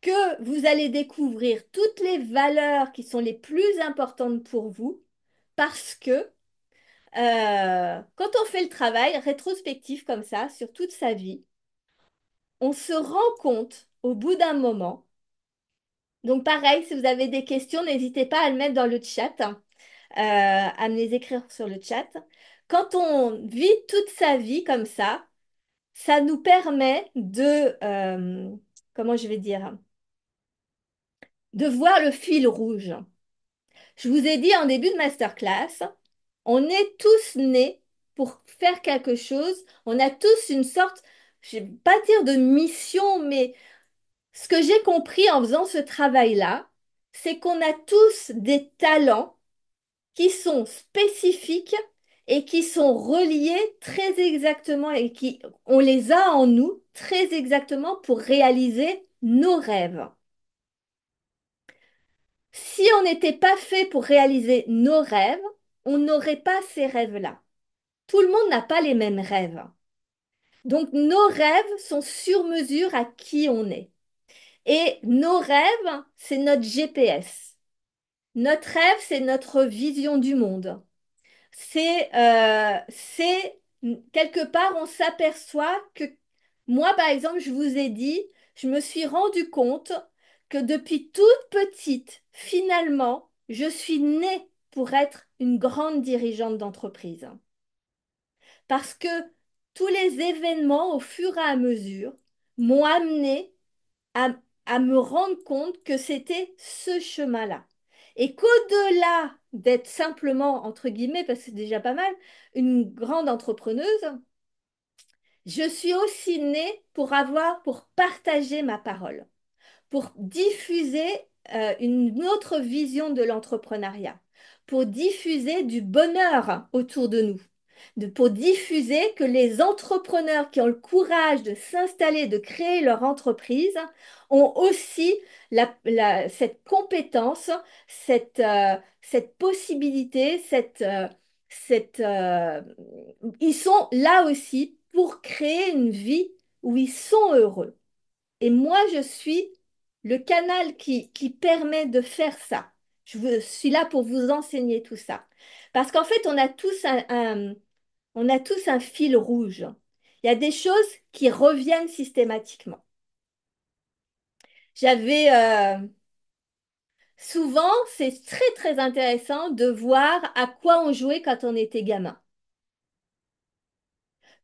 que vous allez découvrir toutes les valeurs qui sont les plus importantes pour vous parce que euh, quand on fait le travail rétrospectif comme ça sur toute sa vie, on se rend compte au bout d'un moment. Donc pareil, si vous avez des questions, n'hésitez pas à le mettre dans le chat, hein, euh, à me les écrire sur le chat. Quand on vit toute sa vie comme ça, ça nous permet de, euh, comment je vais dire, de voir le fil rouge. Je vous ai dit en début de masterclass, on est tous nés pour faire quelque chose. On a tous une sorte, je ne vais pas dire de mission, mais ce que j'ai compris en faisant ce travail-là, c'est qu'on a tous des talents qui sont spécifiques et qui sont reliés très exactement et qui, on les a en nous très exactement pour réaliser nos rêves. Si on n'était pas fait pour réaliser nos rêves, on n'aurait pas ces rêves-là. Tout le monde n'a pas les mêmes rêves. Donc nos rêves sont sur mesure à qui on est. Et nos rêves, c'est notre GPS. Notre rêve, c'est notre vision du monde. C'est, euh, quelque part, on s'aperçoit que moi, par exemple, je vous ai dit, je me suis rendu compte que depuis toute petite, finalement, je suis née pour être une grande dirigeante d'entreprise. Parce que tous les événements, au fur et à mesure, m'ont amené à me rendre compte que c'était ce chemin-là. Et qu'au-delà d'être simplement, entre guillemets, parce que c'est déjà pas mal, une grande entrepreneuse, je suis aussi née pour avoir, pour partager ma parole, pour diffuser euh, une autre vision de l'entrepreneuriat, pour diffuser du bonheur autour de nous, pour diffuser que les entrepreneurs qui ont le courage de s'installer, de créer leur entreprise, ont aussi cette compétence, cette, euh, possibilité, cette, euh, euh, ils sont là aussi pour créer une vie où ils sont heureux. Et moi, je suis le canal qui, qui permet de faire ça. Je suis là pour vous enseigner tout ça. Parce qu'en fait, on a tous un, on a tous un fil rouge. Il y a des choses qui reviennent systématiquement. J'avais euh, souvent, c'est très très intéressant de voir à quoi on jouait quand on était gamin.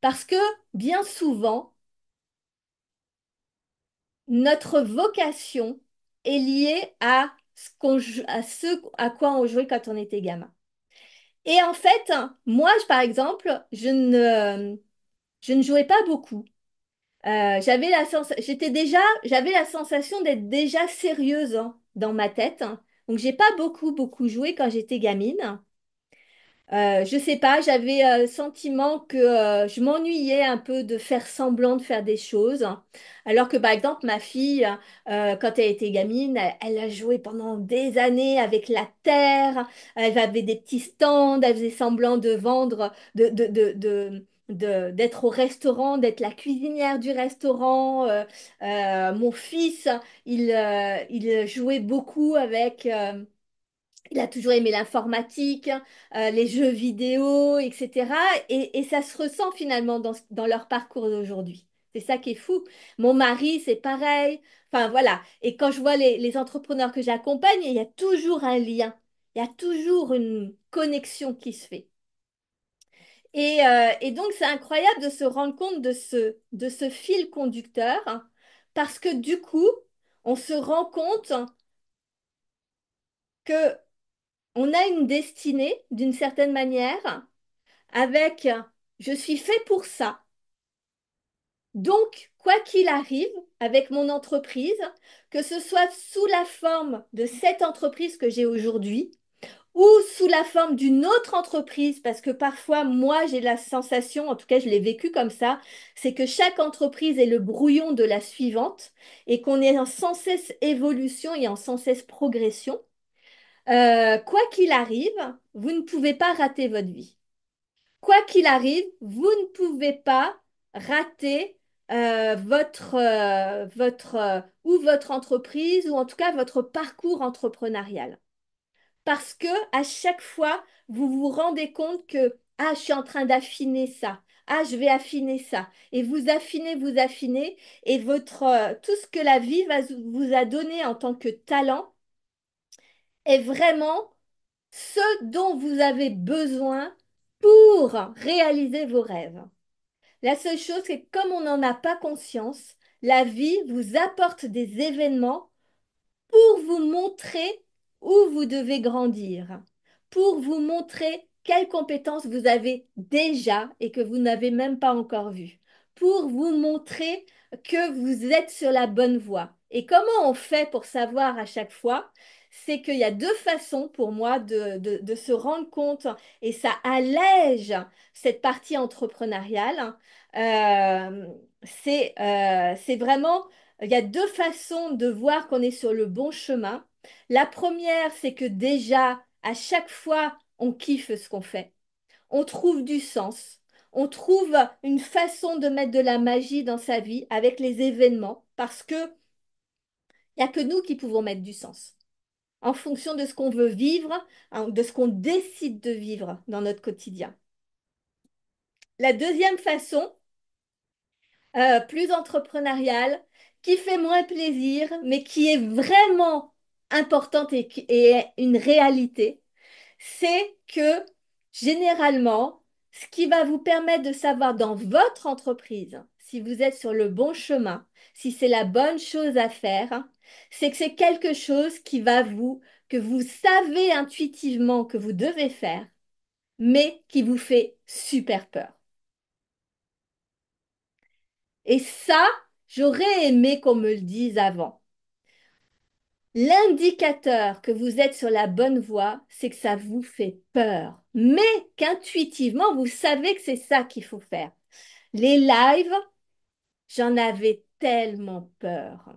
Parce que bien souvent, notre vocation est liée à ce, qu'on, à ce à quoi on jouait quand on était gamin. Et en fait, moi, par exemple, je ne, je ne jouais pas beaucoup. Euh, j'avais la sens... j'étais déjà, j'avais la sensation d'être déjà sérieuse hein, dans ma tête. Donc, j'ai pas beaucoup, beaucoup joué quand j'étais gamine. Euh, je sais pas, j'avais euh, le sentiment que euh, je m'ennuyais un peu de faire semblant de faire des choses. Alors que par exemple, ma fille, euh, quand elle était gamine, elle, a joué pendant des années avec la terre, elle avait des petits stands, elle faisait semblant de vendre, de, de, de, de- de- d'être au restaurant, d'être la cuisinière du restaurant. Euh, euh, mon fils, il, euh, il jouait beaucoup avec... euh, il a toujours aimé l'informatique, euh, les jeux vidéo, etc. Et, ça se ressent finalement dans, leur parcours d'aujourd'hui. C'est ça qui est fou. Mon mari, c'est pareil. Enfin, voilà. Et quand je vois les, entrepreneurs que j'accompagne, il y a toujours un lien. Il y a toujours une connexion qui se fait. Et, euh, donc, c'est incroyable de se rendre compte de ce, fil conducteur parce que du coup, on se rend compte que on a une destinée d'une certaine manière avec je suis fait pour ça. Donc, quoi qu'il arrive avec mon entreprise, que ce soit sous la forme de cette entreprise que j'ai aujourd'hui ou sous la forme d'une autre entreprise, parce que parfois, moi, j'ai la sensation, en tout cas, je l'ai vécu comme ça, c'est que chaque entreprise est le brouillon de la suivante et qu'on est en sans cesse évolution et en sans cesse progression. Euh, quoi qu'il arrive, vous ne pouvez pas rater votre vie. Quoi qu'il arrive, vous ne pouvez pas rater euh, votre, euh, votre, ou votre entreprise ou en tout cas votre parcours entrepreneurial. Parce que à chaque fois, vous vous rendez compte que ah, je suis en train d'affiner ça. ah, je vais affiner ça. Et vous affinez, vous affinez, et votre, tout ce que la vie va, vous a donné en tant que talent est vraiment ce dont vous avez besoin pour réaliser vos rêves. La seule chose, c'est que comme on n'en a pas conscience, la vie vous apporte des événements pour vous montrer où vous devez grandir, pour vous montrer quelles compétences vous avez déjà et que vous n'avez même pas encore vues, pour vous montrer que vous êtes sur la bonne voie. Et comment on fait pour savoir à chaque fois? C'est qu'il y a deux façons pour moi de, se rendre compte et ça allège cette partie entrepreneuriale. Euh, c'est euh, c'est vraiment, il y a deux façons de voir qu'on est sur le bon chemin. La première, c'est que déjà, à chaque fois, on kiffe ce qu'on fait. On trouve du sens. On trouve une façon de mettre de la magie dans sa vie avec les événements parce que il n'y a que nous qui pouvons mettre du sens en fonction de ce qu'on veut vivre, hein, de ce qu'on décide de vivre dans notre quotidien. La deuxième façon, euh, plus entrepreneuriale, qui fait moins plaisir, mais qui est vraiment importante et, et une réalité, c'est que généralement, ce qui va vous permettre de savoir dans votre entreprise si vous êtes sur le bon chemin, si c'est la bonne chose à faire, c'est que c'est quelque chose qui va vous, que vous savez intuitivement que vous devez faire, mais qui vous fait super peur. Et ça, j'aurais aimé qu'on me le dise avant. L'indicateur que vous êtes sur la bonne voie, c'est que ça vous fait peur, mais qu'intuitivement, vous savez que c'est ça qu'il faut faire. Les lives, j'en avais tellement peur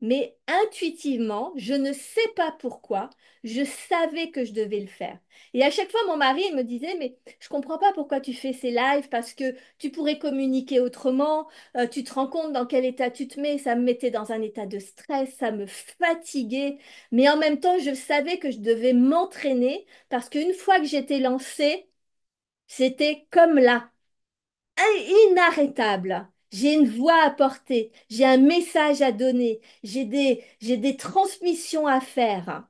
mais intuitivement, je ne sais pas pourquoi, je savais que je devais le faire. Et à chaque fois, mon mari me disait, mais je comprends pas pourquoi tu fais ces lives, parce que tu pourrais communiquer autrement, euh, tu te rends compte dans quel état tu te mets, ça me mettait dans un état de stress, ça me fatiguait, mais en même temps, je savais que je devais m'entraîner, parce qu'une fois que j'étais lancée, c'était comme là, inarrêtable. J'ai une voix à porter, j'ai un message à donner, j'ai des, des transmissions à faire.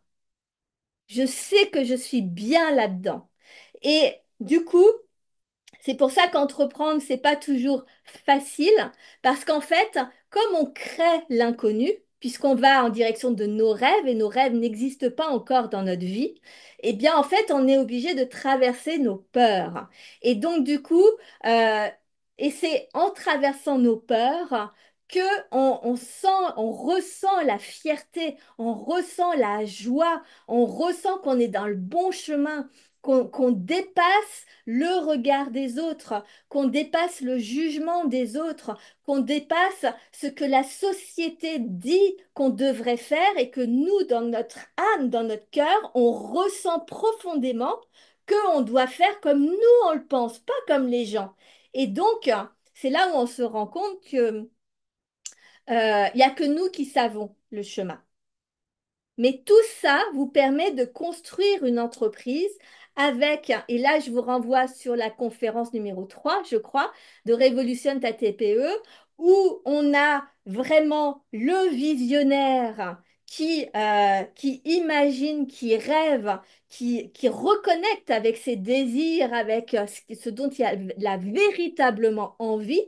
Je sais que je suis bien là-dedans. Et du coup, c'est pour ça qu'entreprendre, c'est pas toujours facile, parce qu'en fait, comme on crée l'inconnu, puisqu'on va en direction de nos rêves et nos rêves n'existent pas encore dans notre vie, eh bien, en fait, on est obligé de traverser nos peurs. Et donc, du coup, euh, et c'est en traversant nos peurs que on, sent, on ressent la fierté, on ressent la joie, on ressent qu'on est dans le bon chemin, qu'on dépasse le regard des autres, qu'on dépasse le jugement des autres, qu'on dépasse ce que la société dit qu'on devrait faire et que nous, dans notre âme, dans notre cœur, on ressent profondément qu'on doit faire comme nous on le pense, pas comme les gens. Et donc, c'est là où on se rend compte que il n'y a que nous qui savons le chemin. Mais tout ça vous permet de construire une entreprise avec, et là je vous renvoie sur la conférence numéro 3, je crois, de Révolution ta TPE, où on a vraiment le visionnaire qui, euh, qui imagine, qui rêve, qui, qui reconnecte avec ses désirs, avec euh, ce dont il a, véritablement envie,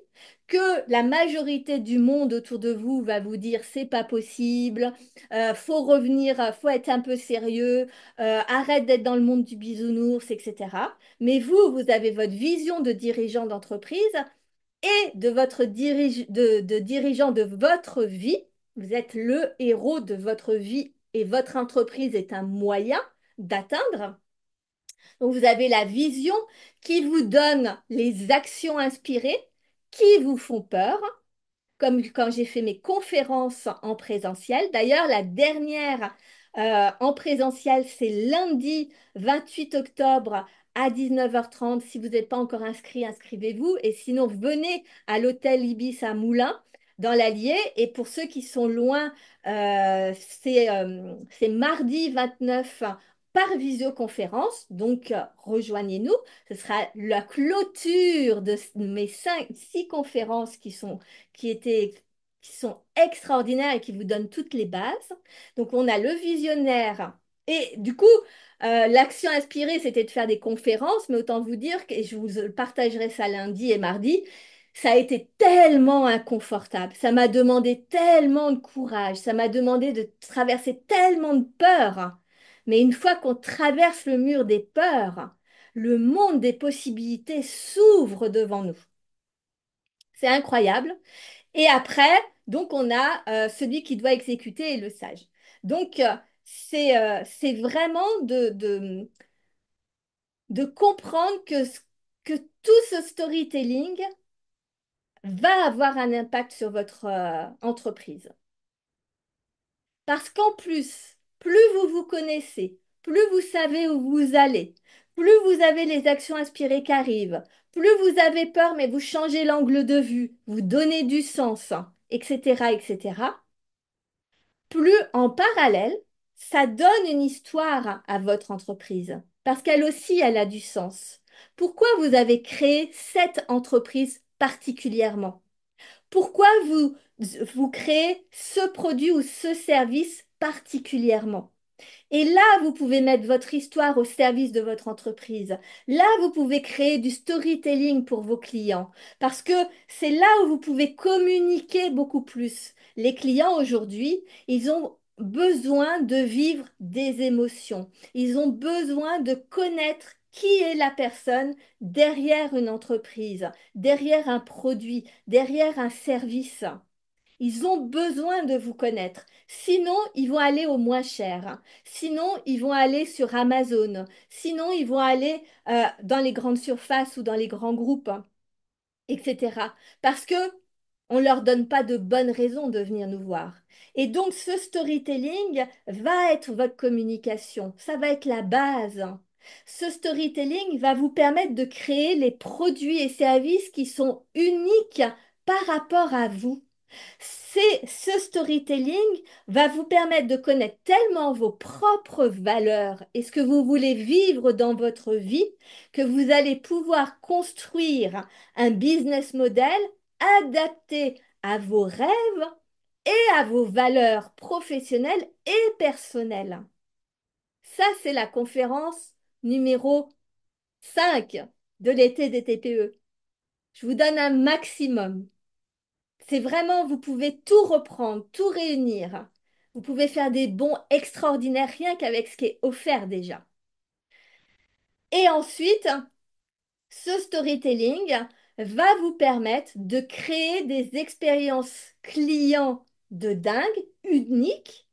que la majorité du monde autour de vous va vous dire c'est pas possible, euh, faut revenir, faut être un peu sérieux, euh, arrête d'être dans le monde du bisounours, etc. Mais vous, vous avez votre vision de dirigeant d'entreprise et de votre de dirigeant de votre vie vous êtes le héros de votre vie et votre entreprise est un moyen d'atteindre. Donc vous avez la vision qui vous donne les actions inspirées qui vous font peur, comme quand j'ai fait mes conférences en présentiel. D'ailleurs, la dernière euh, en présentiel, c'est lundi 28 octobre à 19h30. Si vous n'êtes pas encore inscrit, inscrivez-vous. Et sinon, venez à l'hôtel Ibis à Moulins dans l'Allier. Et pour ceux qui sont loin, euh, euh, c'est mardi 29 par visioconférence. Donc, euh, rejoignez-nous. Ce sera la clôture de mes six conférences qui sont, étaient, extraordinaires et qui vous donnent toutes les bases. Donc, on a le visionnaire. Et du coup, l'action inspirée, c'était de faire des conférences, mais autant vous dire, et je vous partagerai ça lundi et mardi, ça a été tellement inconfortable, ça m'a demandé tellement de courage, ça m'a demandé de traverser tellement de peurs. Mais une fois qu'on traverse le mur des peurs, le monde des possibilités s'ouvre devant nous. C'est incroyable. Et après, donc on a euh, celui qui doit exécuter et le sage. Donc euh, c'est euh, c'est vraiment de, de, de comprendre que, que tout ce storytelling va avoir un impact sur votre euh, entreprise. Parce qu'en plus, plus vous vous connaissez, plus vous savez où vous allez, plus vous avez les actions inspirées qui arrivent, plus vous avez peur, mais vous changez l'angle de vue, vous donnez du sens, etc., etc., plus en parallèle, ça donne une histoire à votre entreprise, parce qu'elle aussi, elle a du sens. Pourquoi vous avez créé cette entreprise particulièrement Pourquoi vous, vous créez ce produit ou ce service particulièrement? Et là, vous pouvez mettre votre histoire au service de votre entreprise. Là, vous pouvez créer du storytelling pour vos clients parce que c'est là où vous pouvez communiquer beaucoup plus. Les clients aujourd'hui, ils ont besoin de vivre des émotions. Ils ont besoin de connaître qui est la personne derrière une entreprise, derrière un produit, derrière un service? Ils ont besoin de vous connaître. Sinon, ils vont aller au moins cher. Sinon, ils vont aller sur Amazon. Sinon, ils vont aller euh, dans les grandes surfaces ou dans les grands groupes, etc. Parce que on ne leur donne pas de bonnes raisons de venir nous voir. Et donc, ce storytelling va être votre communication. Ça va être la base. Ce storytelling va vous permettre de créer les produits et services qui sont uniques par rapport à vous. C'est ce storytelling va vous permettre de connaître tellement vos propres valeurs et ce que vous voulez vivre dans votre vie que vous allez pouvoir construire un business model adapté à vos rêves et à vos valeurs professionnelles et personnelles. Ça, c'est la conférence numéro 5 de l'été des TPE. Je vous donne un maximum. C'est vraiment, vous pouvez tout reprendre, tout réunir. Vous pouvez faire des bons extraordinaires rien qu'avec ce qui est offert déjà. Et ensuite, ce storytelling va vous permettre de créer des expériences clients de dingue, uniques,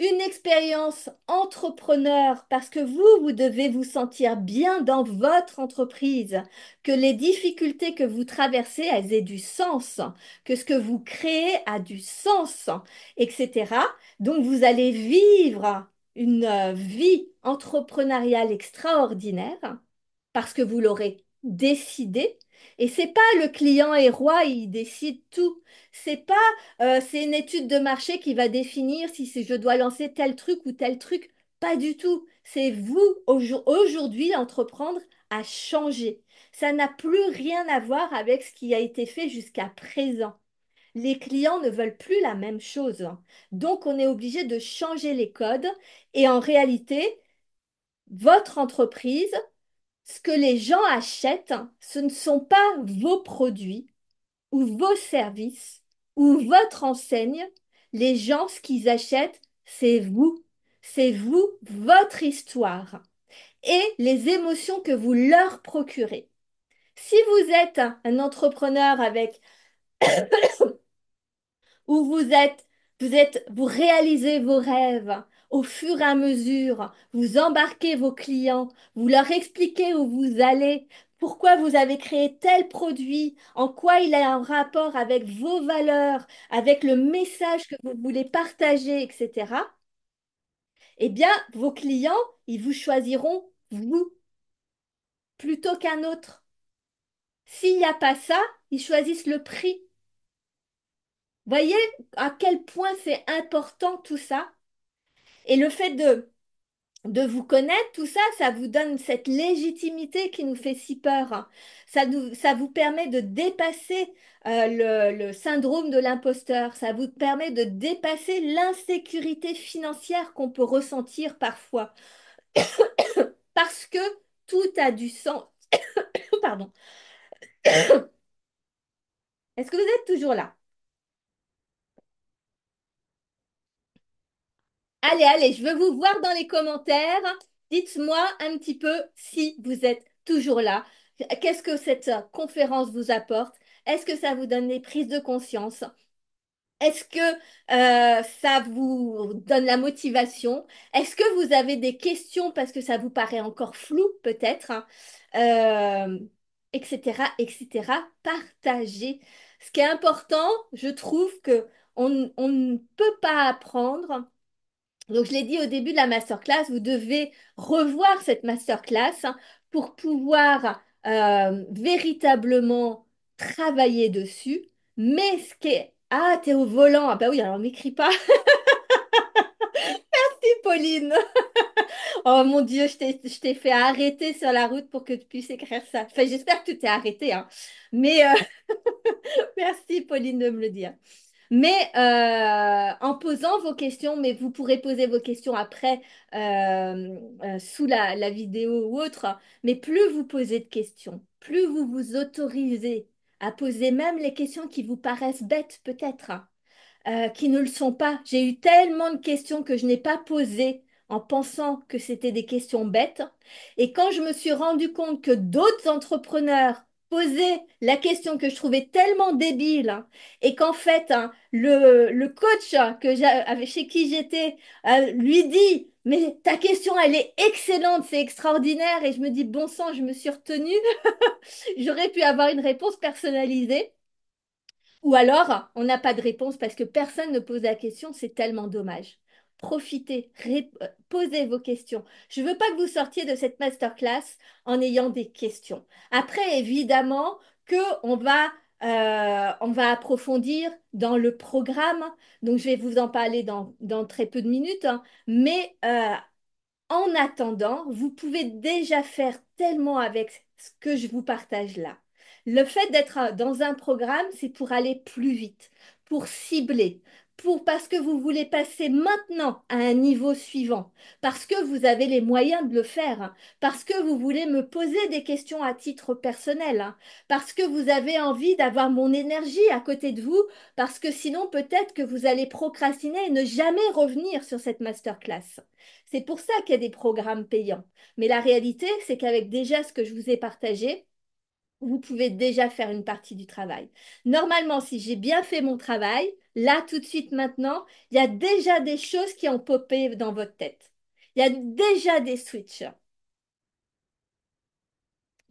une expérience entrepreneur parce que vous, vous devez vous sentir bien dans votre entreprise, que les difficultés que vous traversez, elles aient du sens, que ce que vous créez a du sens, etc. Donc vous allez vivre une euh, vie entrepreneuriale extraordinaire parce que vous l'aurez décidé et c'est pas le client est roi, il décide tout. C'est pas, euh, c'est une étude de marché qui va définir si je dois lancer tel truc ou tel truc. Pas du tout. C'est vous aujourd'hui entreprendre à changer. Ça n'a plus rien à voir avec ce qui a été fait jusqu'à présent. Les clients ne veulent plus la même chose. Donc, on est obligé de changer les codes. Et en réalité, votre entreprise, ce que les gens achètent, ce ne sont pas vos produits ou vos services ou votre enseigne. Les gens, ce qu'ils achètent, c'est vous. C'est vous, votre histoire et les émotions que vous leur procurez. Si vous êtes un entrepreneur avec où vous êtes, vous êtes, vous réalisez vos rêves, au fur et à mesure, vous embarquez vos clients, vous leur expliquez où vous allez, pourquoi vous avez créé tel produit, en quoi il a un rapport avec vos valeurs, avec le message que vous voulez partager, etc. Eh bien, vos clients, ils vous choisiront vous plutôt qu'un autre. S'il n'y a pas ça, ils choisissent le prix. Voyez à quel point c'est important tout ça et le fait de de vous connaître, tout ça, ça vous donne cette légitimité qui nous fait si peur. Ça nous, ça vous permet de dépasser euh, le, le syndrome de l'imposteur. Ça vous permet de dépasser l'insécurité financière qu'on peut ressentir parfois. Parce que tout a du sens. Pardon. Est-ce que vous êtes toujours là? Allez, allez, je veux vous voir dans les commentaires. Dites-moi un petit peu si vous êtes toujours là. Qu'est-ce que cette conférence vous apporte? Est-ce que ça vous donne des prises de conscience? Est-ce que euh, ça vous donne la motivation? Est-ce que vous avez des questions parce que ça vous paraît encore flou, peut-être, hein, Euh, etc., etc. Partagez. Ce qui est important, je trouve que on on ne peut pas apprendre. Donc, je l'ai dit au début de la masterclass, vous devez revoir cette masterclass hein, pour pouvoir euh, véritablement travailler dessus. Mais ce qui est... Ah, t'es au volant. Ah bah oui, alors m'écris pas. Si, Pauline. Oh mon Dieu, je t'ai, je t'ai fait arrêter sur la route pour que tu puisses écrire ça. Enfin, j'espère que tu t'es arrêté, hein. Mais euh, merci, Pauline, de me le dire. Mais euh, en posant vos questions, mais vous pourrez poser vos questions après euh, euh, sous la, vidéo ou autre, mais plus vous posez de questions, plus vous vous autorisez à poser même les questions qui vous paraissent bêtes peut-être, hein, qui ne le sont pas. J'ai eu tellement de questions que je n'ai pas posées en pensant que c'était des questions bêtes. Et quand je me suis rendu compte que d'autres entrepreneurs posaient la question que je trouvais tellement débile hein, et qu'en fait, hein, le, coach que j'a- avec- chez qui j'étais euh, lui dit, mais ta question, elle est excellente, c'est extraordinaire. Et je me dis, bon sang, je me suis retenue. J'aurais pu avoir une réponse personnalisée. Ou alors, on n'a pas de réponse parce que personne ne pose la question, c'est tellement dommage. Profitez, euh, posez vos questions. Je ne veux pas que vous sortiez de cette masterclass en ayant des questions. Après, évidemment, que on va, euh, on va approfondir dans le programme. Donc, je vais vous en parler dans, très peu de minutes. hein. Mais euh, en attendant, vous pouvez déjà faire tellement avec ce que je vous partage là. Le fait d'être dans un programme, c'est pour aller plus vite, pour cibler, parce que vous voulez passer maintenant à un niveau suivant, parce que vous avez les moyens de le faire, hein, parce que vous voulez me poser des questions à titre personnel, hein, parce que vous avez envie d'avoir mon énergie à côté de vous, parce que sinon peut-être que vous allez procrastiner et ne jamais revenir sur cette masterclass. C'est pour ça qu'il y a des programmes payants. Mais la réalité, c'est qu'avec déjà ce que je vous ai partagé, vous pouvez déjà faire une partie du travail. Normalement, si j'ai bien fait mon travail, là, tout de suite, maintenant, il y a déjà des choses qui ont popé dans votre tête. Il y a déjà des switches.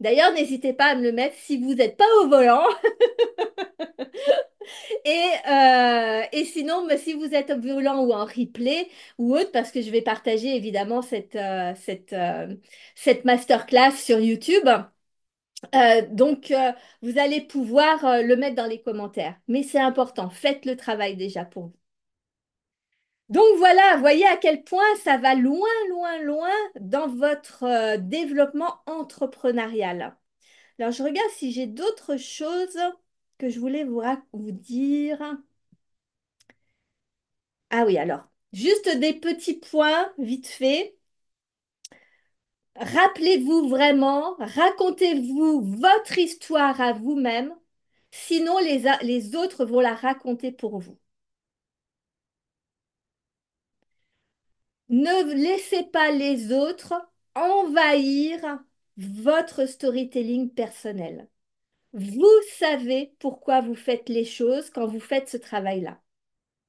D'ailleurs, n'hésitez pas à me le mettre si vous n'êtes pas au volant. Et, euh, et sinon, si vous êtes au volant ou en replay ou autre, parce que je vais partager évidemment cette, euh, cette, euh, cette masterclass sur YouTube. Euh, donc, euh, vous allez pouvoir euh, le mettre dans les commentaires. Mais c'est important, faites le travail déjà pour vous. Donc voilà, voyez à quel point ça va loin, loin, loin dans votre développement entrepreneurial. Alors, je regarde si j'ai d'autres choses que je voulais vous dire. Ah oui, alors, juste des petits points vite fait. Rappelez-vous vraiment, racontez-vous votre histoire à vous-même, sinon les, autres vont la raconter pour vous. Ne laissez pas les autres envahir votre storytelling personnel. Vous savez pourquoi vous faites les choses quand vous faites ce travail-là.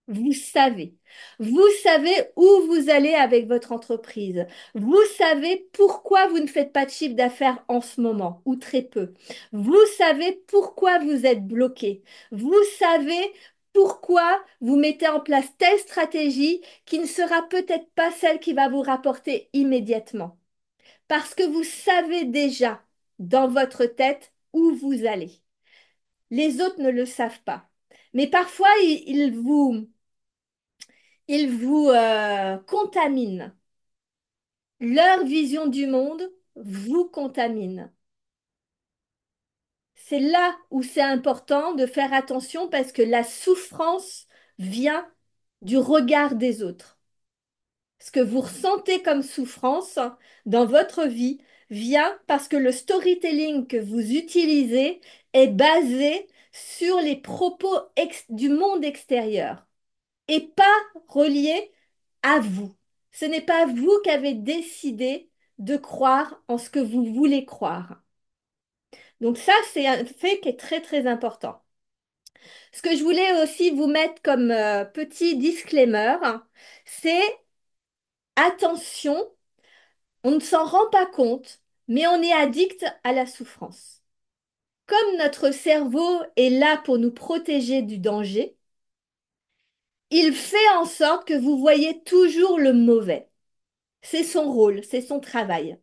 Vous savez. Vous savez où vous allez avec votre entreprise. Vous savez pourquoi vous ne faites pas de chiffre d'affaires en ce moment, ou très peu. Vous savez pourquoi vous êtes bloqué. Vous savez pourquoi vous mettez en place telle stratégie qui ne sera peut-être pas celle qui va vous rapporter immédiatement. Parce que vous savez déjà dans votre tête où vous allez. Les autres ne le savent pas. Mais parfois, ils, vous il vous euh, contamine. leur vision du monde vous contamine. C'est là où c'est important de faire attention parce que la souffrance vient du regard des autres. Ce que vous ressentez comme souffrance dans votre vie vient parce que le storytelling que vous utilisez est basé sur les propos du monde extérieur et pas relié à vous. Ce n'est pas vous qui avez décidé de croire en ce que vous voulez croire. Donc ça, c'est un fait qui est très très important. Ce que je voulais aussi vous mettre comme euh, petit disclaimer, c'est attention, on ne s'en rend pas compte, mais on est addict à la souffrance. Comme notre cerveau est là pour nous protéger du danger, il fait en sorte que vous voyez toujours le mauvais. C'est son rôle, c'est son travail.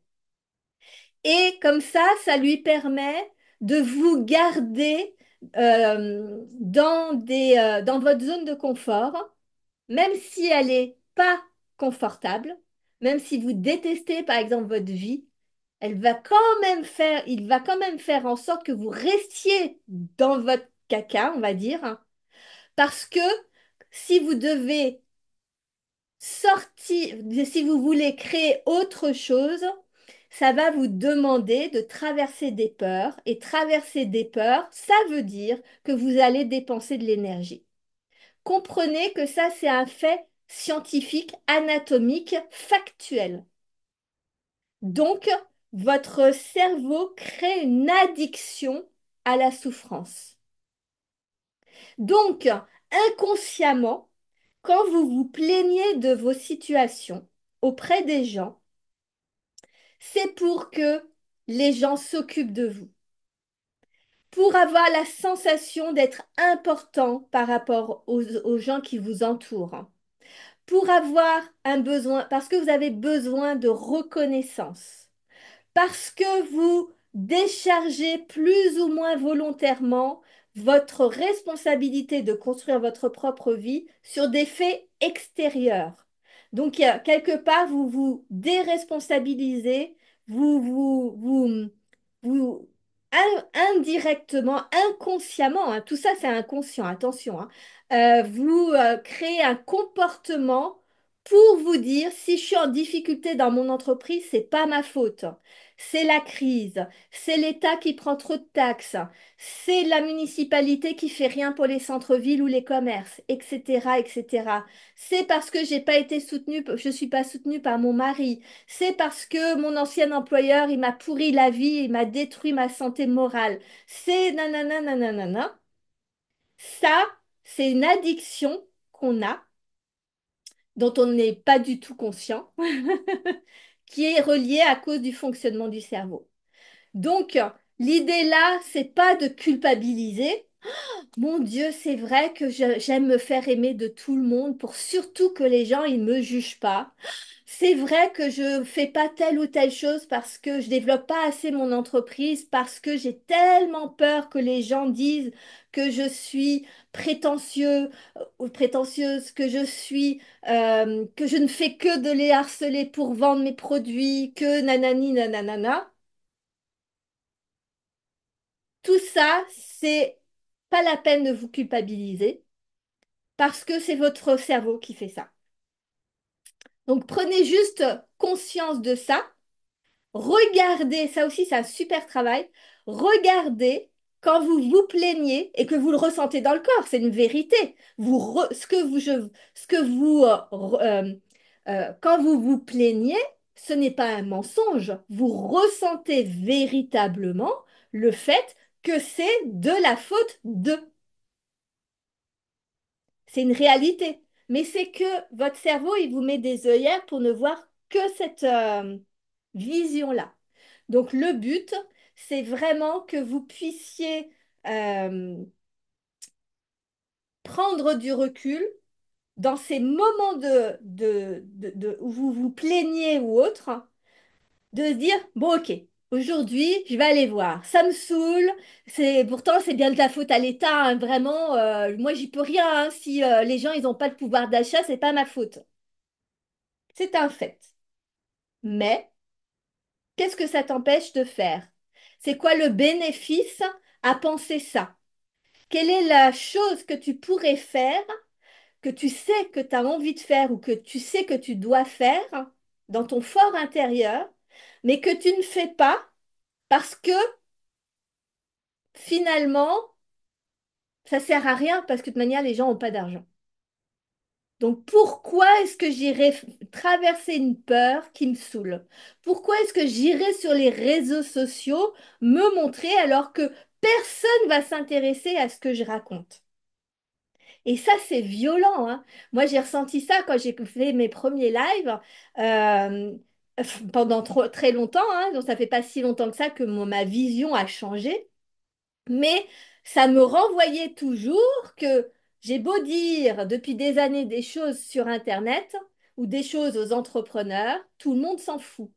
Et comme ça, ça lui permet de vous garder euh, euh, dans votre zone de confort, même si elle n'est pas confortable, même si vous détestez par exemple votre vie, elle va quand même faire, il va quand même faire en sorte que vous restiez dans votre caca, on va dire, parce que si vous devez sortir, si vous voulez créer autre chose, ça va vous demander de traverser des peurs. Et traverser des peurs, ça veut dire que vous allez dépenser de l'énergie. Comprenez que ça, c'est un fait scientifique, anatomique, factuel. Donc, votre cerveau crée une addiction à la souffrance. Donc, inconsciemment, quand vous vous plaignez de vos situations auprès des gens, c'est pour que les gens s'occupent de vous, pour avoir la sensation d'être important par rapport aux, gens qui vous entourent, pour avoir un besoin, parce que vous avez besoin de reconnaissance, parce que vous déchargez plus ou moins volontairement votre responsabilité de construire votre propre vie sur des faits extérieurs. Donc, quelque part, vous vous déresponsabilisez, vous vous, vous, vous indirectement, inconsciemment, hein, tout ça c'est inconscient, attention, hein, euh, vous euh, créez un comportement pour vous dire si je suis en difficulté dans mon entreprise, c'est pas ma faute c'est la crise, c'est l'État qui prend trop de taxes, c'est la municipalité qui fait rien pour les centres-villes ou les commerces, etc., etc. C'est parce que j'ai pas été soutenue, je suis pas soutenue par mon mari. C'est parce que mon ancien employeur, il m'a pourri la vie, il m'a détruit ma santé morale. C'est nanana, nanana. Ça, c'est une addiction qu'on a, dont on n'est pas du tout conscient. qui est relié à cause du fonctionnement du cerveau. Donc, l'idée là, c'est pas de culpabiliser. mon Dieu, c'est vrai que j'aime me faire aimer de tout le monde pour surtout que les gens ils me jugent pas. C'est vrai que je fais pas telle ou telle chose parce que je développe pas assez mon entreprise, parce que j'ai tellement peur que les gens disent que je suis prétentieux euh, ou prétentieuse, que je suis, euh, que je ne fais que de les harceler pour vendre mes produits, que nanani nanana. Tout ça, c'est pas la peine de vous culpabiliser parce que c'est votre cerveau qui fait ça. Donc prenez juste conscience de ça. Regardez, ça aussi c'est un super travail. Regardez quand vous vous plaignez et que vous le ressentez dans le corps, c'est une vérité. Vous ce que vous, ce que vous euh, euh, euh, quand vous vous plaignez, ce n'est pas un mensonge. Vous ressentez véritablement le fait que c'est de la faute de. C'est une réalité. Mais c'est que votre cerveau, il vous met des œillères pour ne voir que cette euh, vision-là. Donc le but, c'est vraiment que vous puissiez euh, prendre du recul dans ces moments de, où vous vous plaignez ou autre, de se dire, bon ok, Aujourd'hui, je vais aller voir. Ça me saoule. C'est pourtant c'est bien de la faute à l'État. hein, vraiment, euh, moi j'y peux rien. hein. Si euh, les gens ils n'ont pas de pouvoir d'achat, c'est pas ma faute. C'est un fait. Mais qu'est-ce que ça t'empêche de faire? C'est quoi le bénéfice à penser ça? Quelle est la chose que tu pourrais faire, que tu sais que tu as envie de faire ou que tu sais que tu dois faire dans ton fort intérieur, mais que tu ne fais pas parce que finalement, ça sert à rien parce que de toute manière, les gens n'ont pas d'argent. Donc pourquoi est-ce que j'irais traverser une peur qui me saoule? Pourquoi est-ce que j'irais sur les réseaux sociaux me montrer alors que personne va s'intéresser à ce que je raconte? Et ça, c'est violent, hein. Moi, j'ai ressenti ça quand j'ai fait mes premiers lives euh, pendant trop- très longtemps. hein. Donc, ça fait pas si longtemps que ça que ma vision a changé. Mais ça me renvoyait toujours que j'ai beau dire depuis des années des choses sur Internet ou des choses aux entrepreneurs, tout le monde s'en fout.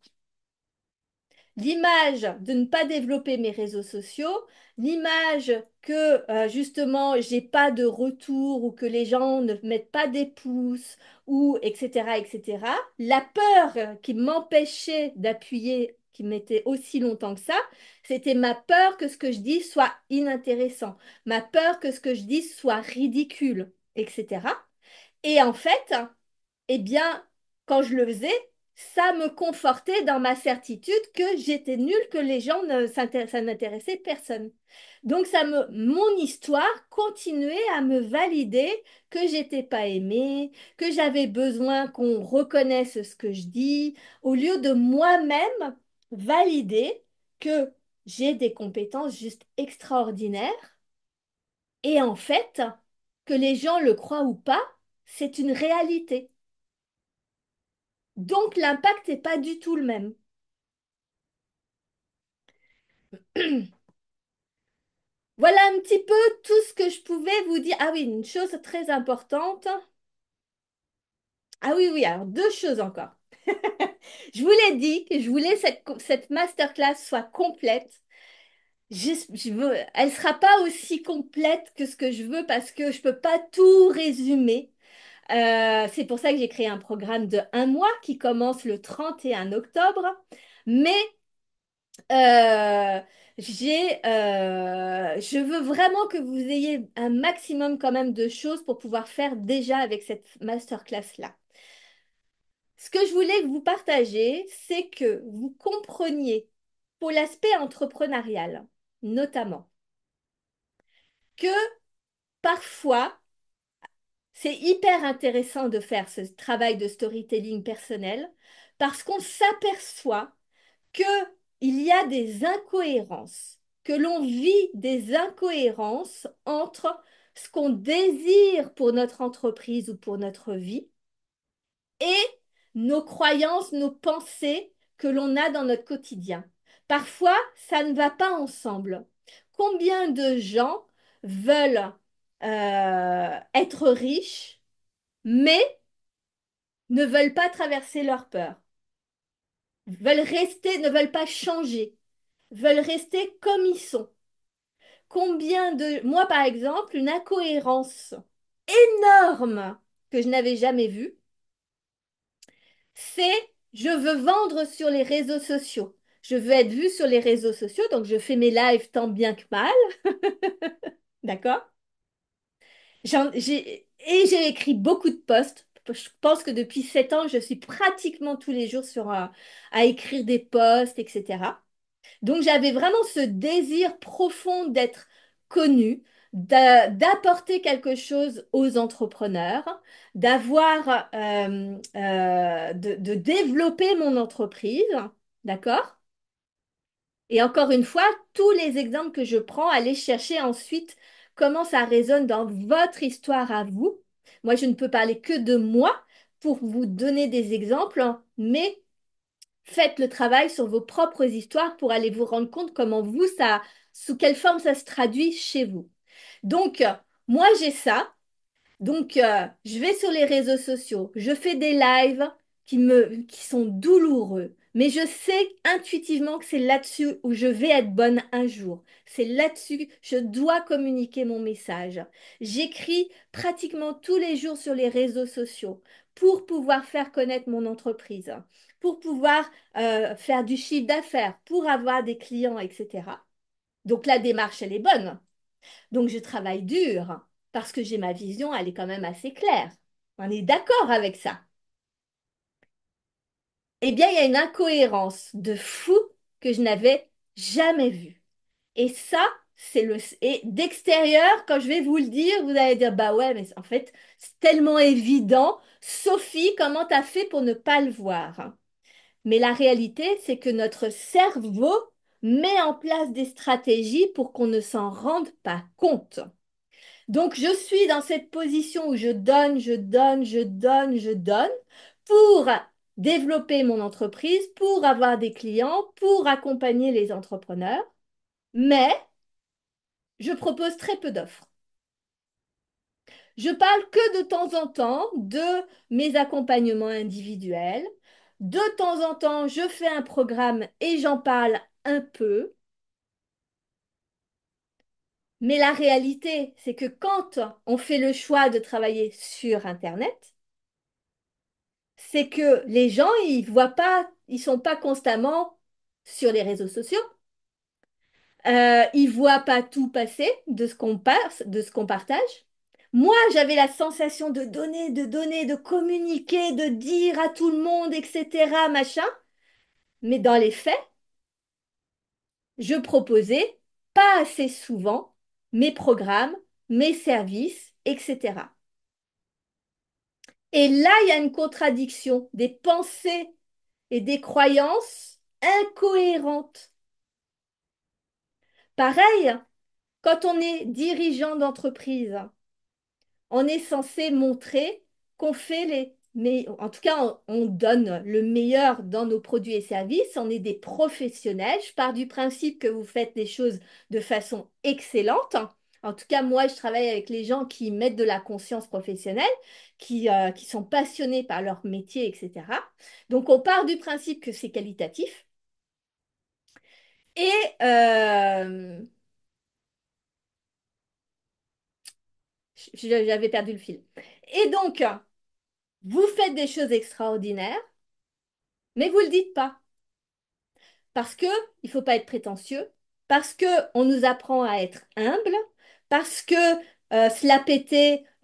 L'image de ne pas développer mes réseaux sociaux, l'image que euh, justement j'ai pas de retour ou que les gens ne mettent pas des pouces ou etc. etc. La peur qui m'empêchait d'appuyer, qui m'était aussi longtemps que ça, c'était ma peur que ce que je dis soit inintéressant, ma peur que ce que je dis soit ridicule, etc. Et en fait, eh bien, quand je le faisais, ça me confortait dans ma certitude que j'étais nulle, que les gens ne ça n'intéressait personne. Donc ça me, mon histoire continuait à me valider que j'étais pas aimée, que j'avais besoin qu'on reconnaisse ce que je dis, au lieu de moi-même valider que j'ai des compétences juste extraordinaires et en fait, que les gens le croient ou pas, c'est une réalité. Donc l'impact n'est pas du tout le même. Voilà un petit peu tout ce que je pouvais vous dire. Ah oui, une chose très importante. Ah oui, oui, alors deux choses encore. Je vous l'ai dit que je voulais cette, cette masterclass soit complète. Elle ne sera pas aussi complète que ce que je veux parce que je ne peux pas tout résumer. Euh, c'est pour ça que j'ai créé un programme de un mois qui commence le 31 octobre. Mais Euh, euh, je veux vraiment que vous ayez un maximum quand même de choses pour pouvoir faire déjà avec cette masterclass-là. Ce que je voulais vous partager, c'est que vous compreniez pour l'aspect entrepreneurial, notamment, que parfois, c'est hyper intéressant de faire ce travail de storytelling personnel parce qu'on s'aperçoit que il y a des incohérences, que l'on vit des incohérences entre ce qu'on désire pour notre entreprise ou pour notre vie et nos croyances, nos pensées que l'on a dans notre quotidien. Parfois, ça ne va pas ensemble. Combien de gens veulent euh, être riches, mais ne veulent pas traverser leur peur, veulent rester, ne veulent pas changer, veulent rester comme ils sont. Combien de... Moi, par exemple, une incohérence énorme que je n'avais jamais vue, c'est je veux vendre sur les réseaux sociaux. Je veux être vue sur les réseaux sociaux, donc je fais mes lives tant bien que mal. D'accord? J'ai- Et j'ai écrit beaucoup de posts. Je pense que depuis sept ans, je suis pratiquement tous les jours sur, un- à écrire des posts, etc. Donc j'avais vraiment ce désir profond d'être connu, d'a- d'apporter quelque chose aux entrepreneurs, d'avoir, euh, euh, de, de développer mon entreprise, d'accord? Et encore une fois, tous les exemples que je prends, allez chercher ensuite comment ça résonne dans votre histoire à vous. Moi, je ne peux parler que de moi pour vous donner des exemples, hein, mais Faites le travail sur vos propres histoires pour aller vous rendre compte comment vous, ça, sous quelle forme ça se traduit chez vous. Donc, euh, moi, j'ai ça. Donc, euh, je vais sur les réseaux sociaux, je fais des lives qui me, qui sont douloureux, mais je sais intuitivement que c'est là-dessus où je vais être bonne un jour. C'est là-dessus, je dois communiquer mon message. J'écris pratiquement tous les jours sur les réseaux sociaux pour pouvoir faire connaître mon entreprise, pour pouvoir euh, faire du chiffre d'affaires, pour avoir des clients, etc. Donc la démarche, elle est bonne. Donc je travaille dur parce que j'ai ma vision, elle est quand même assez claire. On est d'accord avec ça. Eh bien, il y a une incohérence de fou que je n'avais jamais vue. Et ça, c'est le et d'extérieur, quand je vais vous le dire, vous allez dire bah ouais, mais en fait, c'est tellement évident. Sophie, comment t'as fait pour ne pas le voir? Mais la réalité, c'est que notre cerveau met en place des stratégies pour qu'on ne s'en rende pas compte. Donc, je suis dans cette position où je donne, je donne, je donne, je donne pour développer mon entreprise, pour avoir des clients, pour accompagner les entrepreneurs, mais je propose très peu d'offres. Je parle que de temps en temps de mes accompagnements individuels. De temps en temps, je fais un programme et j'en parle un peu. Mais la réalité, c'est que quand on fait le choix de travailler sur Internet, c'est que les gens, ils voient pas, ils sont pas constamment sur les réseaux sociaux. Euh, ils voient pas tout passer de ce qu'on partage. Moi, j'avais la sensation de donner, de donner, de communiquer, de dire à tout le monde, etc., machin. Mais dans les faits, je proposais pas assez souvent mes programmes, mes services, etc. Et là, il y a une contradiction, des pensées et des croyances incohérentes. Pareil, quand on est dirigeant d'entreprise, on est censé montrer qu'on fait les mais en tout cas, on, donne le meilleur dans nos produits et services. On est des professionnels. Je pars du principe que vous faites les choses de façon excellente. En tout cas, moi, je travaille avec les gens qui mettent de la conscience professionnelle, qui, euh, qui sont passionnés par leur métier, etc. Donc, on part du principe que c'est qualitatif. Et euh, j'avais perdu le fil. Et donc, vous faites des choses extraordinaires, mais vous ne le dites pas. Parce que il ne faut pas être prétentieux, parce qu'on nous apprend à être humble, parce que euh, se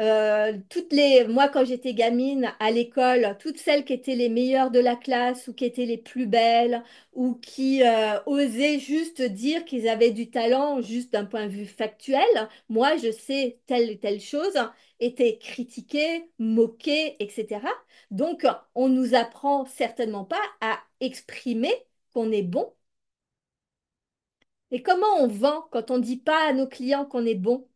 euh, toutes les, moi quand j'étais gamine à l'école, toutes celles qui étaient les meilleures de la classe ou qui étaient les plus belles ou qui euh, osaient juste dire qu'ils avaient du talent juste d'un point de vue factuel, moi je sais telle et telle chose, étaient critiquées, moquées, etc. Donc on nous apprend certainement pas à exprimer qu'on est bon. Et comment on vend quand on ne dit pas à nos clients qu'on est bon?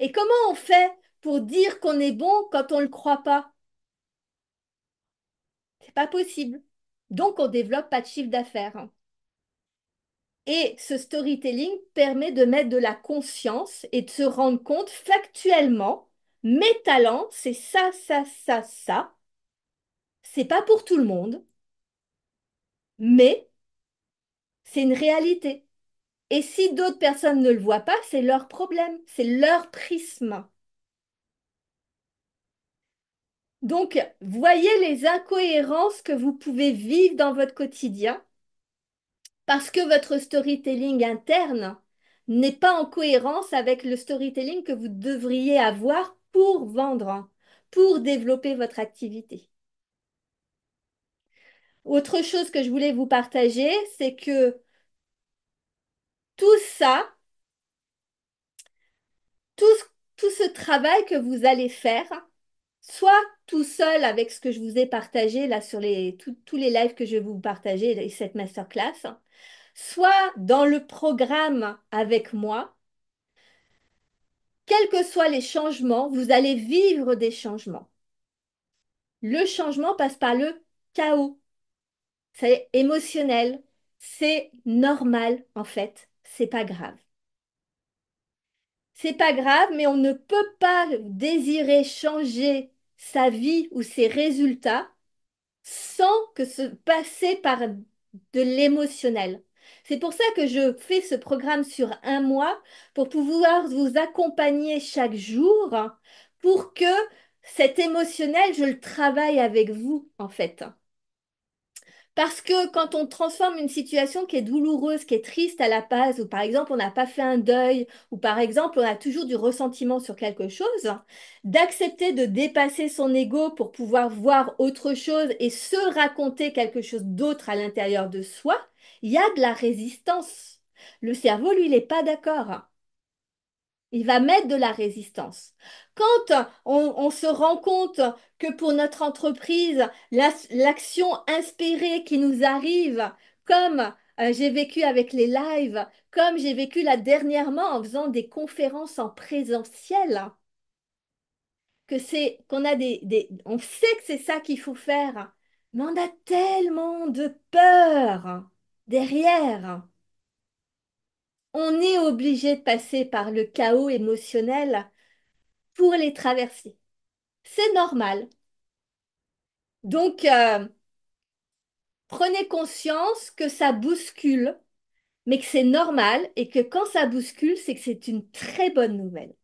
Et comment on fait pour dire qu'on est bon quand on ne le croit pas? C'est pas possible. Donc on développe pas de chiffre d'affaires. Et ce storytelling permet de mettre de la conscience et de se rendre compte factuellement, mes talents, c'est ça, ça, ça, ça. C'est pas pour tout le monde, mais c'est une réalité. Et si d'autres personnes ne le voient pas, c'est leur problème, c'est leur prisme. Donc, voyez les incohérences que vous pouvez vivre dans votre quotidien parce que votre storytelling interne n'est pas en cohérence avec le storytelling que vous devriez avoir pour vendre, pour développer votre activité. Autre chose que je voulais vous partager, c'est que tout ça, tout, tout ce travail que vous allez faire, soit tout seul avec ce que je vous ai partagé là sur les, tous les lives que je vais vous partager et cette masterclass, soit dans le programme avec moi, quels que soient les changements, vous allez vivre des changements. Le changement passe par le chaos. C'est émotionnel, c'est normal en fait c'est pas grave. C'est pas grave, mais on ne peut pas désirer changer sa vie ou ses résultats sans que se passer par de l'émotionnel. C'est pour ça que je fais ce programme sur un mois pour pouvoir vous accompagner chaque jour pour que cet émotionnel, je le travaille avec vous, en fait. Parce que quand on transforme une situation qui est douloureuse, qui est triste à la base, ou par exemple on n'a pas fait un deuil, ou par exemple on a toujours du ressentiment sur quelque chose, d'accepter de dépasser son ego pour pouvoir voir autre chose et se raconter quelque chose d'autre à l'intérieur de soi, il y a de la résistance. Le cerveau, lui, il n'est pas d'accord. Il va mettre de la résistance. Quand on, on se rend compte que pour notre entreprise, la- l'action inspirée qui nous arrive, comme euh, j'ai vécu avec les lives, comme j'ai vécu là dernièrement en faisant des conférences en présentiel, que c'est qu'on a on sait que c'est ça qu'il faut faire, mais on a tellement de peur derrière. On est obligé de passer par le chaos émotionnel pour les traverser. C'est normal. Donc, euh, prenez conscience que ça bouscule, mais que c'est normal et que quand ça bouscule, c'est que c'est une très bonne nouvelle.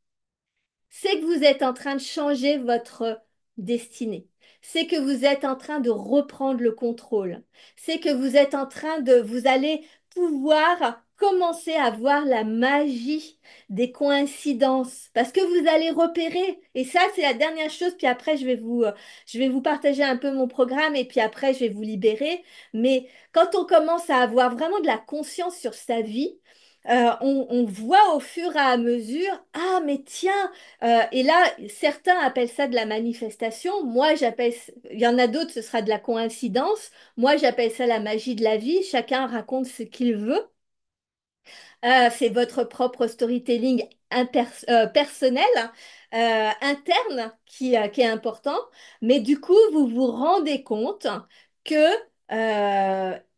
c'est que vous êtes en train de changer votre destinée. C'est que vous êtes en train de reprendre le contrôle. C'est que vous êtes en train de, vous allez pouvoir commencer à voir la magie des coïncidences parce que vous allez repérer. Et ça, c'est la dernière chose. Puis après, je vais vous, euh, je vais vous partager un peu mon programme et puis après, je vais vous libérer. Mais quand on commence à avoir vraiment de la conscience sur sa vie, euh, on, on voit au fur et à mesure, ah mais tiens, euh, et là, certains appellent ça de la manifestation. Moi, j'appelle, il y en a d'autres, ce sera de la coïncidence. Moi, j'appelle ça la magie de la vie. Chacun raconte ce qu'il veut. Euh, c'est votre propre storytelling euh, personnel, euh, interne, qui, est important. Mais du coup, vous vous rendez compte que,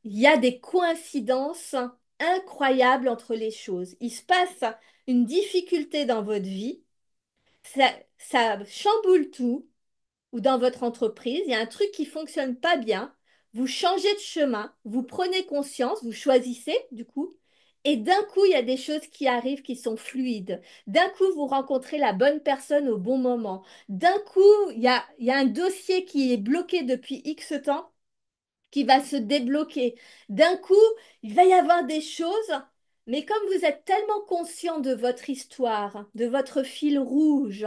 il y a des coïncidences incroyables entre les choses. Il se passe une difficulté dans votre vie ça, ça chamboule tout, ou dans votre entreprise, il y a un truc qui fonctionne pas bien, vous changez de chemin, vous prenez conscience, vous choisissez du coup, et d'un coup, il y a des choses qui arrivent qui sont fluides. D'un coup, vous rencontrez la bonne personne au bon moment. D'un coup, il y a, un dossier qui est bloqué depuis X temps qui va se débloquer. D'un coup, il va y avoir des choses, mais comme vous êtes tellement conscient de votre histoire, de votre fil rouge,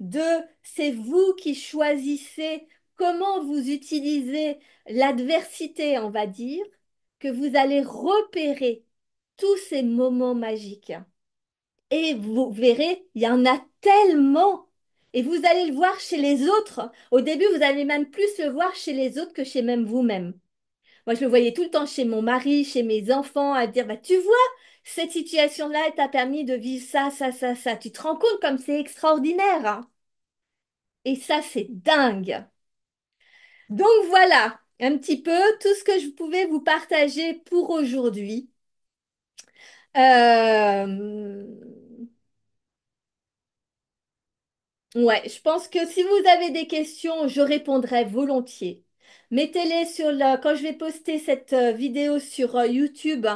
de c'est vous qui choisissez comment vous utilisez l'adversité, on va dire, que vous allez repérer tous ces moments magiques. Et vous verrez, il y en a tellement. Et vous allez le voir chez les autres. Au début, vous allez même plus le voir chez les autres que chez même vous-même. Moi, je le voyais tout le temps chez mon mari, chez mes enfants, à dire, bah, tu vois, cette situation-là, elle t'a permis de vivre ça, ça, ça, ça. Tu te rends compte comme c'est extraordinaire, hein Et ça, c'est dingue. Donc voilà, un petit peu tout ce que je pouvais vous partager pour aujourd'hui. Euh, Ouais, je pense que si vous avez des questions, je répondrai volontiers. Mettez-les sur le... Quand je vais poster cette euh, vidéo sur euh, YouTube,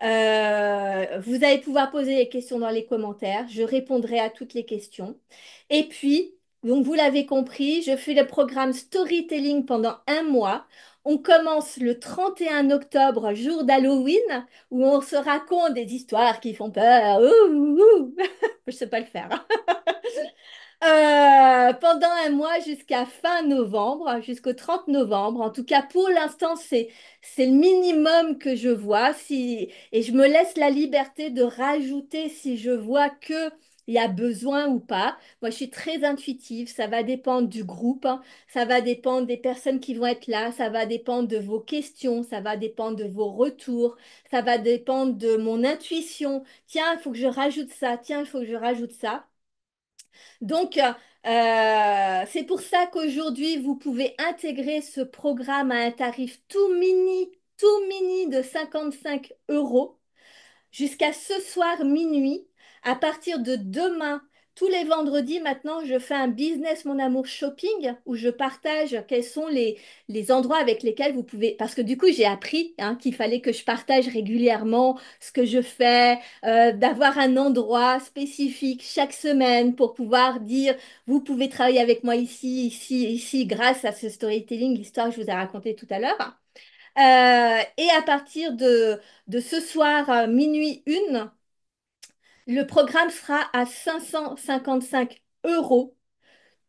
vous allez pouvoir poser les questions dans les commentaires. Je répondrai à toutes les questions. Et puis, donc vous l'avez compris, je fais le programme Storytelling pendant un mois. On commence le 31 octobre, jour d'Halloween, où on se raconte des histoires qui font peur. Ouh, ouh. Je sais pas le faire. Euh, pendant un mois jusqu'à fin novembre, jusqu'au 30 novembre. En tout cas, pour l'instant, c'est le minimum que je vois. Et je me laisse la liberté de rajouter si je vois que il y a besoin ou pas. Moi, je suis très intuitive. Ça va dépendre du groupe, hein. Ça va dépendre des personnes qui vont être là. Ça va dépendre de vos questions. Ça va dépendre de vos retours. Ça va dépendre de mon intuition. Tiens, il faut que je rajoute ça. Tiens, il faut que je rajoute ça. Donc, euh, c'est pour ça qu'aujourd'hui, vous pouvez intégrer ce programme à un tarif tout mini, tout mini de 55 euros jusqu'à ce soir minuit. À partir de demain, tous les vendredis, maintenant, je fais un business Mon Amour Shopping où je partage quels sont les, les endroits avec lesquels vous pouvez... Parce que du coup, j'ai appris hein, qu'il fallait que je partage régulièrement ce que je fais, euh, d'avoir un endroit spécifique chaque semaine pour pouvoir dire, vous pouvez travailler avec moi ici, ici, ici, grâce à ce storytelling, l'histoire que je vous ai racontée tout à l'heure. Euh, et à partir de, de ce soir, euh, minuit une, le programme sera à 555 euros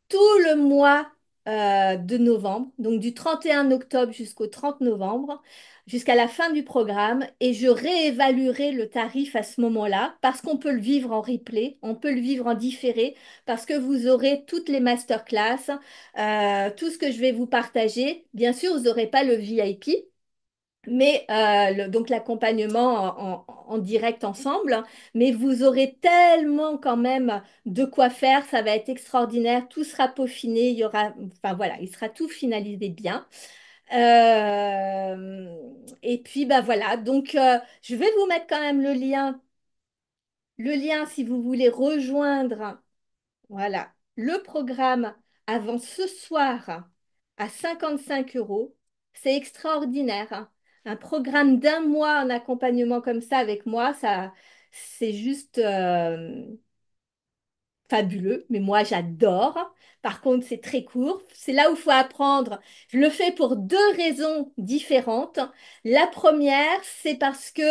tout le mois euh, de novembre, donc du 31 octobre jusqu'au 30 novembre, jusqu'à la fin du programme, et je réévaluerai le tarif à ce moment-là, parce qu'on peut le vivre en replay, on peut le vivre en différé, parce que vous aurez toutes les masterclass, euh, tout ce que je vais vous partager. Bien sûr, vous n'aurez pas le VIP, mais euh, donc l'accompagnement en, direct ensemble, mais vous aurez tellement quand même de quoi faire, ça va être extraordinaire, tout sera peaufiné, il y aura, enfin voilà, il sera tout finalisé bien. Euh, et puis bah voilà, donc euh, je vais vous mettre quand même le lien, le lien si vous voulez rejoindre, voilà, le programme avant ce soir à 55 euros, c'est extraordinaire. Un programme d'un mois en accompagnement comme ça avec moi, ça, c'est juste euh, fabuleux. Mais moi, j'adore. Par contre, c'est très court. C'est là où il faut apprendre. Je le fais pour deux raisons différentes. La première, c'est parce que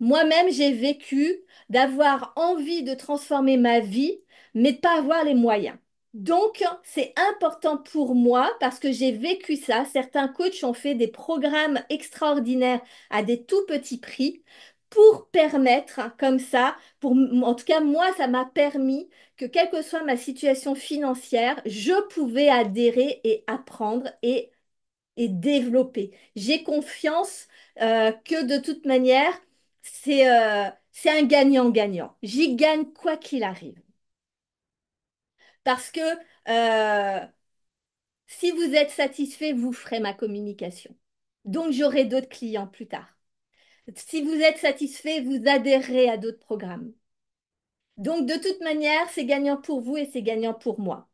moi-même, j'ai vécu d'avoir envie de transformer ma vie, mais de pas avoir les moyens. Donc, c'est important pour moi parce que j'ai vécu ça. Certains coachs ont fait des programmes extraordinaires à des tout petits prix pour permettre, comme ça, pour, en tout cas, moi, ça m'a permis que, quelle que soit ma situation financière, je pouvais adhérer et apprendre et, et développer. J'ai confiance euh, que de toute manière, c'est euh, c'est un gagnant-gagnant. J'y gagne quoi qu'il arrive. Parce que euh, si vous êtes satisfait, vous ferez ma communication. Donc, j'aurai d'autres clients plus tard. Si vous êtes satisfait, vous adhérerez à d'autres programmes. Donc, de toute manière, c'est gagnant pour vous et c'est gagnant pour moi.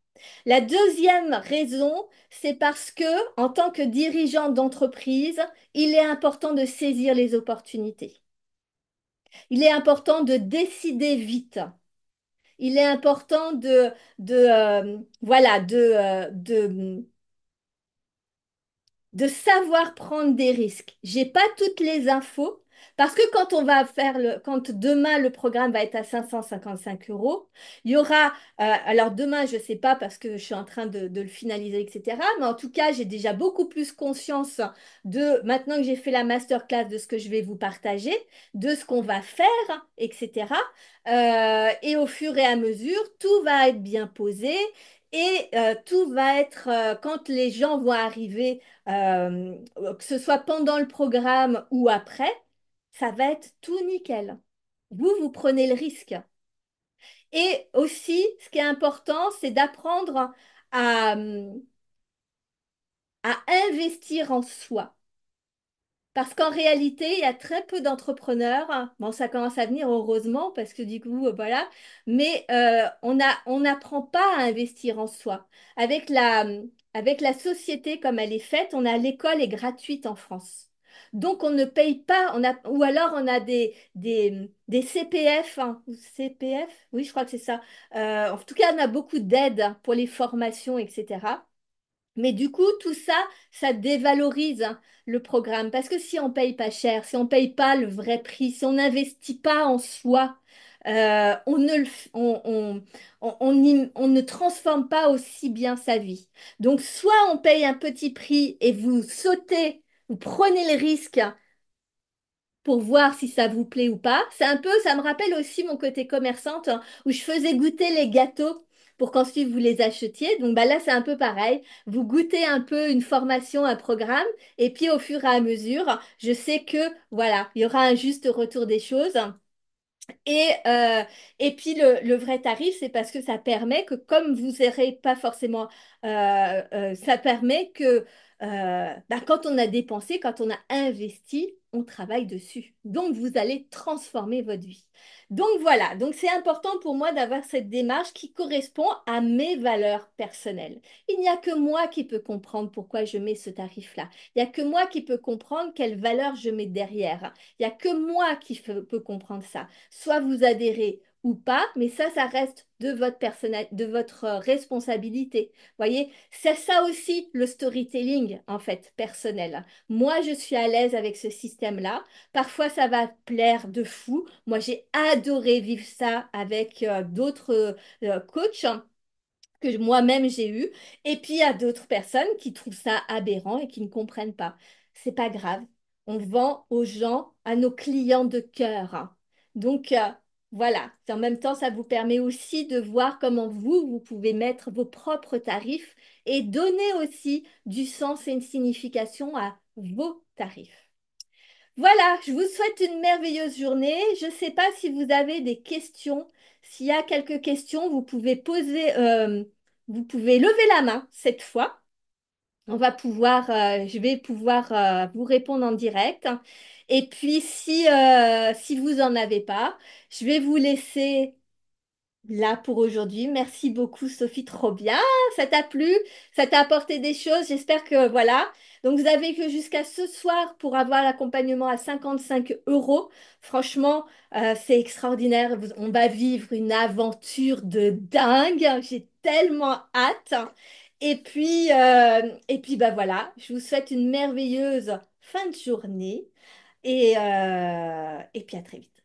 La deuxième raison, c'est parce que, en tant que dirigeant d'entreprise, il est important de saisir les opportunités. Il est important de décider vite il est important de, euh, voilà, euh, de savoir prendre des risques. J'ai pas toutes les infos, parce que quand on va faire le, quand demain le programme va être à 555 euros, il y aura, euh, alors demain je ne sais pas parce que je suis en train de, le finaliser, etc. Mais en tout cas, j'ai déjà beaucoup plus conscience de, maintenant que j'ai fait la masterclass, de ce que je vais vous partager, de ce qu'on va faire, etc. Euh, et au fur et à mesure, tout va être bien posé. Et euh, tout va être, quand les gens vont arriver, que ce soit pendant le programme ou après, ça va être tout nickel. Vous, vous prenez le risque. Et aussi, ce qui est important, c'est d'apprendre à, investir en soi. Parce qu'en réalité, il y a très peu d'entrepreneurs. Bon, ça commence à venir heureusement parce que du coup, voilà. Mais euh, on n'apprend pas à investir en soi. Avec la, avec la société comme elle est faite, on a l'école est gratuite en France. Donc, on ne paye pas, on a, ou alors on a des, des, des CPF, hein, CPF, oui, je crois que c'est ça. Euh, en tout cas, on a beaucoup d'aides pour les formations, etc. Mais du coup, tout ça, ça dévalorise hein, le programme. Parce que si on paye pas cher, si on paye pas le vrai prix, si on n'investit pas en soi, euh, on, ne on, on, ne transforme pas aussi bien sa vie. Donc, soit on paye un petit prix et vous sautez vous prenez le risque pour voir si ça vous plaît ou pas. C'est un peu, ça me rappelle aussi mon côté commerçante hein, où je faisais goûter les gâteaux pour qu'ensuite vous les achetiez. Donc bah là, c'est un peu pareil. Vous goûtez un peu une formation, un programme, et puis au fur et à mesure, je sais que voilà, il y aura un juste retour des choses. Et, euh, et puis le, vrai tarif, c'est parce que ça permet que comme vous n'aurez pas forcément, euh, euh, ça permet que bah, quand on a dépensé, quand on a investi, on travaille dessus. Donc, vous allez transformer votre vie. Donc, voilà. Donc, c'est important pour moi d'avoir cette démarche qui correspond à mes valeurs personnelles. Il n'y a que moi qui peux comprendre pourquoi je mets ce tarif-là. Il n'y a que moi qui peux comprendre quelle valeur je mets derrière. Il n'y a que moi qui peux comprendre ça. Soit vous adhérez ou pas, mais ça, ça reste de votre de votre euh, responsabilité. Voyez, c'est ça aussi le storytelling en fait personnel. Moi, je suis à l'aise avec ce système-là. Parfois, ça va plaire de fou. Moi, j'ai adoré vivre ça avec euh, d'autres euh, coachs que moi-même j'ai eu. Et puis, il y a d'autres personnes qui trouvent ça aberrant et qui ne comprennent pas. C'est pas grave. On vend aux gens, à nos clients de cœur. Donc, voilà, en même temps, ça vous permet aussi de voir comment vous, vous pouvez mettre vos propres tarifs et donner aussi du sens et une signification à vos tarifs. Voilà, je vous souhaite une merveilleuse journée. Je ne sais pas si vous avez des questions. S'il y a quelques questions, vous pouvez poser, euh, vous pouvez lever la main cette fois. On va pouvoir, euh, je vais pouvoir euh, vous répondre en direct. Et puis, si, euh, si vous n'en avez pas, je vais vous laisser là pour aujourd'hui. Merci beaucoup, Sophie, trop bien. Ça t'a plu? Ça t'a apporté des choses? J'espère que voilà. Donc, vous avez que jusqu'à ce soir pour avoir l'accompagnement à 55 euros. Franchement, c'est extraordinaire. On va vivre une aventure de dingue. J'ai tellement hâte. Et puis, euh, et bah voilà, je vous souhaite une merveilleuse fin de journée. Et, euh, et puis à très vite.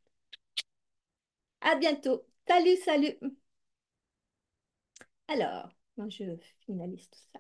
À bientôt. Salut, salut. Alors, je finalise tout ça.